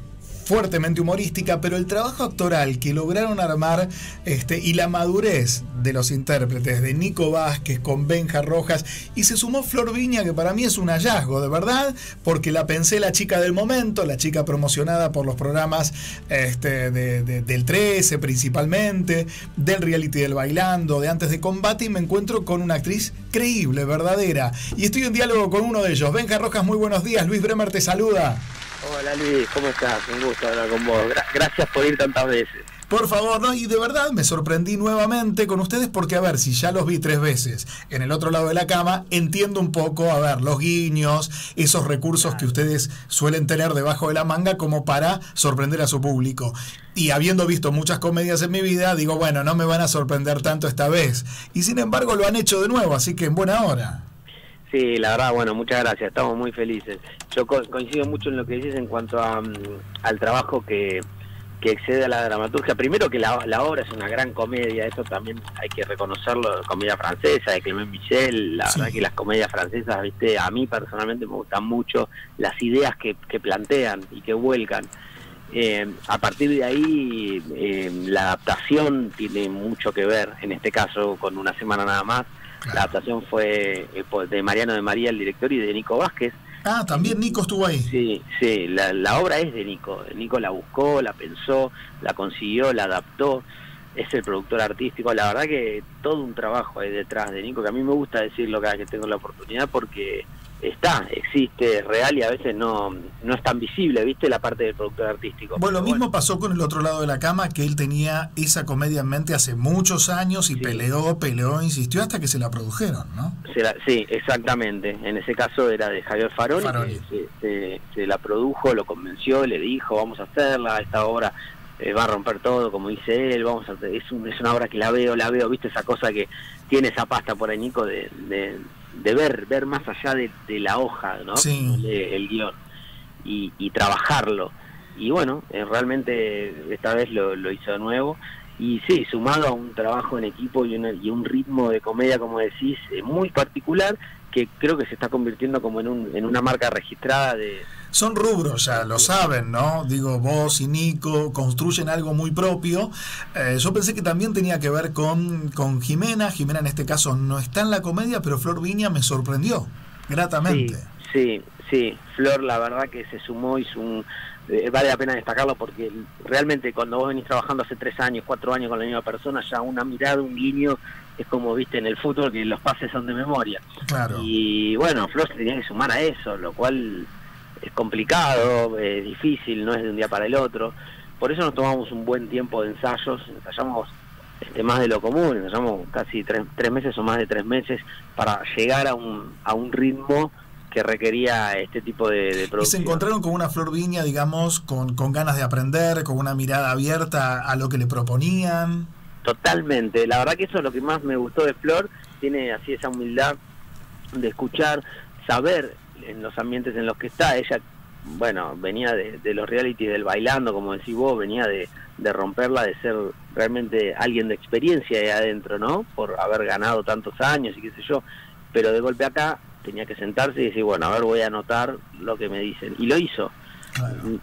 fuertemente humorística, pero el trabajo actoral que lograron armar este, y la madurez de los intérpretes, de Nico Vázquez con Benja Rojas, y se sumó Flor Viña, que para mí es un hallazgo, de verdad, porque la pensé la chica del momento, la chica promocionada por los programas este, de- de- del 13 principalmente, del reality del bailando, de antes de combate, y me encuentro con una actriz creíble, verdadera. Y estoy en diálogo con uno de ellos. Benja Rojas, muy buenos días. Luis Bremer te saluda. Hola Luis, ¿cómo estás? Un gusto hablar con vos. Gra- gracias por ir tantas veces. Por favor, ¿no? Y de verdad me sorprendí nuevamente con ustedes porque, a ver, si ya los vi tres veces en el otro lado de la cama, entiendo un poco, a ver, los guiños, esos recursos que ustedes suelen tener debajo de la manga como para sorprender a su público. Y habiendo visto muchas comedias en mi vida, digo, bueno, no me van a sorprender tanto esta vez. Y sin embargo lo han hecho de nuevo, así que en buena hora. Sí, la verdad, bueno, muchas gracias, estamos muy felices. Yo co- coincido mucho en lo que dices en cuanto a, mm, al trabajo que, que excede a la dramaturgia. Primero que la, la obra es una gran comedia, eso también hay que reconocerlo, comedia francesa de Clement Michel, la verdad que las comedias francesas, viste, a mí personalmente me gustan mucho las ideas que, que plantean y que vuelcan. Eh, a partir de ahí, eh, la adaptación tiene mucho que ver, en este caso con una semana nada más. La adaptación fue eh, de Mariano de María, el director, y de Nico Vázquez. Ah, también Nico estuvo ahí. Sí, sí, la, la obra es de Nico. Nico la buscó, la pensó, la consiguió, la adaptó. Es el productor artístico. La verdad que todo un trabajo hay detrás de Nico, que a mí me gusta decirlo cada vez que tengo la oportunidad porque está, existe, es real y a veces no, no es tan visible, ¿viste? La parte del productor artístico. Bueno, lo mismo pasó con el otro lado de la cama, que él tenía esa comedia en mente hace muchos años y peleó, peleó, insistió hasta que se la produjeron, ¿no? Se la- sí, exactamente. En ese caso era de Javier Faroni, Faroni. que se, se- se la produjo, lo convenció, le dijo, vamos a hacerla, esta obra eh, va a romper todo, como dice él, vamos a es, un- es una obra que la veo, la veo, viste esa cosa que tiene esa pasta por ahí, Nico, de, de, de ver, ver más allá de, de la hoja, ¿no? Sí. De- el guion, y, y trabajarlo. Y bueno, eh, realmente esta vez lo, lo hizo de nuevo. Y sí, sumado a un trabajo en equipo y, una- y un ritmo de comedia, como decís, eh, muy particular, que creo que se está convirtiendo como en, un, en una marca registrada de... Son rubros, ya lo saben, ¿no? Digo, vos y Nico construyen algo muy propio. Eh, yo pensé que también tenía que ver con, con Jimena. Jimena en este caso no está en la comedia, pero Flor Viña me sorprendió gratamente. Sí, sí, Flor la verdad que se sumó, hizo un... eh, vale la pena destacarlo porque realmente cuando vos venís trabajando hace tres años, cuatro años con la misma persona, ya una mirada, un guiño, es como viste en el fútbol que los pases son de memoria. Claro. Y bueno, Flor se tenía que sumar a eso, lo cual es complicado, es difícil, no es de un día para el otro. Por eso nos tomamos un buen tiempo de ensayos, ensayamos este, más de lo común, ensayamos casi tres, tres meses o más de tres meses para llegar a un, a un ritmo que requería este tipo de, de Y se encontraron con una Flor Viña, digamos, con, con ganas de aprender, con una mirada abierta a lo que le proponían. Totalmente, la verdad que eso es lo que más me gustó de Flor, tiene así esa humildad de escuchar, saber en los ambientes en los que está, ella, bueno, venía de, de los reality del bailando, como decís vos, venía de, de romperla, de ser realmente alguien de experiencia ahí adentro, ¿no? Por haber ganado tantos años y qué sé yo, pero de golpe acá tenía que sentarse y decir, bueno, a ver, voy a anotar lo que me dicen, y lo hizo.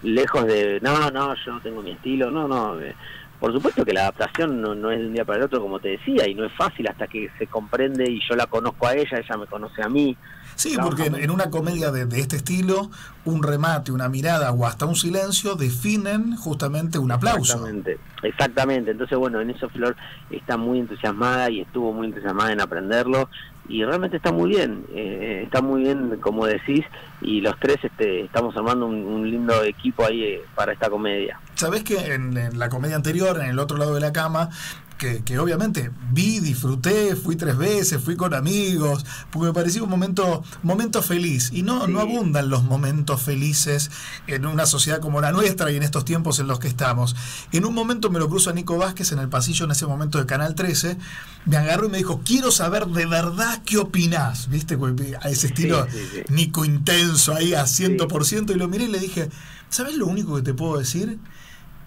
Lejos de, no, no, yo no tengo mi estilo, no, no. eh, por supuesto que la adaptación no, no es de un día para el otro, como te decía, y no es fácil hasta que se comprende y yo la conozco a ella, ella me conoce a mí. Sí, porque en, en una comedia de, de este estilo, un remate, una mirada o hasta un silencio definen justamente un aplauso. Exactamente, exactamente. Entonces, bueno, en eso Flor está muy entusiasmada y estuvo muy entusiasmada en aprenderlo y realmente está muy bien, eh, está muy bien, como decís, y los tres este, estamos armando un, un lindo equipo ahí eh, para esta comedia. Sabés que en, en la comedia anterior, en el otro lado de la cama, que, que obviamente vi, disfruté, fui tres veces, fui con amigos, porque me pareció un momento, momento feliz. Y no, no abundan los momentos felices en una sociedad como la nuestra y en estos tiempos en los que estamos. En un momento me lo cruzo a Nico Vázquez en el pasillo en ese momento de Canal 13, me agarró y me dijo, quiero saber de verdad qué opinás, ¿viste? A ese estilo Sí, sí, sí. Nico intenso ahí a 100%, y lo miré y le dije, ¿sabes lo único que te puedo decir?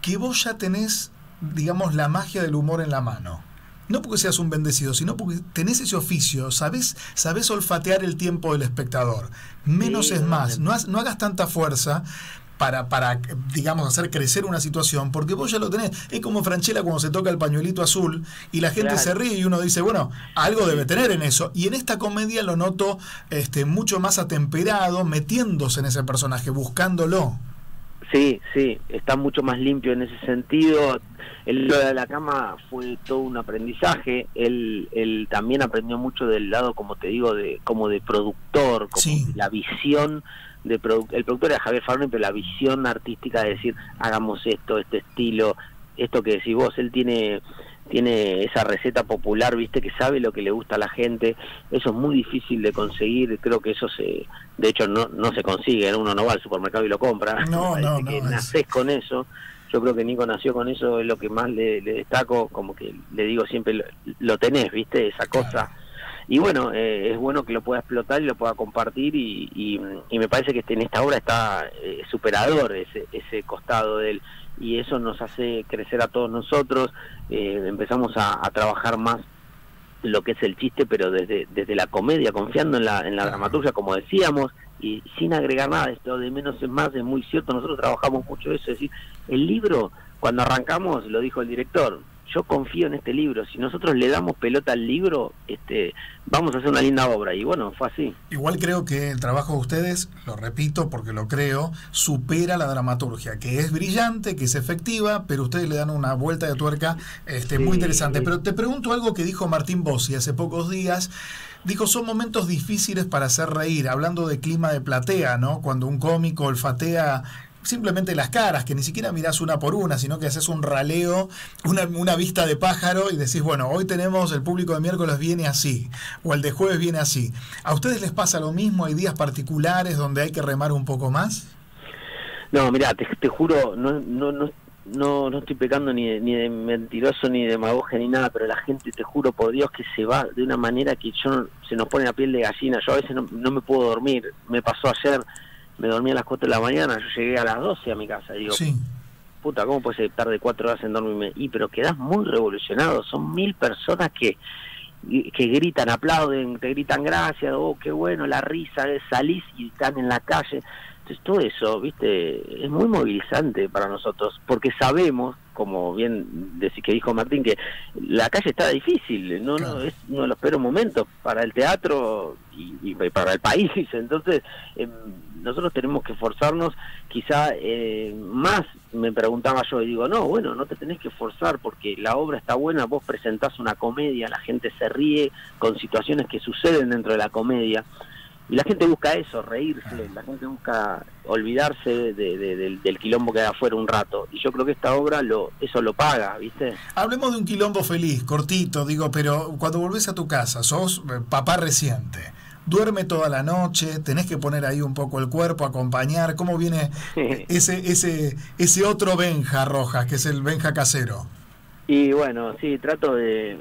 Que vos ya tenés, digamos, la magia del humor en la mano. No porque seas un bendecido, sino porque tenés ese oficio, sabés, sabés olfatear el tiempo del espectador. Menos Sí, es más, no, has- no hagas tanta fuerza para, para, digamos, hacer crecer una situación, porque vos ya lo tenés. Es como Franchella cuando se toca el pañuelito azul y la gente Claro. se ríe y uno dice, bueno, algo debe tener en eso. Y en esta comedia lo noto este, mucho más atemperado, metiéndose en ese personaje, buscándolo. Sí, sí, está mucho más limpio en ese sentido. El lo de la cama fue todo un aprendizaje. Él, él también aprendió mucho del lado, como te digo, de como de productor, como la visión de produ- el productor era Javier Farney, pero la visión artística de decir hagamos esto, este estilo, esto que decís vos, él tiene tiene esa receta popular, viste, que sabe lo que le gusta a la gente, eso es muy difícil de conseguir, creo que eso se, de hecho no, no se consigue, uno no va al supermercado y lo compra, No, no, que no, es- nacés con eso, yo creo que Nico nació con eso, es lo que más le, le destaco, como que le digo siempre, lo, lo tenés, viste, esa cosa. Y bueno, eh, es bueno que lo pueda explotar y lo pueda compartir y, y, y me parece que este- en esta obra está eh, superador ese, ese costado de él y eso nos hace crecer a todos nosotros, eh, empezamos a, a trabajar más lo que es el chiste, pero desde, desde la comedia, confiando en la, en la dramaturgia, como decíamos, y sin agregar nada, esto de menos es más, es muy cierto, nosotros trabajamos mucho eso, es decir, el libro, cuando arrancamos, lo dijo el director, yo confío en este libro, si nosotros le damos pelota al libro, este, vamos a hacer una linda obra, y bueno, fue así. Igual creo que el trabajo de ustedes, lo repito porque lo creo, supera la dramaturgia, que es brillante, que es efectiva, pero ustedes le dan una vuelta de tuerca este, muy interesante. Pero te pregunto algo que dijo Martín Bossi hace pocos días. Dijo, son momentos difíciles para hacer reír, hablando de clima de platea, ¿no? Cuando un cómico olfatea simplemente las caras, que ni siquiera mirás una por una, sino que haces un raleo, una, una vista de pájaro y decís, bueno, hoy tenemos el público de miércoles viene así, o el de jueves viene así. ¿A ustedes les pasa lo mismo? ¿Hay días particulares donde hay que remar un poco más? No, mira, te, te juro, no, no, no, no, no estoy pecando ni de, ni de mentiroso ni de demagogia ni nada, pero la gente, te juro por Dios, que se va de una manera que yo se nos pone la piel de gallina. Yo a veces no, no me puedo dormir. Me pasó ayer, me dormí a las 4 de la mañana, yo llegué a las 12 a mi casa. Y digo, puta, ¿cómo puede ser tarde cuatro horas en dormirme? Y pero quedás muy revolucionado, son mil personas que que gritan, aplauden, te gritan gracias, oh, qué bueno, la risa, eh, salís y están en la calle. Entonces todo eso, viste, es muy movilizante para nosotros, porque sabemos, como bien decís que dijo Martín, que la calle está difícil, no, no es uno de los peores momentos para el teatro y, y para el país. Entonces, em, nosotros tenemos que esforzarnos, quizá eh, más, me preguntaba yo, y digo, no, bueno, no te tenés que esforzar porque la obra está buena, vos presentás una comedia, la gente se ríe con situaciones que suceden dentro de la comedia. Y la gente busca eso, reírse, la gente busca olvidarse de- de- del, del quilombo que hay afuera un rato. Y yo creo que esta obra lo eso lo paga, ¿viste? Hablemos de un quilombo feliz, cortito, digo, pero cuando volvés a tu casa, sos eh, papá reciente, duerme toda la noche, tenés que poner ahí un poco el cuerpo, acompañar, ¿cómo viene ese, ese, ese otro Benja Rojas, que es el Benja casero? Y bueno, sí, trato de,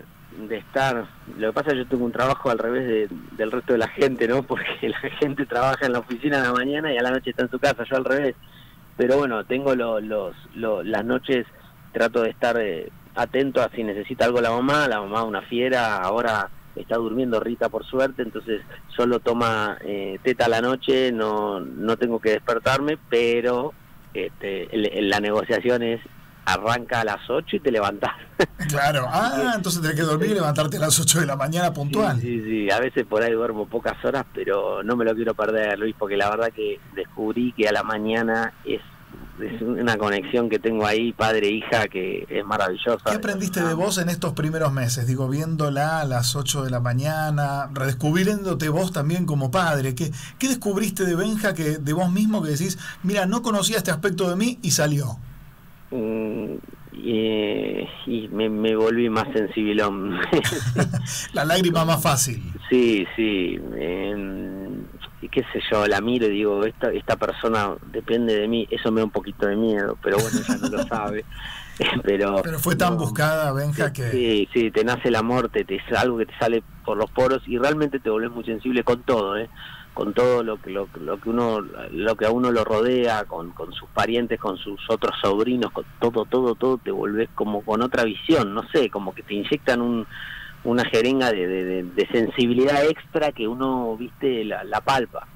de estar. Lo que pasa es que yo tengo un trabajo al revés de- del resto de la gente, ¿no? Porque la gente trabaja en la oficina en la mañana y a la noche está en su casa, yo al revés. Pero bueno, tengo lo- los, lo- las noches, trato de estar eh, atento a si necesita algo la mamá. La mamá, una fiera, ahora está durmiendo Rita por suerte, entonces solo toma eh, teta a la noche, no, no tengo que despertarme, pero este, la negociación es arranca a las 8 y te levantás. Claro, ah, entonces tenés que dormir y levantarte a las 8 de la mañana puntual. Sí, sí, a veces por ahí duermo pocas horas, pero no me lo quiero perder, Luis, porque la verdad que descubrí que a la mañana es, es una conexión que tengo ahí, padre-hija, que es maravillosa. ¿Qué aprendiste de vos en estos primeros meses? Digo, viéndola a las 8 de la mañana, redescubriéndote vos también como padre. ¿Qué, qué descubriste de Benja que de vos mismo que decís, mira, no conocía este aspecto de mí y salió? Mm, y, y me, me volví más sensibilón. La lágrima más fácil. Sí, sí. em, y qué sé yo, la miro y digo, esta, esta persona depende de mí. Eso me da un poquito de miedo, pero bueno, ella no lo sabe. pero, Pero fue tan buscada, Benja, que... Sí, sí, te nace el amor, te, te es algo que te sale por los poros y realmente te volvés muy sensible con todo, ¿eh? con todo lo que lo, lo que uno lo que a uno lo rodea, con, con sus parientes, con sus otros sobrinos, con todo, todo, todo te volvés como con otra visión, no sé, como que te inyectan un, una jeringa de, sensibilidad extra que uno, viste, la, la palpa.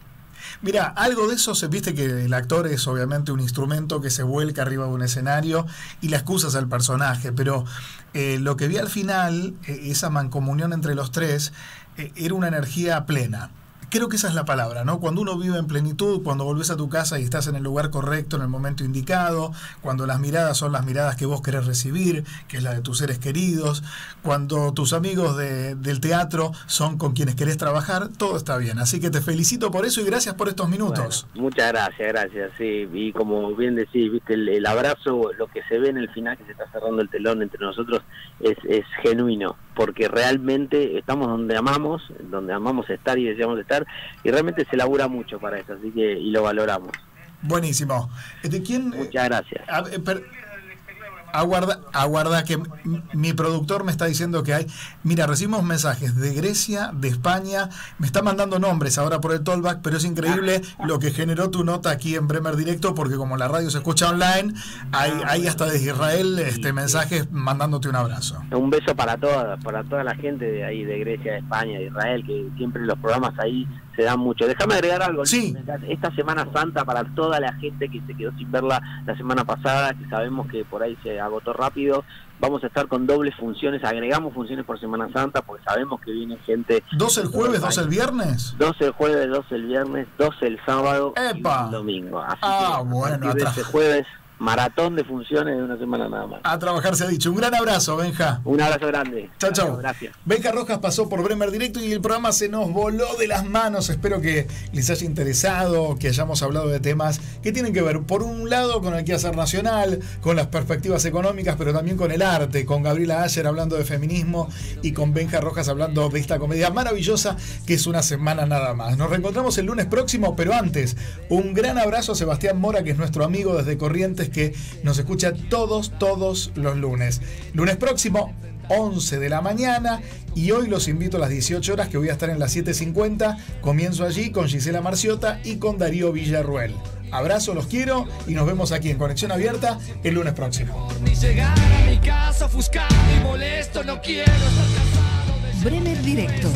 Mira, algo de eso, se viste que el actor es obviamente un instrumento que se vuelca arriba de un escenario y le excusas al personaje, pero eh, lo que vi al final, eh, esa mancomunión entre los tres, eh, era una energía plena. Creo que esa es la palabra, ¿no? Cuando uno vive en plenitud, cuando volvés a tu casa y estás en el lugar correcto, en el momento indicado, cuando las miradas son las miradas que vos querés recibir, que es la de tus seres queridos, cuando tus amigos de- del teatro son con quienes querés trabajar, todo está bien. Así que te felicito por eso y gracias por estos minutos. Muchas gracias, gracias, sí. Y como bien decís, viste, el, el abrazo, lo que se ve en el final, que se está cerrando el telón entre nosotros, es, es genuino, porque realmente estamos donde amamos, donde amamos estar y deseamos estar, y realmente se labura mucho para eso, así que, y lo valoramos. Buenísimo. ¿De quién? Muchas gracias. A- eh, per- Aguarda, aguarda que mi productor me está diciendo que hay. Mira, recibimos mensajes de Grecia, de España, me está mandando nombres ahora por el tollback, pero es increíble lo que generó tu nota aquí en Bremer Directo, porque como la radio se escucha online, hay, hay hasta desde Israel este mensajes mandándote un abrazo. Un beso para toda, para toda la gente de ahí, de Grecia, de España, de Israel, que siempre los programas ahí se dan mucho. Déjame agregar algo. Sí. Esta Semana Santa para toda la gente que se quedó sin verla la semana pasada, que sabemos que por ahí se agotó rápido, vamos a estar con dobles funciones, agregamos funciones por Semana Santa, porque sabemos que viene gente... ¿Dos el jueves, dos el viernes? 12 el jueves, 12 el viernes, 12 el sábado y domingo. Así Ah, que, bueno, a este jueves, maratón de funciones de una semana nada más. A trabajar se ha dicho. Un gran abrazo, Benja. Un abrazo grande. Chao, chao. Gracias. Benja Rojas pasó por Bremer Directo y el programa se nos voló de las manos. Espero que les haya interesado, que hayamos hablado de temas que tienen que ver, por un lado, con el quehacer nacional, con las perspectivas económicas, pero también con el arte, con Gabriela Ayer hablando de feminismo y con Benja Rojas hablando de esta comedia maravillosa que es una semana nada más. Nos reencontramos el lunes próximo, pero antes, un gran abrazo a Sebastián Mora, que es nuestro amigo desde Corrientes, que nos escucha todos, todos los lunes. Lunes próximo, 11 de la mañana y hoy los invito a las 18 horas que voy a estar en las 7.50. Comienzo allí con Gisela Marciota y con Darío Villarruel. Abrazo, los quiero y nos vemos aquí en Conexión Abierta el lunes próximo. Ni llegar a mi casa ofuscado y molesto, no quiero estar cansado de Bremer Directo